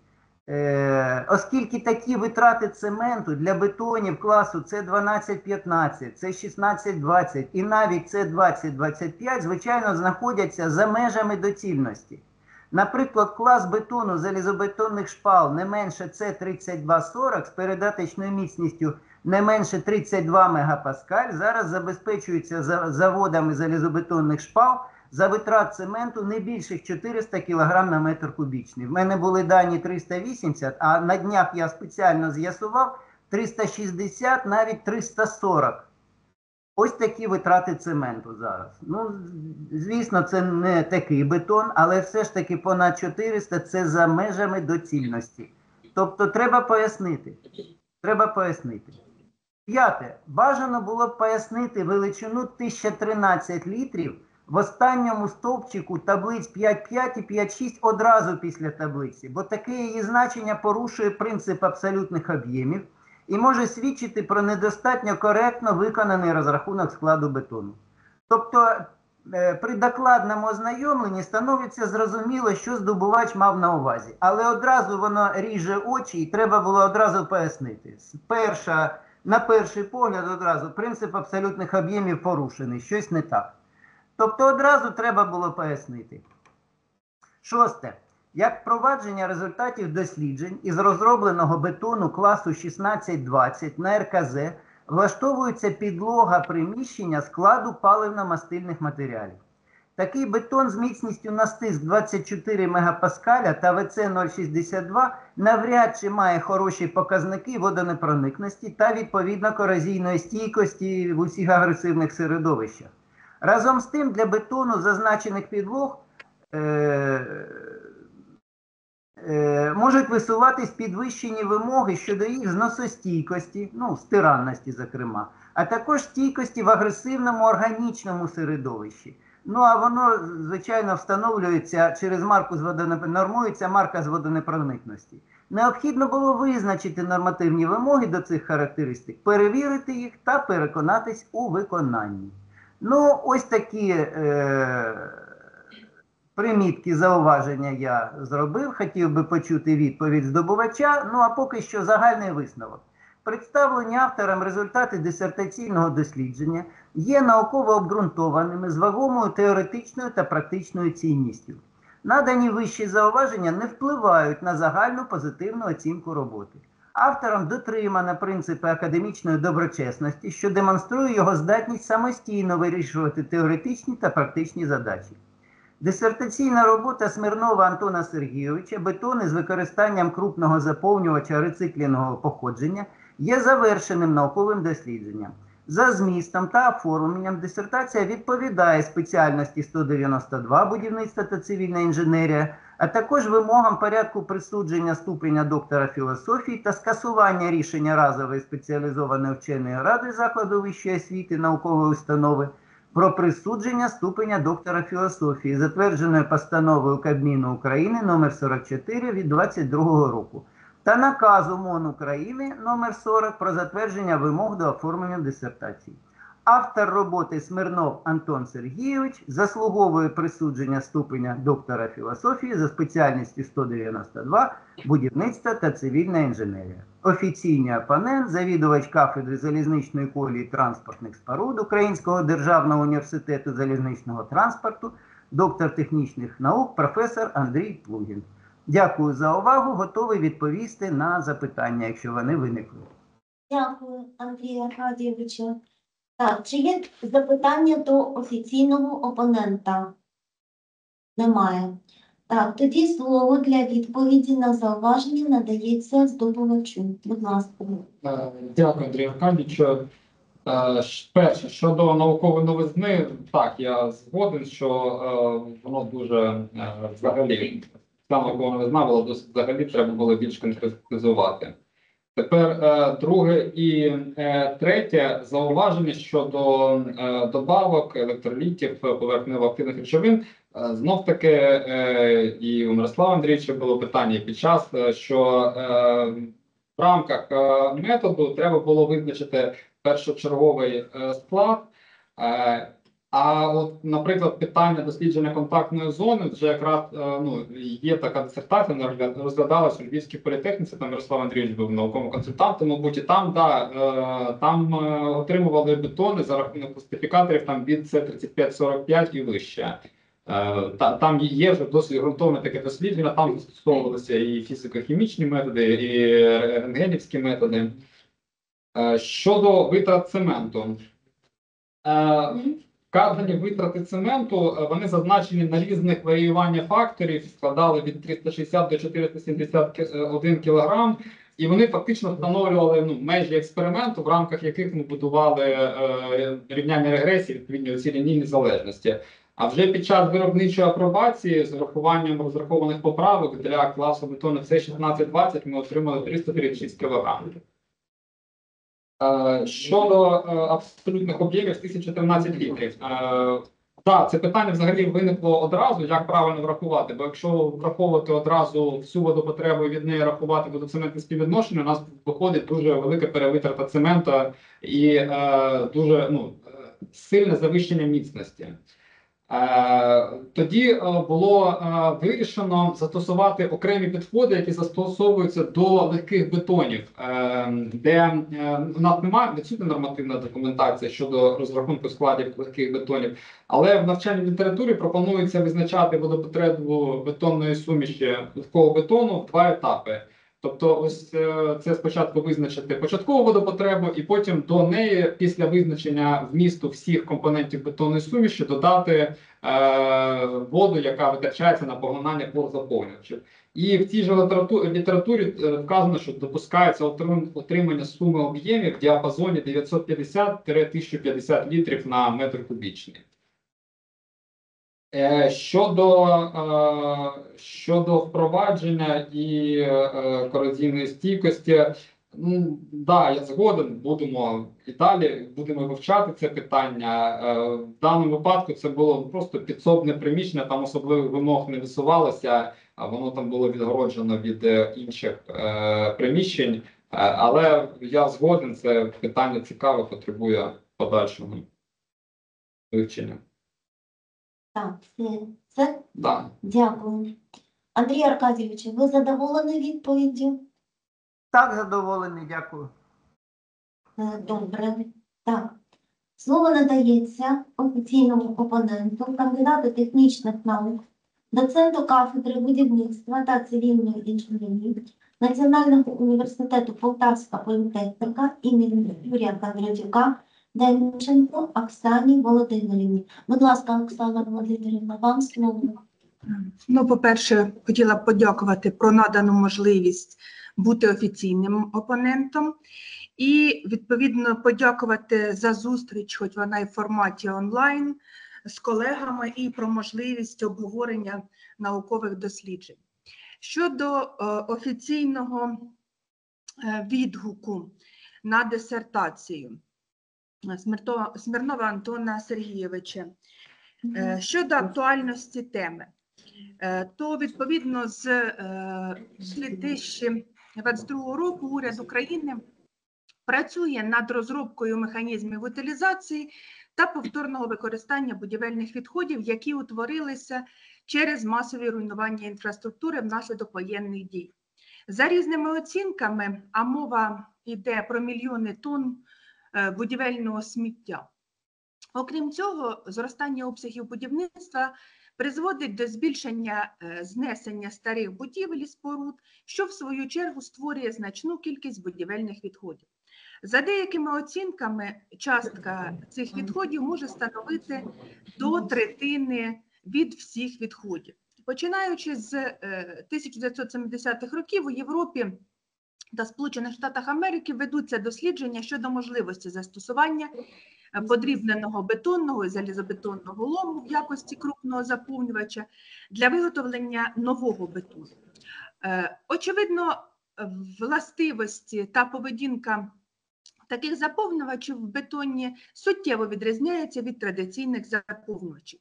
е, оскільки такі витрати цементу для бетонів класу С12-15, С16-20 і навіть С20-25, звичайно, знаходяться за межами доцільності. Наприклад, клас бетону залізобетонних шпал не менше С3240 з передаточною міцністю не менше 32 мегапаскаль зараз забезпечується заводами залізобетонних шпал за витрат цементу не більше 400 кг на метр кубічний. В мене були дані 380, а на днях я спеціально з'ясував 360, навіть 340. Ось такі витрати цементу зараз. Ну, звісно, це не такий бетон, але все ж таки понад 400 це за межами доцільності. Тобто треба пояснити. Треба пояснити. П'яте. Бажано було б пояснити величину 1013 літрів в останньому стовпчику таблиць 5.5 і 5.6 одразу після таблиці, бо таке її значення порушує принцип абсолютних об'ємів і може свідчити про недостатньо коректно виконаний розрахунок складу бетону. Тобто е, при докладному ознайомленні становиться зрозуміло, що здобувач мав на увазі, але одразу воно ріже очі, і треба було одразу пояснити. Перша, на перший погляд, одразу принцип абсолютних об'ємів порушений, щось не так. Тобто одразу треба було пояснити. Шосте. Як впровадження результатів досліджень із розробленого бетону класу 1620 на РКЗ влаштовується підлога приміщення складу паливно-мастильних матеріалів. Такий бетон з міцністю на стиск 24 мегапаскаля та ВЦ 0,62 навряд чи має хороші показники водонепроникності та відповідно корозійної стійкості в усіх агресивних середовищах. Разом з тим, для бетону зазначених підлог е, можуть висуватись підвищені вимоги щодо їх зносостійкості, ну, стиранності, зокрема, а також стійкості в агресивному органічному середовищі. Ну а воно, звичайно, встановлюється через марку з водонеп... нормується марка з водонепроникності. Необхідно було визначити нормативні вимоги до цих характеристик, перевірити їх та переконатись у виконанні. Ну, ось такі е, примітки зауваження я зробив. Хотів би почути відповідь здобувача. Ну а поки що загальний висновок. Представлені авторам результати дисертаційного дослідження є науково обґрунтованими з вагомою теоретичною та практичною цінністю. Надані вищі зауваження не впливають на загальну позитивну оцінку роботи. Авторам дотримано принципи академічної доброчесності, що демонструє його здатність самостійно вирішувати теоретичні та практичні задачі. Дисертаційна робота Смирнова Антона Сергійовича бетони з використанням крупного заповнювача рецикленого походження є завершеним науковим дослідженням. За змістом та оформленням дисертація відповідає спеціальності 192 будівництва та цивільна інженерія, а також вимогам порядку присудження ступеня доктора філософії та скасування рішення разової спеціалізованої вченої ради закладу вищої освіти наукової установи про присудження ступеня доктора філософії, затвердженої постановою Кабміну України номер 44 від 22 року та наказу МОН України номер 40 про затвердження вимог до оформлення дисертації. Автор роботи Смирнов Антон Сергійович заслуговує присудження ступеня доктора філософії за спеціальністю 192 будівництва та цивільна інженерія. Офіційний опонент, завідувач кафедри залізничної колії транспортних споруд Українського державного університету залізничного транспорту, доктор технічних наук, професор Андрій Плугін. Дякую за увагу. Готовий відповісти на запитання, якщо вони виникли. Дякую, Андрію Аркадійовичу. Так, чи є запитання до офіційного опонента? Немає. Так, тоді слово для відповіді на зауваження надається здобувачу. Будь ласка. Е, Дякую, Андрій Аркадійовичу. Е, Перше, щодо наукової новизни, так, я згоден, що е, воно дуже взагалі, ця наукова новизна була досить взагалі, треба було більш конкретизувати. Тепер е, друге і е, третє зауваження щодо е, добавок, електролітів, поверхнево-активних речовин. Знов таки, і у Мирослава Андрійовича було питання під час, що в рамках методу треба було визначити першочерговий склад. А от, наприклад, питання дослідження контактної зони вже якраз е, ну є така дисертація, вона розгля- розглядалась у Львівській політехніці. Там Ярослав Андрійович був науковим консультантом, мабуть, і там да е, там е, отримували бетони за рахунок класифікаторів там від С3545 і вище. Та там є вже досить ґрунтовне таке дослідження. Там застосовувалися і фізико-хімічні методи, і рентгенівські методи. Щодо витрат цементу, вказані витрати цементу е, вони зазначені на різних варіювання факторів, складали від 360 до 471 кг, і вони фактично встановлювали ну, межі експерименту, в рамках яких ми будували е, рівняння регресії, відповідні оці лінійні залежності. А вже під час виробничої апробації з урахуванням розрахованих поправок для класу бетону С1620 ми отримали 336 кг. Е, Щодо е, абсолютних об'ємів 1014 літрів. Е, Так, це питання взагалі виникло одразу, як правильно врахувати. Бо якщо враховувати одразу всю водопотребу і від неї рахувати водоцементне співвідношення, у нас виходить дуже велика перевитрата цемента і е, дуже ну, е, сильне завищення міцності. Е, Тоді е, було е, вирішено застосувати окремі підходи, які застосовуються до легких бетонів, де у нас немає відсутня нормативна документація щодо розрахунку складів легких бетонів, але в навчальній літературі пропонується визначати водопотребу бетонної суміші легкого бетону в два етапи. Тобто, ось е, це спочатку визначити початкову водопотребу, і потім до неї, після визначення вмісту всіх компонентів бетонної суміші, додати е, воду, яка витрачається на поглинання хлорзаповнювачів. І в цій же літерату- літературі е, вказано, що допускається отрим- отримання суми об'ємів в діапазоні 950-1050 літрів на метр кубічний. Е, Щодо, е, щодо впровадження і е, корозійної стійкості, ну да, я згоден, будемо і далі будемо вивчати це питання. В даному випадку це було просто підсобне приміщення, там особливих вимог не висувалося, воно там було відгороджено від інших приміщень. Але я згоден, це питання цікаве, потребує подальшого вивчення. Так, це Да. дякую. Андрій Аркадійович, ви задоволені відповіддю? Так, задоволений, дякую. Е, Добре. Так. Слово надається офіційному опоненту, кандидату технічних наук, доценту кафедри будівництва та цивільної інженерії Національного університету Полтавська політехніка імені Юрія Кондратюка Демченко Оксані Володимирівні. Будь ласка, Оксана Володимирівна, вам слово. Ну, по-перше, хотіла б подякувати про надану можливість бути офіційним опонентом і, відповідно, подякувати за зустріч, хоч вона і в форматі онлайн, з колегами і про можливість обговорення наукових досліджень. Щодо е, офіційного е, відгуку на дисертацію е, Смирнова Антона Сергійовича, Е, Щодо актуальності теми, е, то відповідно з е, 2022 року уряд України працює над розробкою механізмів утилізації та повторного використання будівельних відходів, які утворилися через масові руйнування інфраструктури внаслідок воєнних дій. За різними оцінками, а мова йде про мільйони тонн е, будівельного сміття. Окрім цього, зростання обсягів будівництва призводить до збільшення е, знесення старих будівель і споруд, що в свою чергу створює значну кількість будівельних відходів. За деякими оцінками, частка цих відходів може становити до третини від всіх відходів. Починаючи з е, 1970-х років у Європі та Сполучених Штатах Америки ведуться дослідження щодо можливості застосування е, подрібненого бетонного і залізобетонного лому в якості крупного заповнювача для виготовлення нового бетону. Е, Очевидно, властивості та поведінка таких заповнювачів в бетоні суттєво відрізняються від традиційних заповнювачів.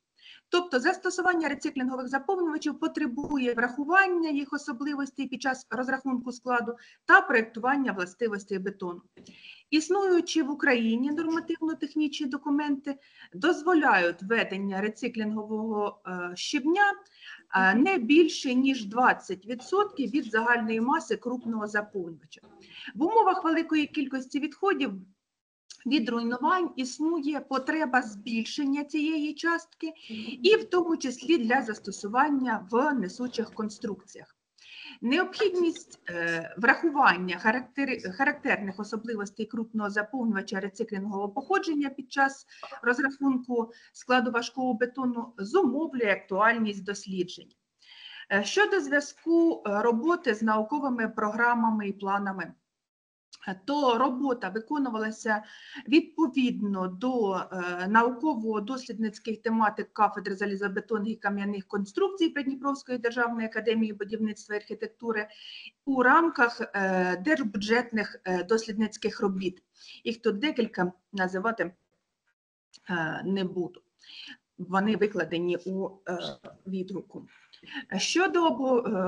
Тобто застосування рециклінгових заповнювачів потребує врахування їх особливостей під час розрахунку складу та проєктування властивостей бетону. Існуючі в Україні нормативно-технічні документи дозволяють введення рециклінгового е, щебня е, не більше ніж 20% від загальної маси крупного заповнювача. В умовах великої кількості відходів від руйнувань існує потреба збільшення цієї частки, і в тому числі для застосування в несучих конструкціях. Необхідність е, врахування характерних особливостей крупного заповнювача рециклінгового походження під час розрахунку складу важкого бетону зумовлює актуальність досліджень. Е, Щодо зв'язку е, роботи з науковими програмами і планами, то робота виконувалася відповідно до е, науково-дослідницьких тематик кафедри залізобетонних і кам'яних конструкцій Придніпровської державної академії будівництва і архітектури у рамках е, держбюджетних е, дослідницьких робіт. Їх тут декілька називати е, не буду. Вони викладені у е, відгуку. Щодо е,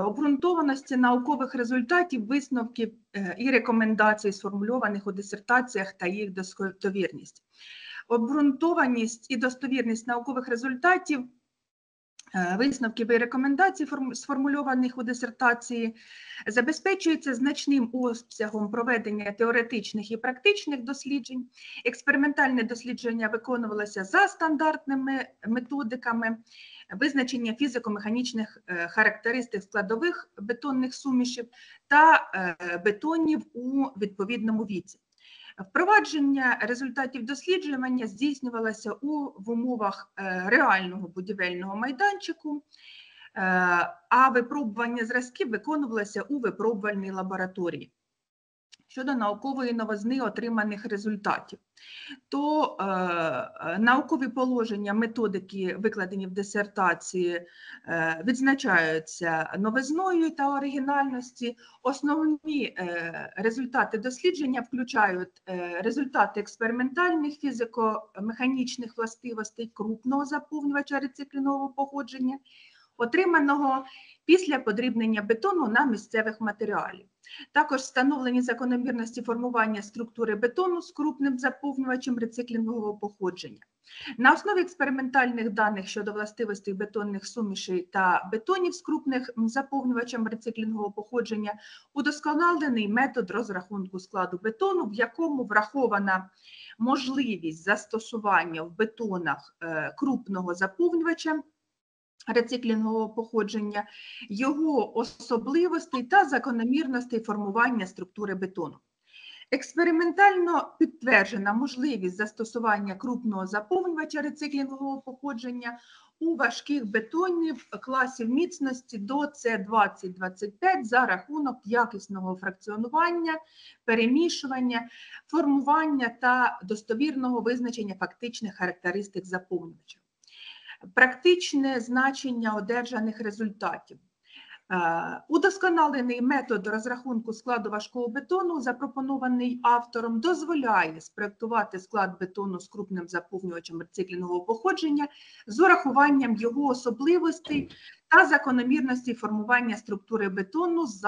обґрунтованості наукових результатів, висновків е, і рекомендацій, сформульованих у дисертаціях та їх достовірність. обґрунтованість і достовірність наукових результатів, е, висновків і рекомендацій, сформульованих у дисертації, забезпечується значним обсягом проведення теоретичних і практичних досліджень. Експериментальне дослідження виконувалося за стандартними методиками визначення фізико-механічних е, характеристик складових бетонних сумішів та е, бетонів у відповідному віці. Впровадження результатів досліджування здійснювалося у в умовах е, реального будівельного майданчику, а випробування зразків виконувалося у випробувальній лабораторії. Щодо наукової новизни отриманих результатів, то е, е, наукові положення методики, викладені в дисертації, е, відзначаються новизною та оригінальності. Основні е, результати дослідження включають е, результати експериментальних фізико-механічних властивостей крупного заповнювача рецикленого походження, отриманого після подрібнення бетону на місцевих матеріалів. Також встановлені закономірності формування структури бетону з крупним заповнювачем рециклінгового походження. На основі експериментальних даних щодо властивостей бетонних сумішей та бетонів з крупним заповнювачем рециклінгового походження удосконалений метод розрахунку складу бетону, в якому врахована можливість застосування в бетонах е, крупного заповнювача рециклінгового походження, його особливостей та закономірностей формування структури бетону. Експериментально підтверджена можливість застосування крупного заповнювача рециклінгового походження у важких бетонів класів міцності до С20-25 за рахунок якісного фракціонування, перемішування, формування та достовірного визначення фактичних характеристик заповнювача. Практичне значення одержаних результатів. Е, Удосконалений метод розрахунку складу важкого бетону, запропонований автором, дозволяє спроектувати склад бетону з крупним заповнювачем рециклінгового походження з урахуванням його особливостей та закономірності формування структури бетону з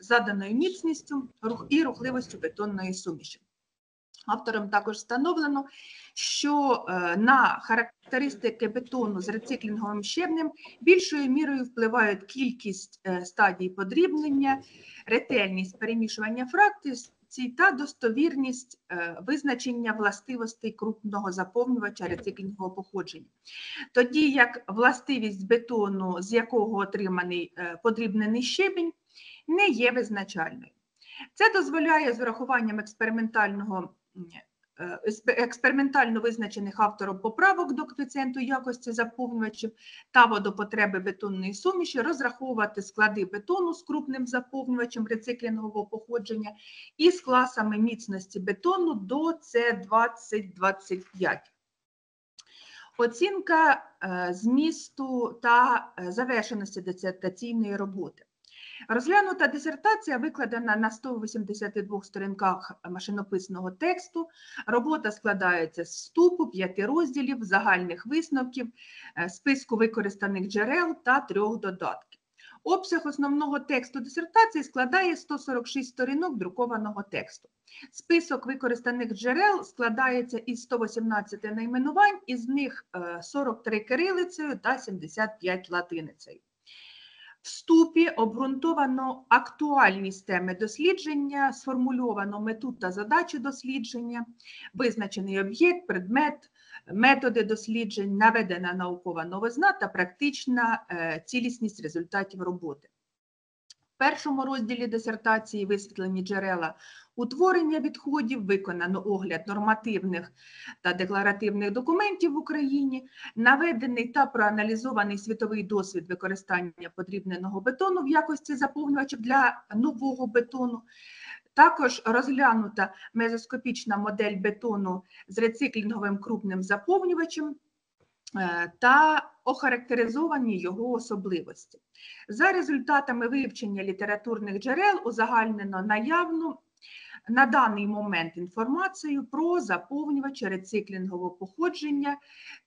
заданою міцністю і рухливістю бетонної суміші. Автором також встановлено, що е, на характеристики бетону з рециклінговим щебнем більшою мірою впливають кількість е, стадій подрібнення, ретельність перемішування фракцій та достовірність е, визначення властивостей крупного заповнювача рециклінгового походження. Тоді як властивість бетону, з якого отриманий подрібнений щебінь, не є визначальною. Це дозволяє з урахуванням експериментального експериментально визначених автором поправок до коефіцієнту якості заповнювачів та водопотреби бетонної суміші розраховувати склади бетону з крупним заповнювачем рециклінгового походження і з класами міцності бетону до С2025. Оцінка е, змісту та е, завершеності дисертаційної роботи. Розглянута дисертація викладена на 182 сторінках машинописного тексту. Робота складається з вступу, п'яти розділів, загальних висновків, е, списку використаних джерел та трьох додатків. Обсяг основного тексту дисертації складає 146 сторінок друкованого тексту. Список використаних джерел складається із 118 найменувань, із них е, 43 кирилицею та 75 латиницею. Вступі обґрунтовано актуальність теми дослідження, сформульовано мету та задачі дослідження, визначений об'єкт, предмет, методи досліджень, наведена наукова новизна та практична е, цілісність результатів роботи. В першому розділі дисертації висвітлені джерела утворення відходів, виконано огляд нормативних та декларативних документів в Україні, наведений та проаналізований світовий досвід використання подрібненого бетону в якості заповнювачів для нового бетону. Також розглянута мезоскопічна модель бетону з рециклінговим крупним заповнювачем е, та охарактеризовані його особливості. За результатами вивчення літературних джерел узагальнено наявну на даний момент інформацію про заповнювачі рециклінгового походження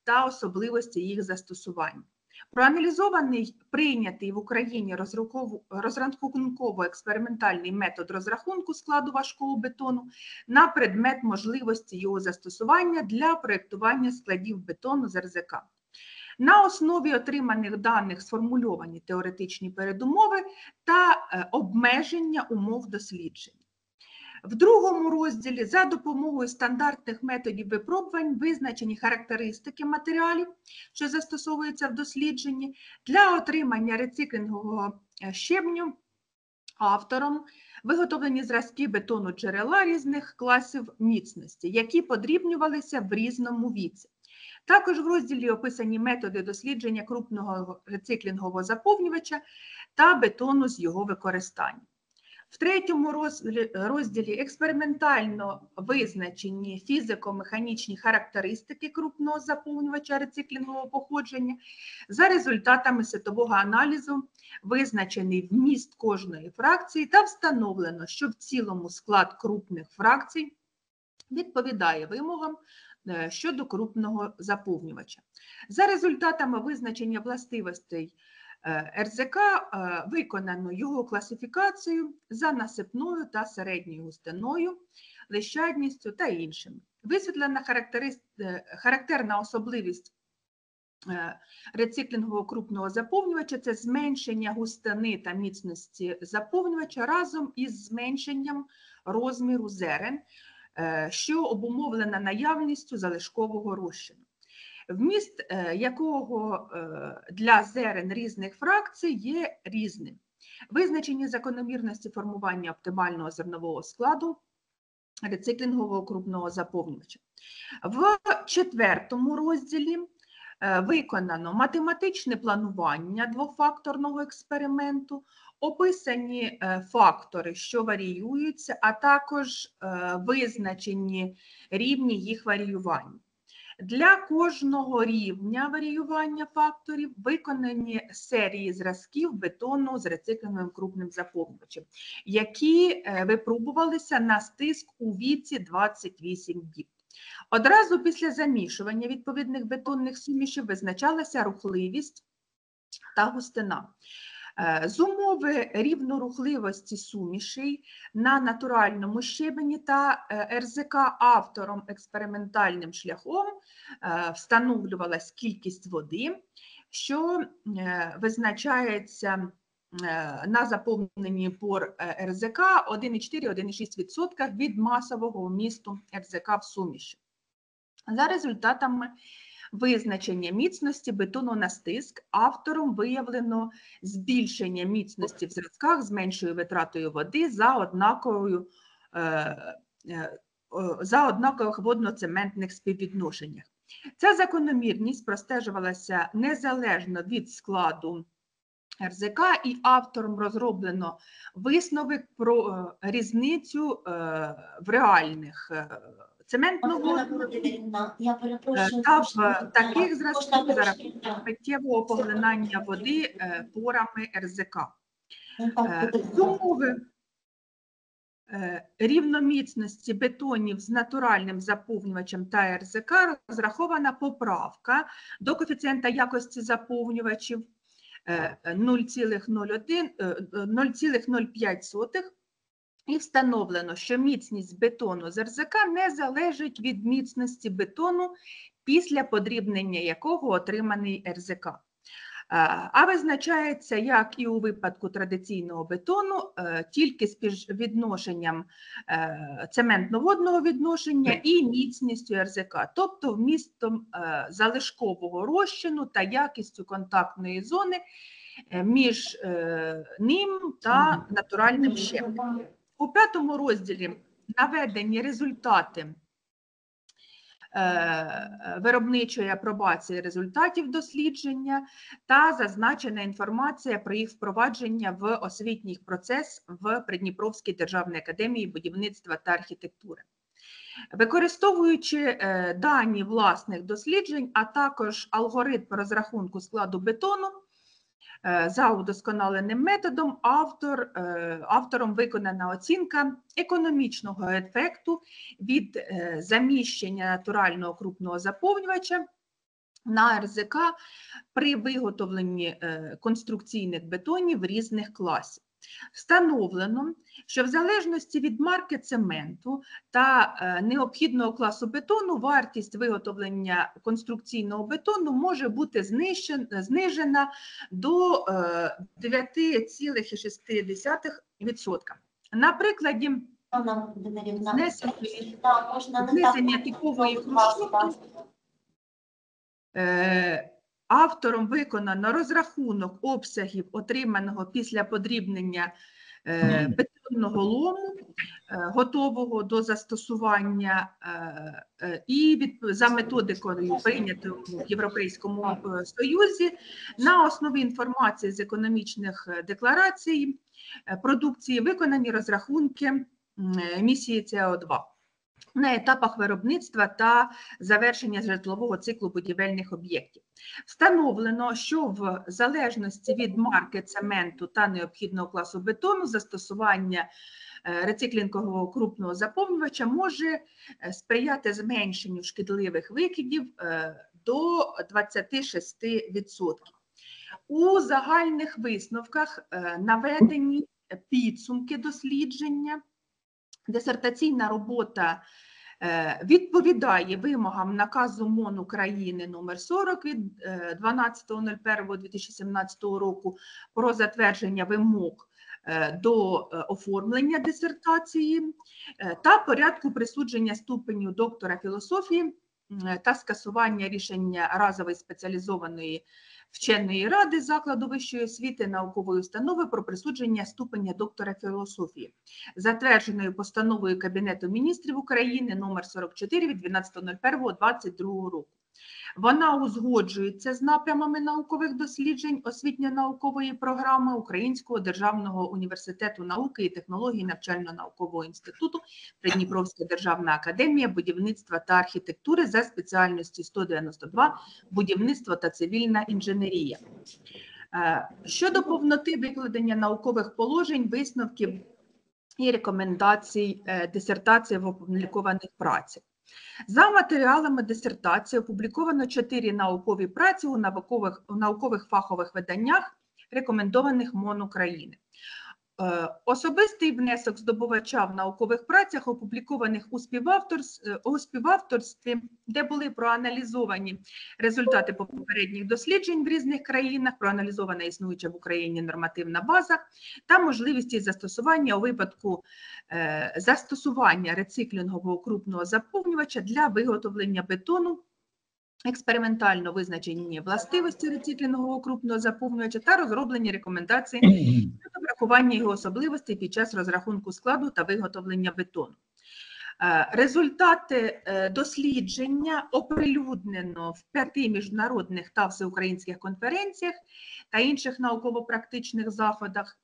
та особливості їх застосування. Проаналізований прийнятий в Україні розрахунково-експериментальний метод розрахунку складу важкого бетону на предмет можливості його застосування для проєктування складів бетону з РЗК. На основі отриманих даних сформульовані теоретичні передумови та е, обмеження умов досліджень. В другому розділі за допомогою стандартних методів випробувань визначені характеристики матеріалів, що застосовуються в дослідженні, для отримання рециклінгового е, щебню автором виготовлені зразки бетону джерела різних класів міцності, які подрібнювалися в різному віці. Також в розділі описані методи дослідження крупного рециклінгового заповнювача та бетону з його використання. В третьому розділі, експериментально визначені фізико-механічні характеристики крупного заповнювача рециклінгового походження. За результатами ситового аналізу визначений вміст кожної фракції та встановлено, що в цілому склад крупних фракцій відповідає вимогам е, щодо крупного заповнювача. За результатами визначення властивостей РЗК е, виконано його класифікацію за насипною та середньою густиною, лищадністю та іншими. Висвітлена е, характерна особливість е, рециклінгового крупного заповнювача це зменшення густини та міцності заповнювача разом із зменшенням розміру зерен, е, що обумовлена наявністю залишкового розчину. Вміст е, якого е, для зерен різних фракцій є різним. Визначені закономірності формування оптимального зернового складу рециклінгового крупного заповнювача. В четвертому розділі е, виконано математичне планування двофакторного експерименту, описані фактори, що варіюються, а також визначені рівні їх варіювання. Для кожного рівня варіювання факторів виконані серії зразків бетону з рецикленим крупним заповнювачем, які е, випробувалися на стиск у віці 28 діб. Одразу після замішування відповідних бетонних сумішів визначалася рухливість та густина. Е, З умови рівнорухливості сумішей на натуральному щебені та е, РЗК автором експериментальним шляхом е, встановлювалась кількість води, що визначається на заповненні пор РЗК 1,4-1,6% від масового вмісту РЗК в суміші. За результатами визначення міцності бетону на стиск автором виявлено збільшення міцності в зразках з меншою витратою води за однаковою е, е, за однакових водно-цементних співвідношеннях. Ця закономірність простежувалася незалежно від складу РЗК, і автором розроблено висновок про е, різницю в реальних Е, та в таких зразків за рахунок миттєвого поглинання води е, порами РЗК. ну, так Е. З умови е, рівноміцності бетонів з натуральним заповнювачем та РЗК розрахована поправка до коефіцієнта якості заповнювачів е, 0,01, е, 0,05 і встановлено, що міцність бетону з РЗК не залежить від міцності бетону, після подрібнення якого отриманий РЗК. Е, А визначається, як і у випадку традиційного бетону, е, тільки співвідношенням е, цементно-водного відношення і міцністю РЗК, тобто вмістом залишкового розчину та якістю контактної зони між ним та натуральним щебнем. У п'ятому розділі наведені результати е, виробничої апробації результатів дослідження та зазначена інформація про їх впровадження в освітній процес в Придніпровській державній академії будівництва та архітектури. Використовуючи е, дані власних досліджень, а також алгоритм розрахунку складу бетону, за удосконаленим методом автор, е, автором виконана оцінка економічного ефекту від е, заміщення натурального крупного заповнювача на РЗК при виготовленні е, конструкційних бетонів різних класів. Встановлено, що в залежності від марки цементу та е, необхідного класу бетону вартість виготовлення конструкційного бетону може бути знижена до е, 9,6%. На прикладі знесення типової хрущовки Е, Автором виконано розрахунок обсягів отриманого після подрібнення е, бетонного лому, е, готового до застосування, е, і за методикою, прийнятою в Європейському Союзі, на основі інформації з економічних декларацій продукції виконані розрахунки емісії СО2 на етапах виробництва та завершення житлового циклу будівельних об'єктів. Встановлено, що в залежності від марки цементу та необхідного класу бетону застосування е, рециклінгового крупного заповнювача може е, сприяти зменшенню шкідливих викидів е, до 26%. У загальних висновках наведені підсумки дослідження. Дисертаційна робота е, відповідає вимогам наказу МОН України номер 40 від е, 12.01.2017 року про затвердження вимог е, до е, оформлення дисертації е, та порядку присудження ступеню доктора філософії та скасування рішення разової спеціалізованої вченої ради закладу вищої освіти наукової установи про присудження ступеня доктора філософії затвердженою постановою Кабінету міністрів України номер 44 від 12.01.2022 року. Вона узгоджується з напрямами наукових досліджень освітньо-наукової програми Українського державного університету науки і технологій навчально-наукового інституту Придніпровська державна академія будівництва та архітектури за спеціальністю 192 будівництво та цивільна інженерія. Е, Щодо повноти викладення наукових положень, висновків і рекомендацій е, дисертації в опублікованих працях. За матеріалами дисертації опубліковано чотири наукові праці у наукових, у наукових фахових виданнях, рекомендованих МОН України. Е, Особистий внесок здобувача в наукових працях, опублікованих у, співавторс, е, у співавторстві, де були проаналізовані результати попередніх досліджень в різних країнах, проаналізована існуюча в Україні нормативна база та можливість застосування у випадку е, застосування рециклінгового крупного заповнювача для виготовлення бетону, експериментально визначені властивості рециклінгового крупного заповнювача та розроблені рекомендації <clears throat> щодо врахування його особливостей під час розрахунку складу та виготовлення бетону. Е, Результати е, дослідження оприлюднено в п'яти міжнародних та всеукраїнських конференціях та інших науково-практичних заходах,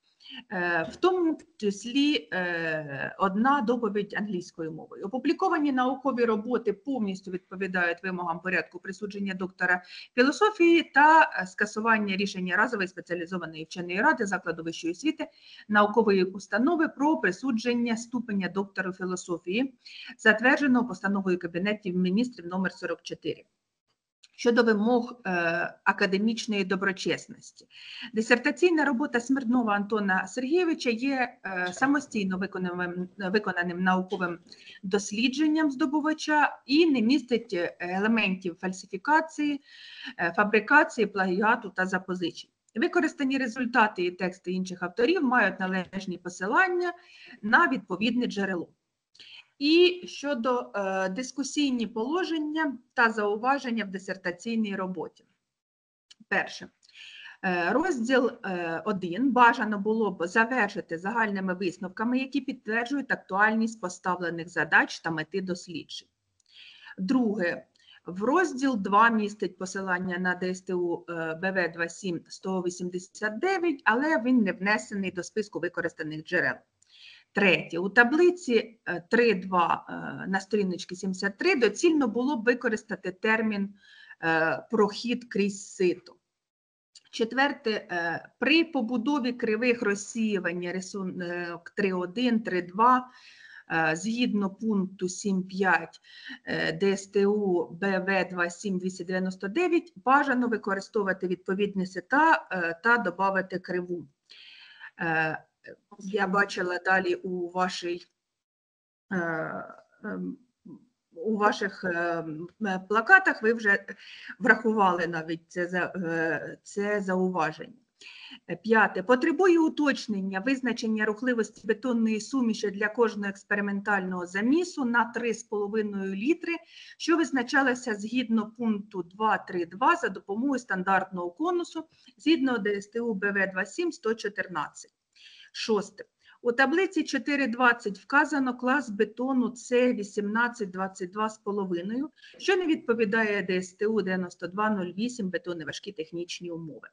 в тому числі е, одна доповідь англійською мовою. Опубліковані наукові роботи повністю відповідають вимогам порядку присудження доктора філософії та е, скасування рішення разової спеціалізованої вченої ради закладу вищої освіти наукової установи про присудження ступеня доктора філософії, затвердженого постановою Кабінетів міністрів номер 44 щодо вимог е, академічної доброчесності. Дисертаційна робота Смирнова Антона Сергійовича є е, самостійно виконаним, виконаним науковим дослідженням здобувача і не містить е, елементів фальсифікації, фабрикації, плагіату та запозичень. Використані результати і тексти інших авторів мають належні посилання на відповідне джерело. І щодо е, дискусійні положення та зауваження в дисертаційній роботі. Перше. Е, Розділ 1 бажано було б завершити загальними висновками, які підтверджують актуальність поставлених задач та мети досліджень. Друге, в розділ 2 містить посилання на ДСТУ е, БВ 27189, але він не внесений до списку використаних джерел. Третє, у таблиці е, 3.2 е, на сторіночці 73 доцільно було б використати термін е, прохід крізь сито. Четверте, е, при побудові кривих розсіювання рисунок 3.1, 3.2 е, згідно пункту 7.5 е, ДСТУ БВ 27299 бажано використовувати відповідні сета е, та додати криву. Е, Я бачила далі у вашій е, ем, у ваших е, плакатах ви вже врахували навіть це, е, це зауваження. Е, П'яте. Потребує уточнення визначення рухливості бетонної суміші для кожного експериментального замісу на 3,5 літри, що визначалося згідно пункту 2.3.2 за допомогою стандартного конусу згідно ДСТУ БВ 27 114. Шосте. У таблиці 4.20 вказано клас бетону С 1822,5, що не відповідає ДСТУ 9208 бетони важкі технічні умови.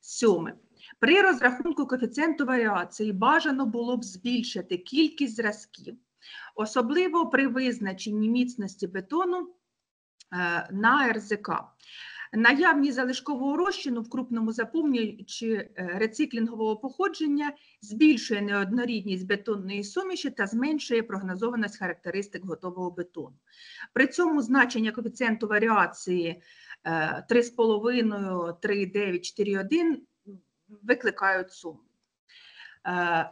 Сьоме. При розрахунку коефіцієнту варіації бажано було б збільшити кількість зразків, особливо при визначенні міцності бетону е, на РЗК. Наявність залишкового розчину в крупному заповнюючи е, рециклінгового походження збільшує неоднорідність бетонної суміші та зменшує прогнозованість характеристик готового бетону. При цьому значення коефіцієнту варіації е, 3,5, 3,9, 4,1 викликають сумнів. Е,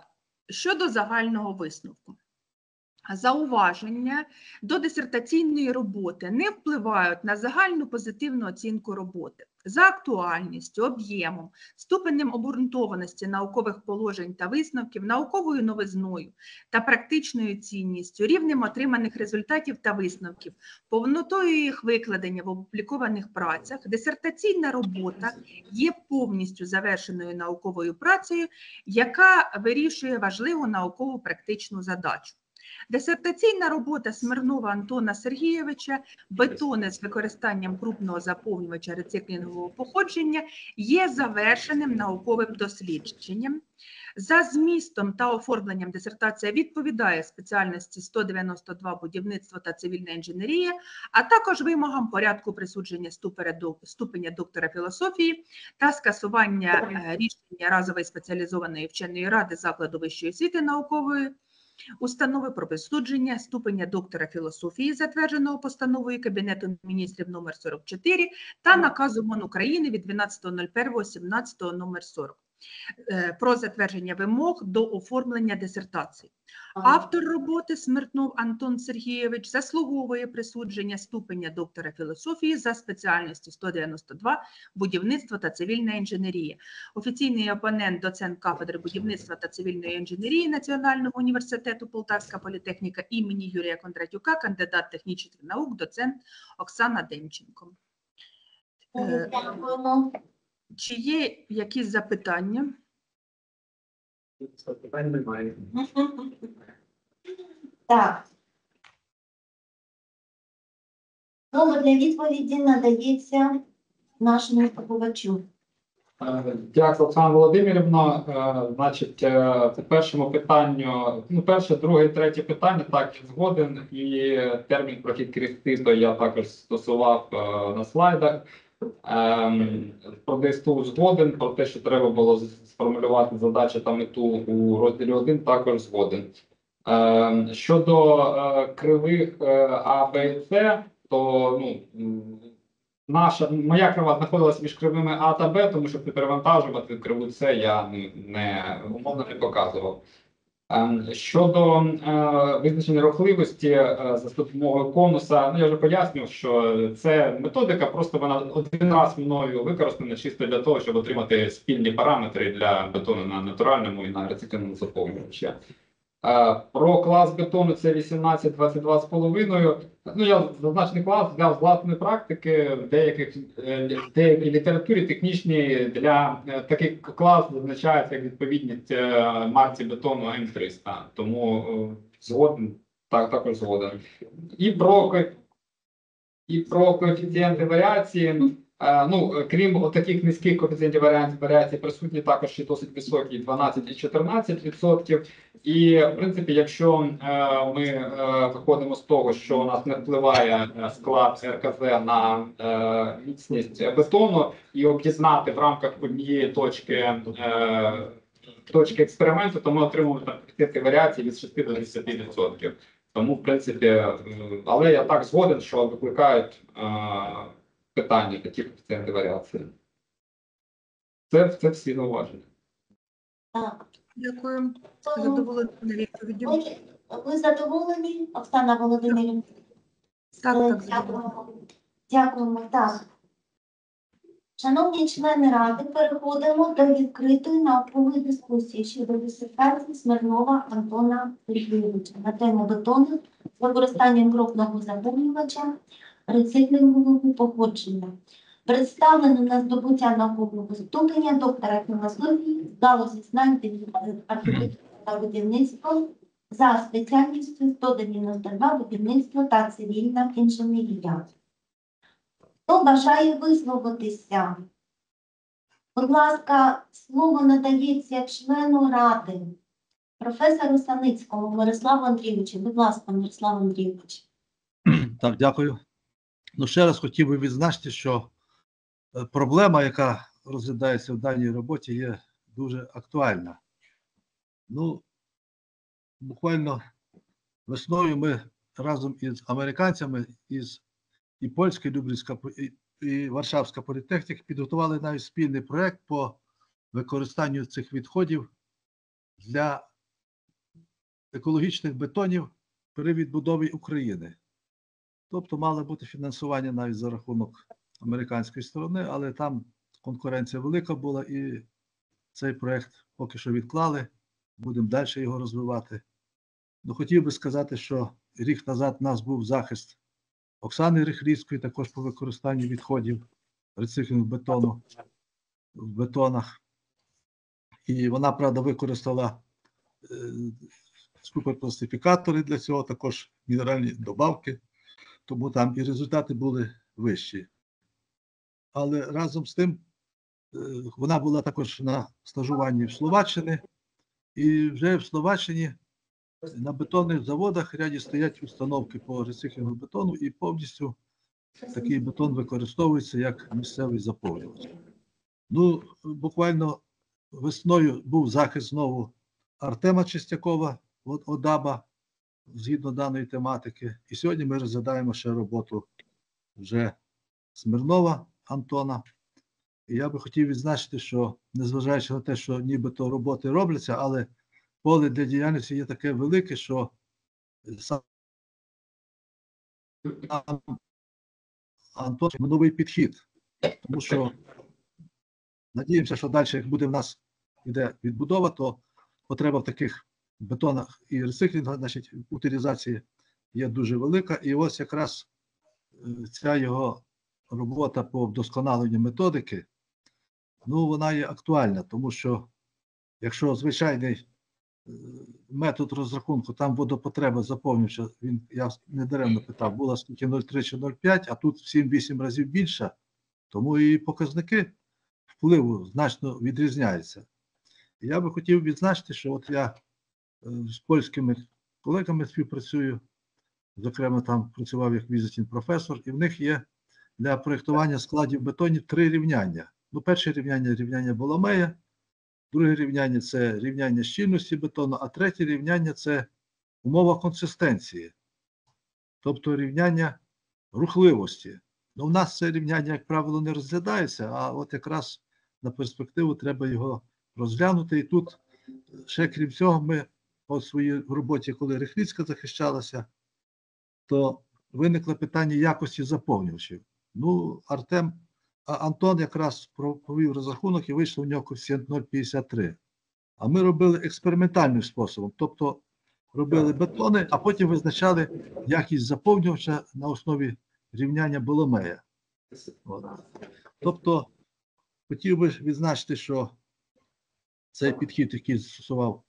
Щодо загального висновку. Зауваження до дисертаційної роботи не впливають на загальну позитивну оцінку роботи. За актуальністю, об'ємом, ступенем обґрунтованості наукових положень та висновків, науковою новизною та практичною цінністю, рівнем отриманих результатів та висновків, повнотою їх викладення в опублікованих працях, дисертаційна робота є повністю завершеною науковою працею, яка вирішує важливу наукову практичну задачу. Дисертаційна робота Смирнова Антона Сергійовича «Бетони з використанням крупного заповнювача рециклінгового походження» є завершеним науковим дослідженням. За змістом та оформленням дисертація відповідає спеціальності 192 будівництво та цивільна інженерія, а також вимогам порядку присудження ступеня доктора філософії та скасування е, рішення разової спеціалізованої вченої ради закладу вищої освіти наукової установи про присудження ступеня доктора філософії, затвердженого постановою Кабінету міністрів номер 44 та наказу МОН України від 12.01.17 номер 40 е, про затвердження вимог до оформлення дисертації. Автор роботи Смирнов Антон Сергійович заслуговує присудження ступеня доктора філософії за спеціальністю 192 будівництво та цивільна інженерія. Офіційний опонент, доцент кафедри будівництва та цивільної інженерії Національного університету Полтавська політехніка імені Юрія Кондратюка, кандидат технічних наук, доцент Оксана Демченко. Е, Дякуємо. Чи є якісь запитання? Питань немає. <laughs> Так. Слово для відповіді надається нашому здобувачу. Е, Дякую, Оксана Володимирівна. Е, Значить, е, по першому питанню, ну, перше, друге, третє питання, так, я згоден. І термін прохід крізь тисто я також стосував на слайдах. Ем, Про ДСТУ згоден, про те, що треба було сформулювати задачі та мету у розділі 1, також згоден. Ем, Щодо е, кривих е, А, Б і С, то ну, наша моя крива знаходилася між кривими А та Б, тому не перевантажувати криву С, я не умовно не показував. Ем, Щодо е, визначення рухливості е, за допомогою конуса, ну я вже пояснював, що це методика, просто вона один раз мною використана чисто для того, щоб отримати спільні параметри для бетону на натуральному і на рецикліному заповнювачі. Е, Про клас бетону це 18-22,5. Ну, я зазначений клас взяв з власної практики в деяких е, в деякій літературі технічній для е, такий клас визначається як відповідність марці бетону М300. Тому згоден, так, також згоден. І про і про коефіцієнти варіації. Е, Ну, е, крім таких низьких коефіцієнтів варіації, варіації присутні також і досить високі 12 і 14 відсотків. І в принципі, якщо е, ми виходимо з того, що у нас не впливає склад РКЗ на міцність бетону, і об'єднати в рамках однієї точки точки експерименту, то ми отримуємо там коефіцієнти варіації від 6 до 10%. Тому, в принципі, але я так згоден, що викликають питання такі коефіцієнти варіації. Це, це всі зауваження. Так. Дякую. То Задоволена відповіддю. ви, задоволені, Оксана Володимирівна? Так, Е, так. Дякуємо. Дякуємо. Так. Шановні члени Ради, переходимо до відкритої наукової дискусії щодо дисертації Смирнова Антона Сергійовича на тему бетону з використанням крупного заповнювача рециклінгового походження. Представлено на здобуття наукового ступеня доктора філософії з галузі знань архітектури та будівництва за спеціальністю 192 будівництво та цивільна інженерія. Хто бажає висловитися? Будь ласка, слово надається члену ради, професору Саницькому Мирославу Андрійовичу. Будь ласка, Мирослав Андрійович. Так, дякую. Ну, ще раз хотів би відзначити, що е, проблема, яка розглядається в даній роботі, є дуже актуальна. Ну, буквально весною ми разом із американцями, із і польська, і Люблінська, і, і Варшавська політехніка підготували навіть спільний проєкт по використанню цих відходів для екологічних бетонів при відбудові України. Тобто мало бути фінансування навіть за рахунок американської сторони, але там конкуренція велика була і цей проект поки що відклали. Будемо далі його розвивати. Ну, хотів би сказати, що рік назад у нас був захист Оксани Рихлівської, також по використанню відходів рециклінгу бетону в бетонах. І вона, правда, використала е, суперкласифікатори для цього, також мінеральні добавки тому там і результати були вищі. Але разом з тим е, вона була також на стажуванні в Словаччині, і вже в Словаччині на бетонних заводах ряді стоять установки по рециклінгу бетону, і повністю такий бетон використовується як місцевий заповнювач. Ну, буквально весною був захист знову Артема Чистякова, от Одаба, згідно даної тематики. І сьогодні ми розглядаємо ще роботу вже Смирнова Антона. І я би хотів відзначити, що незважаючи на те, що нібито роботи робляться, але поле для діяльності є таке велике, що сам Антон новий підхід. Тому що надіємося, що далі, як буде в нас іде відбудова, то потреба в таких бетонах і рециклінгах, значить, утилізації є дуже велика. І ось якраз е, ця його робота по вдосконаленню методики, ну, вона є актуальна, тому що якщо звичайний е, метод розрахунку, там водопотреба заповнюється, він, я не даремно питав, була скільки 0,3 чи 0,5, а тут в 7-8 разів більше, тому і показники впливу значно відрізняються. Я би хотів відзначити, що от я з польськими колегами співпрацюю, зокрема, там працював як візитін професор, і в них є для проєктування складів бетонів три рівняння. Ну, перше рівняння рівняння Боломея, друге рівняння це рівняння щільності бетону, а третє рівняння це умова консистенції, тобто рівняння рухливості. Ну, в нас це рівняння, як правило, не розглядається, а от якраз на перспективу треба його розглянути. І тут ще крім цього, ми по своїй роботі, коли Рихліцька захищалася, то виникло питання якості заповнювачів. Ну, Артем, а Антон якраз про- провів розрахунок і вийшло у нього коефіцієнт 0,53. А ми робили експериментальним способом, тобто робили бетони, а потім визначали якість заповнювача на основі рівняння Боломея. От. Тобто, хотів би відзначити, що цей підхід, який застосував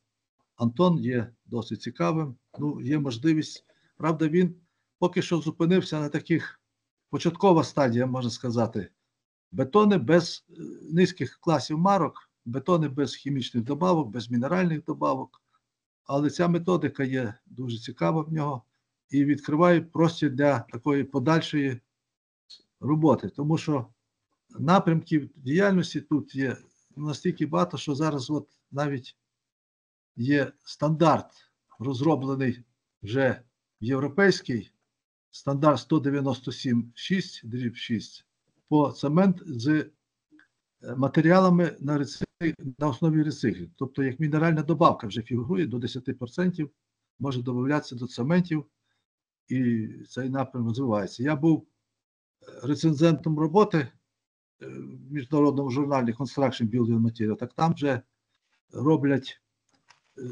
Антон, є досить цікавим. Ну, є можливість. Правда, він поки що зупинився на таких початкова стадія, можна сказати, бетони без е, низьких класів марок, бетони без хімічних добавок, без мінеральних добавок. Але ця методика є дуже цікава в нього і відкриває простір для такої подальшої роботи, тому що напрямків діяльності тут є настільки багато, що зараз от навіть є стандарт, розроблений вже європейський, стандарт 197.6, дріб 6, по цемент з е, матеріалами на, реци- на основі рециклів. Тобто, як мінеральна добавка вже фігурує до 10%, може додатися до цементів, і цей напрям розвивається. Я був е, рецензентом роботи е, в міжнародному журналі Construction Building Material, так там вже роблять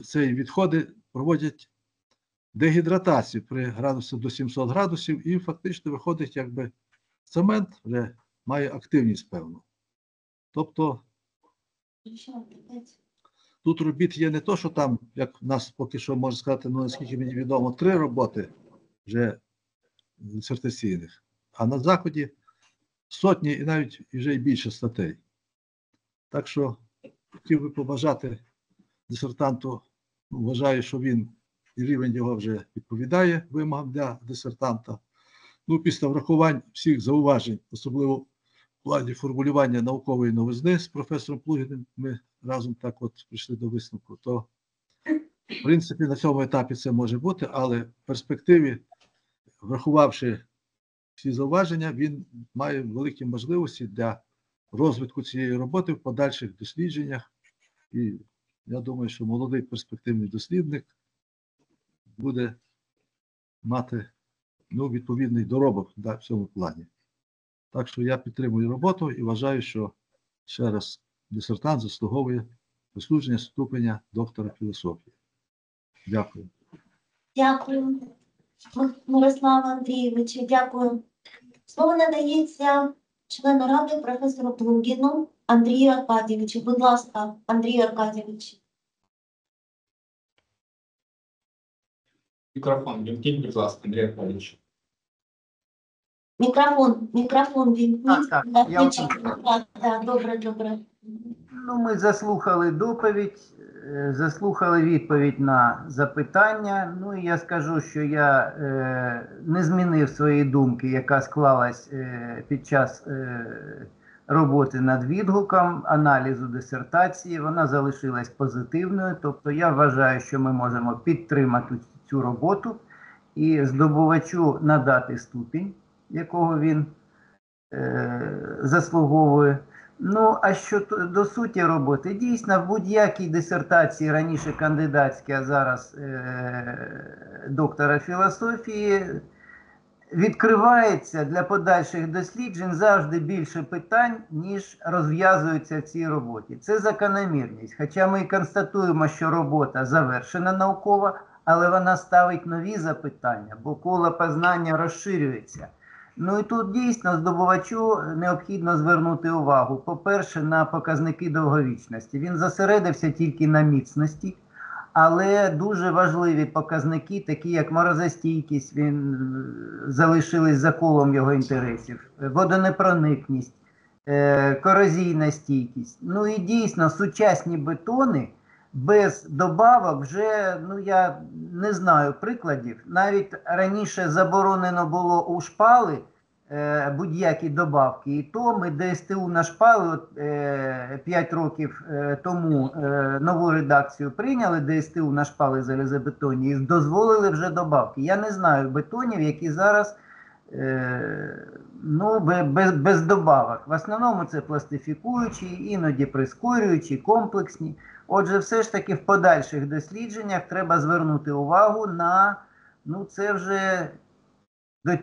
ці відходи, проводять дегідратацію при градусах до 700 градусів, і фактично виходить, якби цемент вже має активність певну. Тобто тут робіт є не то, що там, як в нас поки що можна сказати, ну наскільки мені відомо, три роботи вже дисертаційних, а на заході сотні і навіть вже й більше статей. Так що хотів би побажати дисертанту, вважаю, що він рівень його вже відповідає вимогам для дисертанта. Ну, після врахувань всіх зауважень, особливо в плані формулювання наукової новизни з професором Плугіним, ми разом так от прийшли до висновку, то в принципі на цьому етапі це може бути, але в перспективі, врахувавши всі зауваження, він має великі можливості для розвитку цієї роботи в подальших дослідженнях. І я думаю, що молодий перспективний дослідник буде мати ну, відповідний доробок да, в цьому плані. Так що я підтримую роботу і вважаю, що ще раз дисертант заслуговує присудження ступеня доктора філософії. Дякую. Дякую, Ми- Мирослава Андрійовичу, дякую. Слово надається члену ради професору Плугіну Андрію Аркадійовичу. Будь ласка, Андрій Аркадійович. Мікрофон, вімкніть, будь ласка, Андрій Аркадійович. Мікрофон, мікрофон вімкніть. Так, так, я. Так, так, Добре, добре. Ну, ми заслухали доповідь, е, заслухали відповідь на запитання. Ну і я скажу, що я е, не змінив свої думки, яка склалась е, під час е, роботи над відгуком, аналізу дисертації. Вона залишилась позитивною. Тобто я вважаю, що ми можемо підтримати цю роботу і здобувачу надати ступінь, якого він е, заслуговує. Ну, а що до суті роботи, дійсно, в будь-якій дисертації раніше кандидатській, а зараз е- доктора філософії, відкривається для подальших досліджень завжди більше питань, ніж розв'язуються в цій роботі. Це закономірність. Хоча ми і констатуємо, що робота завершена наукова, але вона ставить нові запитання, бо коло познання розширюється. Ну і тут дійсно здобувачу необхідно звернути увагу. По-перше, на показники довговічності. Він зосередився тільки на міцності, але дуже важливі показники, такі як морозостійкість, він е, залишились за колом його інтересів, водонепроникність, е, корозійна стійкість. Ну і дійсно сучасні бетони. Без добавок вже ну я не знаю прикладів. Навіть раніше заборонено було у шпали будь-які добавки. І то ми ДСТУ на шпали от, е, 5 років е, тому е, нову редакцію прийняли ДСТУ на шпали залізобетонні і дозволили вже добавки. Я не знаю бетонів, які зараз е, ну, без, без добавок. В основному це пластифікуючі, іноді прискорюючі, комплексні. Отже, все ж таки в подальших дослідженнях треба звернути увагу на ну, це вже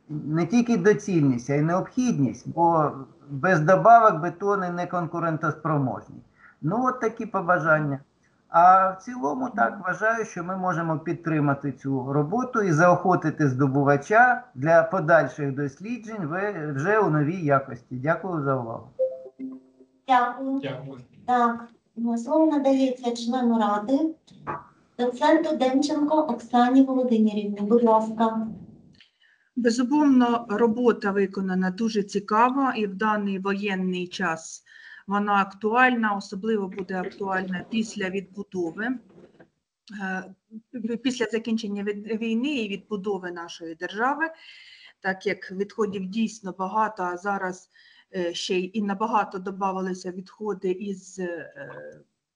не тільки доцільність, а й необхідність, бо без добавок бетони не конкурентоспроможні. Ну, от такі побажання. А в цілому так вважаю, що ми можемо підтримати цю роботу і заохотити здобувача для подальших досліджень вже у новій якості. Дякую за увагу. Дякую. Дякую. Так, ну, слово надається члену ради, доценту Демченко Оксані Володимирівні. Будь ласка. Безумовно, робота виконана дуже цікава і в даний воєнний час вона актуальна, особливо буде актуальна після відбудови, е, після закінчення війни і відбудови нашої держави, так як відходів дійсно багато, а зараз е, ще й набагато додавалися відходи із е,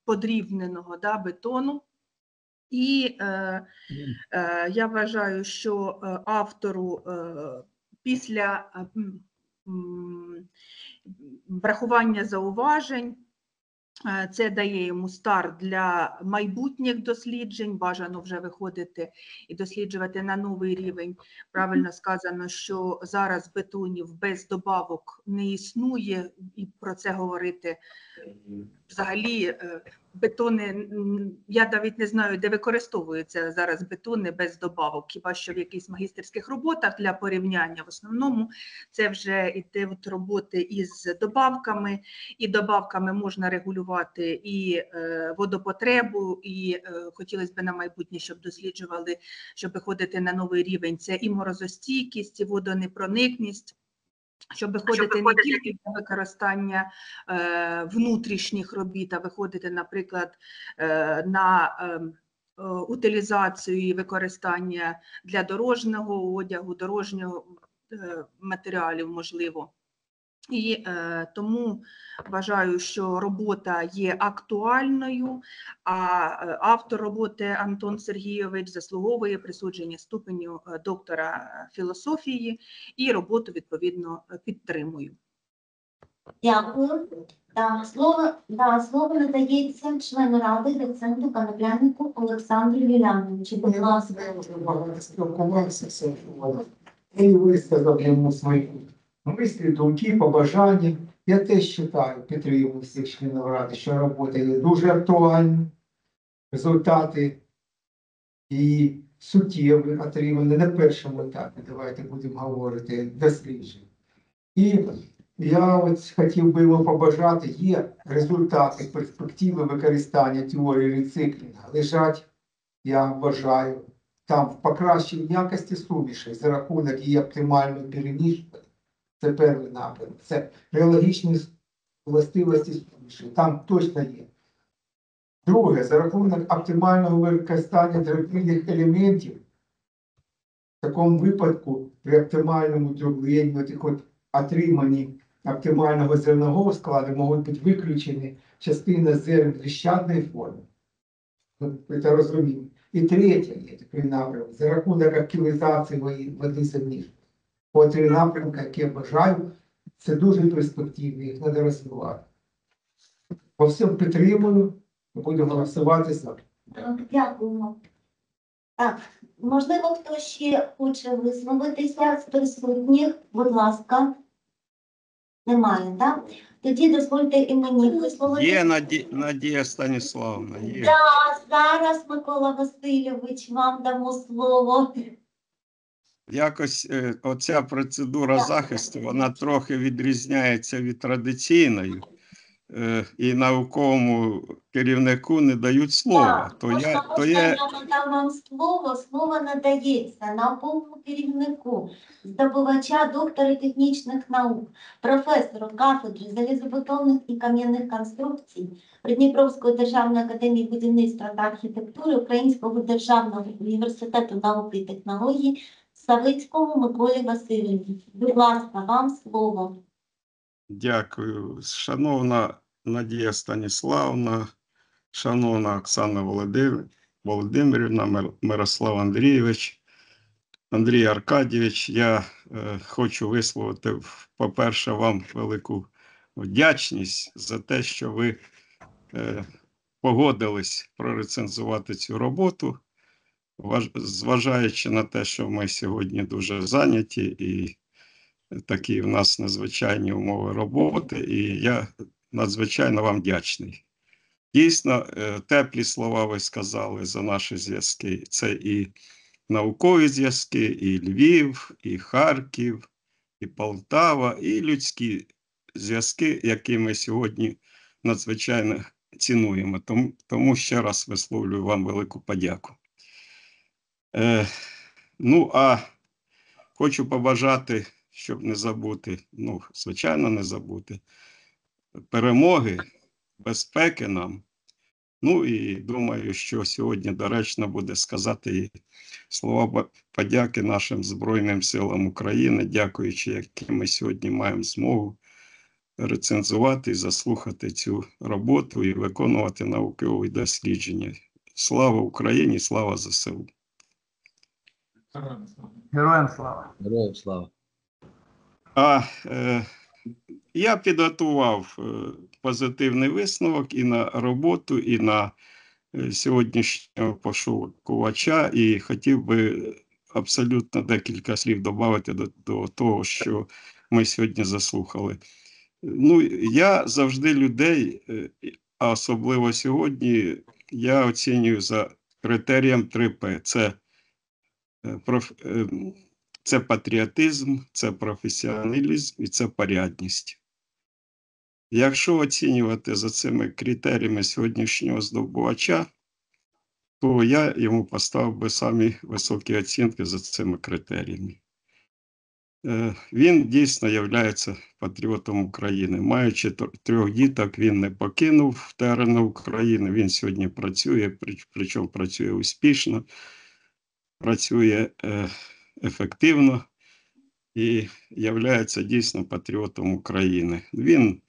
подрібненого да, бетону. І е, е, я вважаю, що е, автору е, після е, врахування зауважень е, це дає йому старт для майбутніх досліджень. Бажано вже виходити і досліджувати на новий рівень. Правильно сказано, що зараз бетонів без добавок не існує, і про це говорити взагалі бетони. Я навіть не знаю, де використовуються зараз бетони без добавок. Хіба що в якихось магістерських роботах для порівняння. В основному це вже йде от роботи із добавками, і добавками можна регулювати і е, водопотребу, і е, хотілося б на майбутнє, щоб досліджували, щоб виходити на новий рівень. Це і морозостійкість, і водонепроникність. Щоб виходити не тільки для використання е, внутрішніх робіт, а виходити, наприклад, е, на ем, е, утилізацію і використання для дорожнього одягу, дорожнього е, матеріалів, можливо. І е, тому вважаю, що робота є актуальною, а е, автор роботи Антон Сергійович заслуговує присудження ступеню е, доктора філософії і роботу відповідно е, підтримую. Дякую. Так, слово, да, слово надається члену ради доценту Коноплянику Олександру Юляновичу. Будь ласка. все і висказав йому свої мислі, думки, побажання. Я теж вважаю, підтримую всіх членів ради, що робота є дуже актуальна, результати і суттєві отримані на першому етапі, давайте будемо говорити, досліджень. І я от хотів би йому побажати, є результати перспективи використання теорії рециклінга, лежать, я вважаю, там в покращенні якості сумішей за рахунок її оптимальної перемішки. Це перший напрямок. Це реологічні властивості сумішей. Там точно є. Друге, за рахунок оптимального використання дробних елементів. В такому випадку при оптимальному дробленні от отриманні оптимального зернового складу можуть бути виключені частина зерн тріщатної форми. Ну, Це розуміло. І третє є такий напрямок за рахунок активізації води, самих. По три напрямки, які я бажаю, це дуже перспективні, їх треба розвивати. По всім підтримую, буду голосувати за. Дякуємо. Так, можливо, хто ще хоче висловитися з присутніх, будь ласка. Немає, так? Тоді дозвольте і мені висловитися. Є Наді... Надія Станіславовна, є. Да, зараз, Микола Васильович, вам дамо слово. Якось е, оця процедура захисту, вона трохи відрізняється від традиційної. Е, і науковому керівнику не дають слова. Так, То я, то є, я надам вам слово. Слово надається науковому керівнику, здобувача доктора технічних наук, професору кафедри залізобетонних і кам'яних конструкцій Придніпровської державної академії будівництва та архітектури Українського державного університету науки і технологій Савицькому Миколі Васильовичу. Будь ласка, вам слово. дякую, шановна Надія Станіславовна, шановна Оксана Володимир... Володимирівна, Мирослав Андрійович, Андрій Аркадійович, я е, хочу висловити, по-перше, вам велику вдячність за те, що ви е, погодились прорецензувати цю роботу, зважаючи на те, що ми сьогодні дуже зайняті і такі в нас надзвичайні умови роботи, і я надзвичайно вам вдячний. Дійсно, е, теплі слова ви сказали за наші зв'язки. Це і наукові зв'язки, і Львів, і Харків, і Полтава, і людські зв'язки, які ми сьогодні надзвичайно цінуємо. Тому, тому ще раз висловлюю вам велику подяку. Е, ну, а хочу побажати, щоб не забути, ну, звичайно, не забути, перемоги, безпеки нам. Ну і думаю, що сьогодні доречно буде сказати і слова подяки нашим Збройним силам України, дякуючи, яким ми сьогодні маємо змогу рецензувати і заслухати цю роботу і виконувати наукові дослідження. Слава Україні, слава ЗСУ. Героям слава. Героям слава. А е, я підготував е, позитивний висновок і на роботу, і на е, сьогоднішнього пошукувача, і хотів би абсолютно декілька слів додати до, до того, що ми сьогодні заслухали. Ну, я завжди людей, е, а особливо сьогодні, я оцінюю за критерієм 3П. Це це патріотизм, це професіоналізм і це порядність. Якщо оцінювати за цими критеріями сьогоднішнього здобувача, то я йому поставив би самі високі оцінки за цими критеріями. Е, Він дійсно є патріотом України. Маючи трьох діток, він не покинув терени України. Він сьогодні працює, причому працює успішно, працює е, ефективно і являється дійсно патріотом України. Він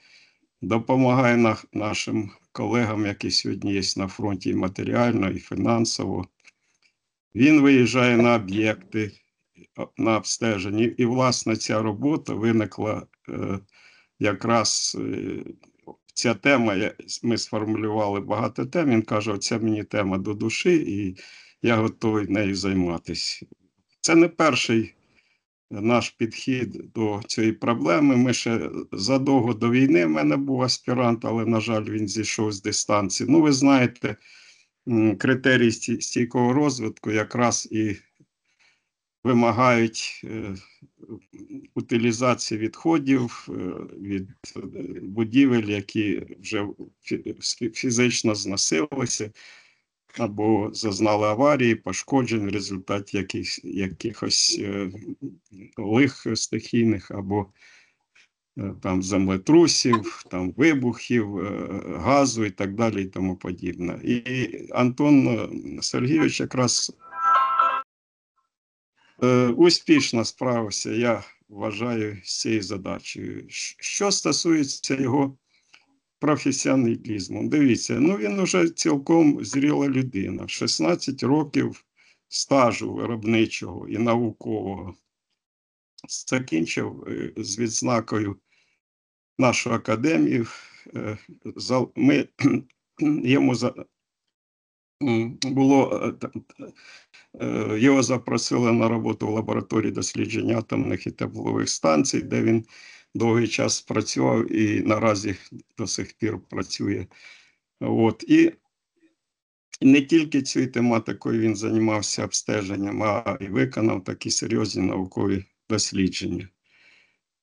допомагає нашим колегам, які сьогодні є на фронті і матеріально, і фінансово. Він виїжджає на об'єкти, на обстеження. І, власне, ця робота виникла е, якраз е, ця тема. Ми сформулювали багато тем. Він каже: оця мені тема до душі, і я готовий нею займатися. Це не перший наш підхід до цієї проблеми. Ми ще задовго до війни в мене був аспірант, але, на жаль, він зійшов з дистанції. Ну, ви знаєте, критерії стійкого розвитку якраз і вимагають е, утилізації відходів е, від е, будівель, які вже фі- фі- фізично зносилися або зазнали аварії, пошкоджень в результаті яких, якихось е, лих стихійних або е, там землетрусів, там вибухів, е, газу і так далі, і тому подібне. І Антон е, Сергійович якраз е, успішно справився, я вважаю, з цією задачею. Що стосується його професіоналізму, дивіться, ну він уже цілком зріла людина, 16 років стажу виробничого і наукового. Закінчив е, з відзнакою нашу академію. Е, Ми <clears throat> йому за було е, його запросили на роботу в лабораторії дослідження атомних і теплових станцій, де він довгий час працював і наразі до сих пір працює. От і не тільки цією тематикою він займався обстеженням, а й виконав такі серйозні наукові дослідження.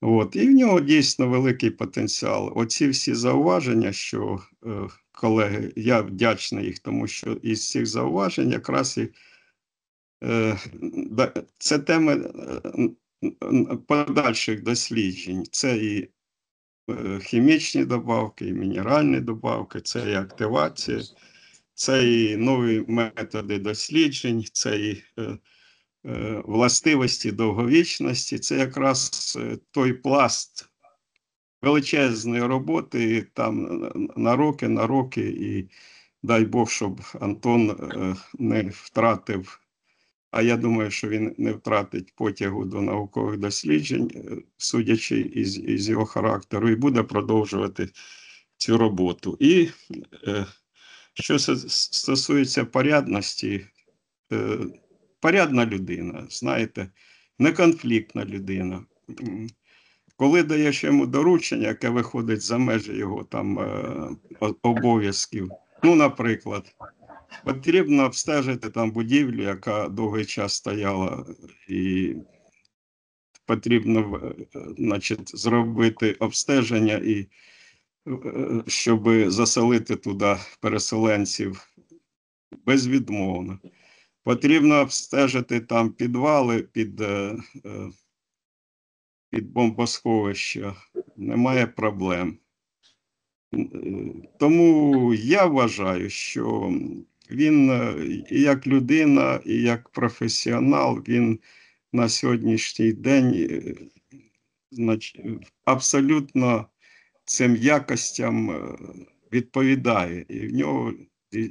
От, і в нього дійсно великий потенціал. Оці всі зауваження, що е, колеги, я вдячний їх, тому що із цих зауважень якраз і е, це теми е, подальших досліджень. Це і е, хімічні добавки, і мінеральні добавки, це і активація, це і нові методи досліджень, це і е, е, властивості довговічності. Це якраз той пласт величезної роботи, там на роки, на роки, і дай Бог, щоб Антон не втратив. А я думаю, що він не втратить потягу до наукових досліджень, е, судячи із, із його характеру, і буде продовжувати цю роботу. І е, що стосується порядності, е, порядна людина, знаєте, неконфліктна людина. Коли даєш йому доручення, яке виходить за межі його там е, обов'язків, ну, наприклад, потрібно обстежити там будівлю, яка довгий час стояла, і потрібно е, значить, зробити обстеження і е, щоб заселити туди переселенців безвідмовно. Потрібно обстежити там підвали під, е, під бомбосховища. Немає проблем. Тому я вважаю, що він е, і як людина, і як професіонал, він на сьогоднішній день е, абсолютно цим якостям е, відповідає. І в нього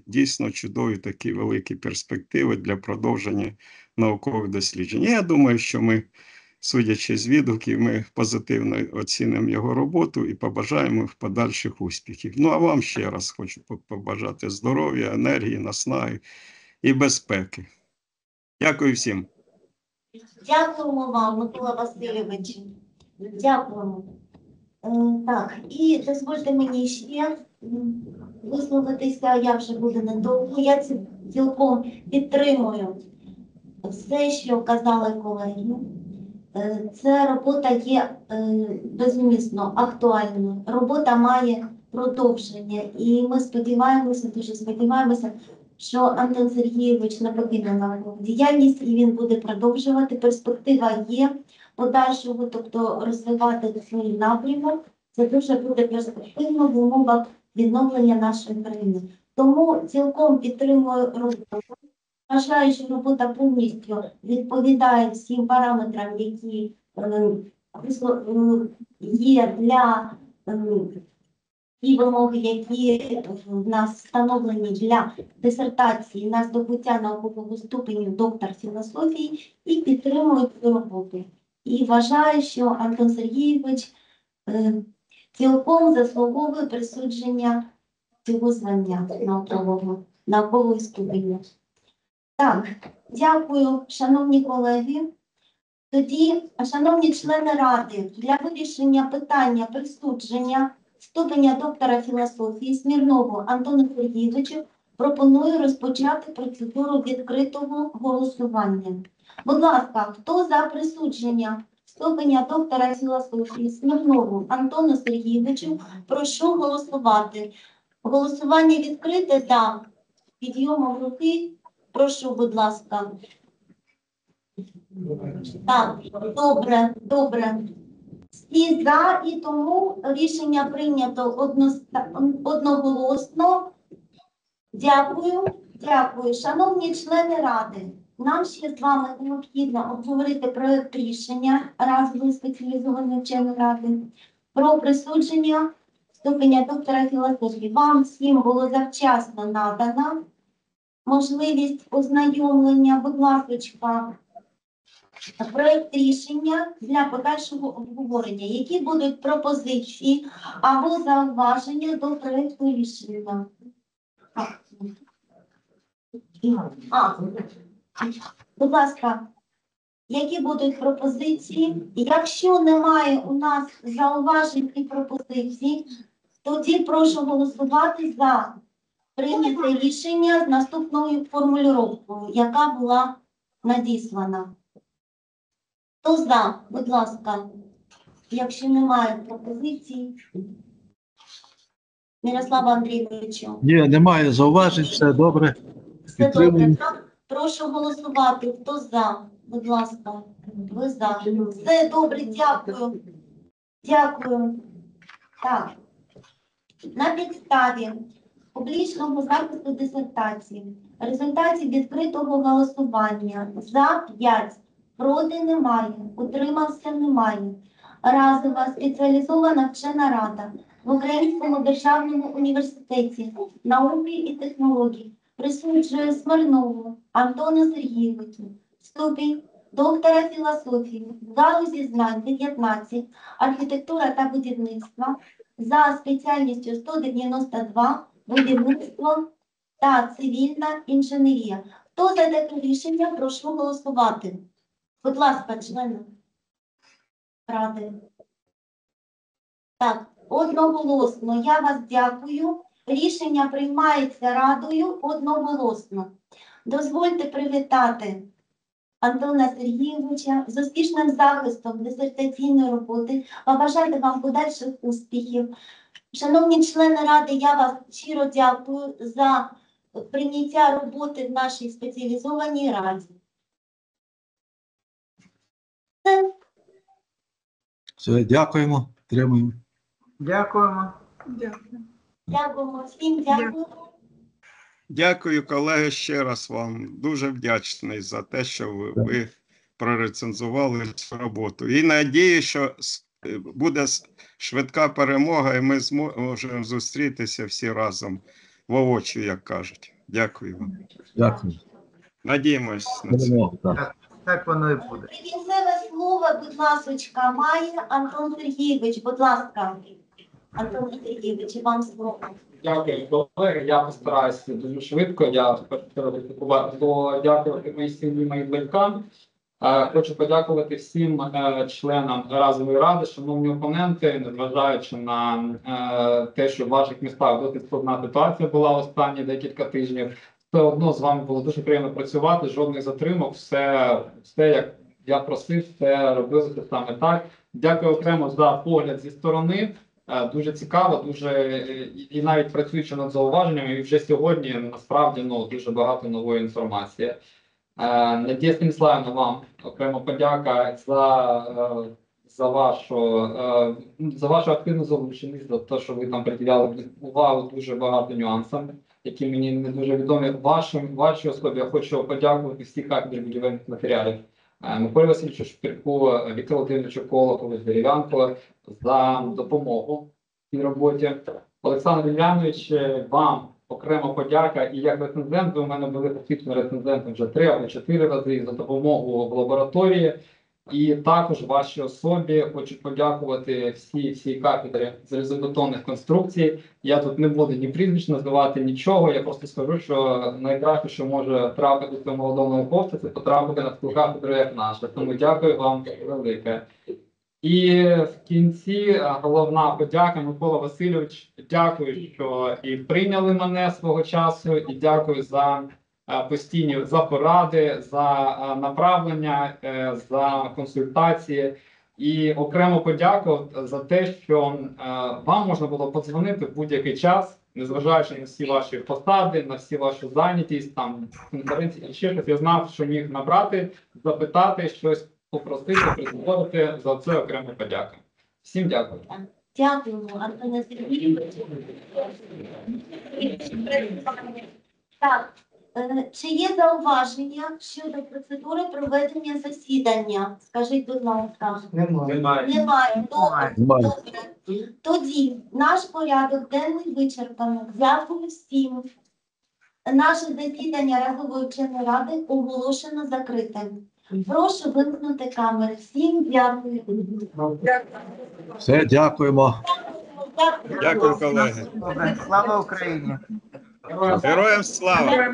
Дійсно чудові такі великі перспективи для продовження наукових досліджень. Я думаю, що ми, судячи з відгуків, ми позитивно оцінимо його роботу і побажаємо в подальших успіхів. Ну а вам ще раз хочу побажати здоров'я, енергії, наснаги і безпеки. Дякую всім. Дякуємо вам, Микола Васильович. Дякуємо. Е, Так, і дозвольте мені ще висловитися, я вже буду недовго. Я цілком підтримую все, що казали колеги. Е, Ця робота є е, безумісно актуальною. Робота має продовження, і ми сподіваємося, дуже сподіваємося, що Антон Сергійович не покине нашу діяльність і він буде продовжувати. Перспектива є подальшого, тобто розвивати свій напрямок. Це дуже буде перспективно в умовах відновлення нашої країни. Тому цілком підтримую роботу. Вважаю, що робота повністю відповідає всім параметрам, які е, висло- е, є для е, ті вимоги, які в нас встановлені для дисертації на здобуття наукового ступеню доктор філософії і підтримую цю роботу. І вважаю, що Антон Сергійович е, цілком заслуговує присудження цього звання наукового, наукової ступені. Так, дякую, шановні колеги. Тоді, шановні члени ради, для вирішення питання присудження ступеня доктора філософії Смірнову Антону Сергійовичу пропоную розпочати процедуру відкритого голосування. Будь ласка, хто за присудження ступеня доктора філософії Смірнову Антону Сергійовичу, прошу голосувати. Голосування відкрите та підйомом руки. Прошу, будь ласка. Так, добре, добре. Всі за, і тому рішення прийнято одноголосно. Дякую, дякую. Шановні члени ради, нам ще з вами необхідно обговорити проект рішення разової спеціалізованої вченої ради про присудження ступеня доктора філософії. Вам всім було завчасно надана можливість ознайомлення, будь ласка, проект рішення для подальшого обговорення. Які будуть пропозиції або зауваження до проекту рішення? Будь ласка, які будуть пропозиції? Якщо немає у нас зауважень і пропозицій, тоді прошу голосувати за прийняте рішення з наступною формулюванням, яка була надіслана. Хто за, будь ласка, якщо немає пропозицій. Мирослава Андрійовичу, Ні, немає зауважень, все добре. все добре? Прошу голосувати. Хто за? Будь ласка, ви за. Все добре, дякую. Дякую. Так. На підставі публічного запису дисертації, результатів відкритого голосування за 5, проти немає, утримався немає. Разова спеціалізована вчена рада в Українському державному університеті науки і технологій присуджує Смирнову Антону Сергійовичу ступінь доктора філософії в галузі знань 19, архітектура та будівництва за спеціальністю 192 будівництво та цивільна інженерія. Хто за таке рішення, прошу голосувати. Будь ласка, члени ради. Так, одноголосно. Я вас дякую. Рішення приймається радою одноголосно. Дозвольте привітати Антона Сергійовича з успішним захистом дисертаційної роботи, побажати вам подальших успіхів. Шановні члени ради, я вас щиро дякую за прийняття роботи в нашій спеціалізованій раді. Все. Все, дякуємо, підтримуємо. Дякуємо. Дякую. Дякуємо всім, дякую. Дякую, колеги, ще раз вам. Дуже вдячний за те, що ви, ви прорецензували цю роботу. І надію, що буде швидка перемога, і ми зможемо зустрітися всі разом воочию, як кажуть. Дякую вам. Дякую. Надіємось на це. Так. Так воно і буде. Прикінцеве слово, будь ласочка, має Антон Сергійович, будь ласка. Антон Сергійович, вам слово. Дякую, колеги. Я постараюся дуже швидко. Я подякувати моїй сім'ї, моїм батькам. Хочу подякувати всім е, членам разової ради, шановні опоненти, незважаючи на е, те, що в ваших містах досить складна ситуація була останні декілька тижнів. Все одно з вами було дуже приємно працювати. Жодних затримок, все, все як я просив, все робилося саме так. Дякую окремо за погляд зі сторони. Е, Дуже цікаво, дуже і навіть працюючи над зауваженнями, і вже сьогодні насправді ну дуже багато нової інформації. Е, Надія Станіславівна, вам окремо подяка за, е, за вашу е, за вашу активну залученість, за те, що ви там приділяли увагу дуже багато нюансам, які мені не дуже відомі. Вашим вашій особі я хочу подякувати всіх кафедр будівельних матеріалів. Миколі Васильовичу Шпірку, Віктору Володимировичу Колокову, Дерев'янко за допомогу в роботі. Олександр Ільянович, вам окрема подяка. І як рецензент, ви у мене були фактично рецензентом вже три або чотири рази за допомогу в лабораторії. І також вашій особі хочу подякувати всій всій кафедрі залізобетонних конструкцій. Я тут не буду ні прізвищ називати, нічого. Я просто скажу, що найкраще, що може трапити цьому молодому науковцю, це потрапити на таку кафедру, як наша. Тому дякую вам велике. І в кінці е, головна подяка Микола Васильович. Дякую, що і прийняли мене свого часу, і дякую за е, постійні за поради, за е, направлення, за консультації. І окремо подяку за те, що вам можна було подзвонити в будь-який час, незважаючи на всі ваші посади, на всі вашу зайнятість, там конференції і ще щось. Я знав, що міг набрати, запитати щось, попросити, призводити. За це окремо подяка. Всім дякую. Дякуємо, Антоне Сергійовичу. Так, е, чи є зауваження щодо процедури проведення засідання? Скажіть, будь ласка. Немає. Немає. Немає. Добре. Немає. Добре. Тоді наш порядок денний вичерпано. Дякую всім. Наше засідання разової вченої ради оголошено закритим. Прошу вимкнути камери. Всім дякую. Все, дякуємо. Дякую, колеги. Слава Україні! Героям слава!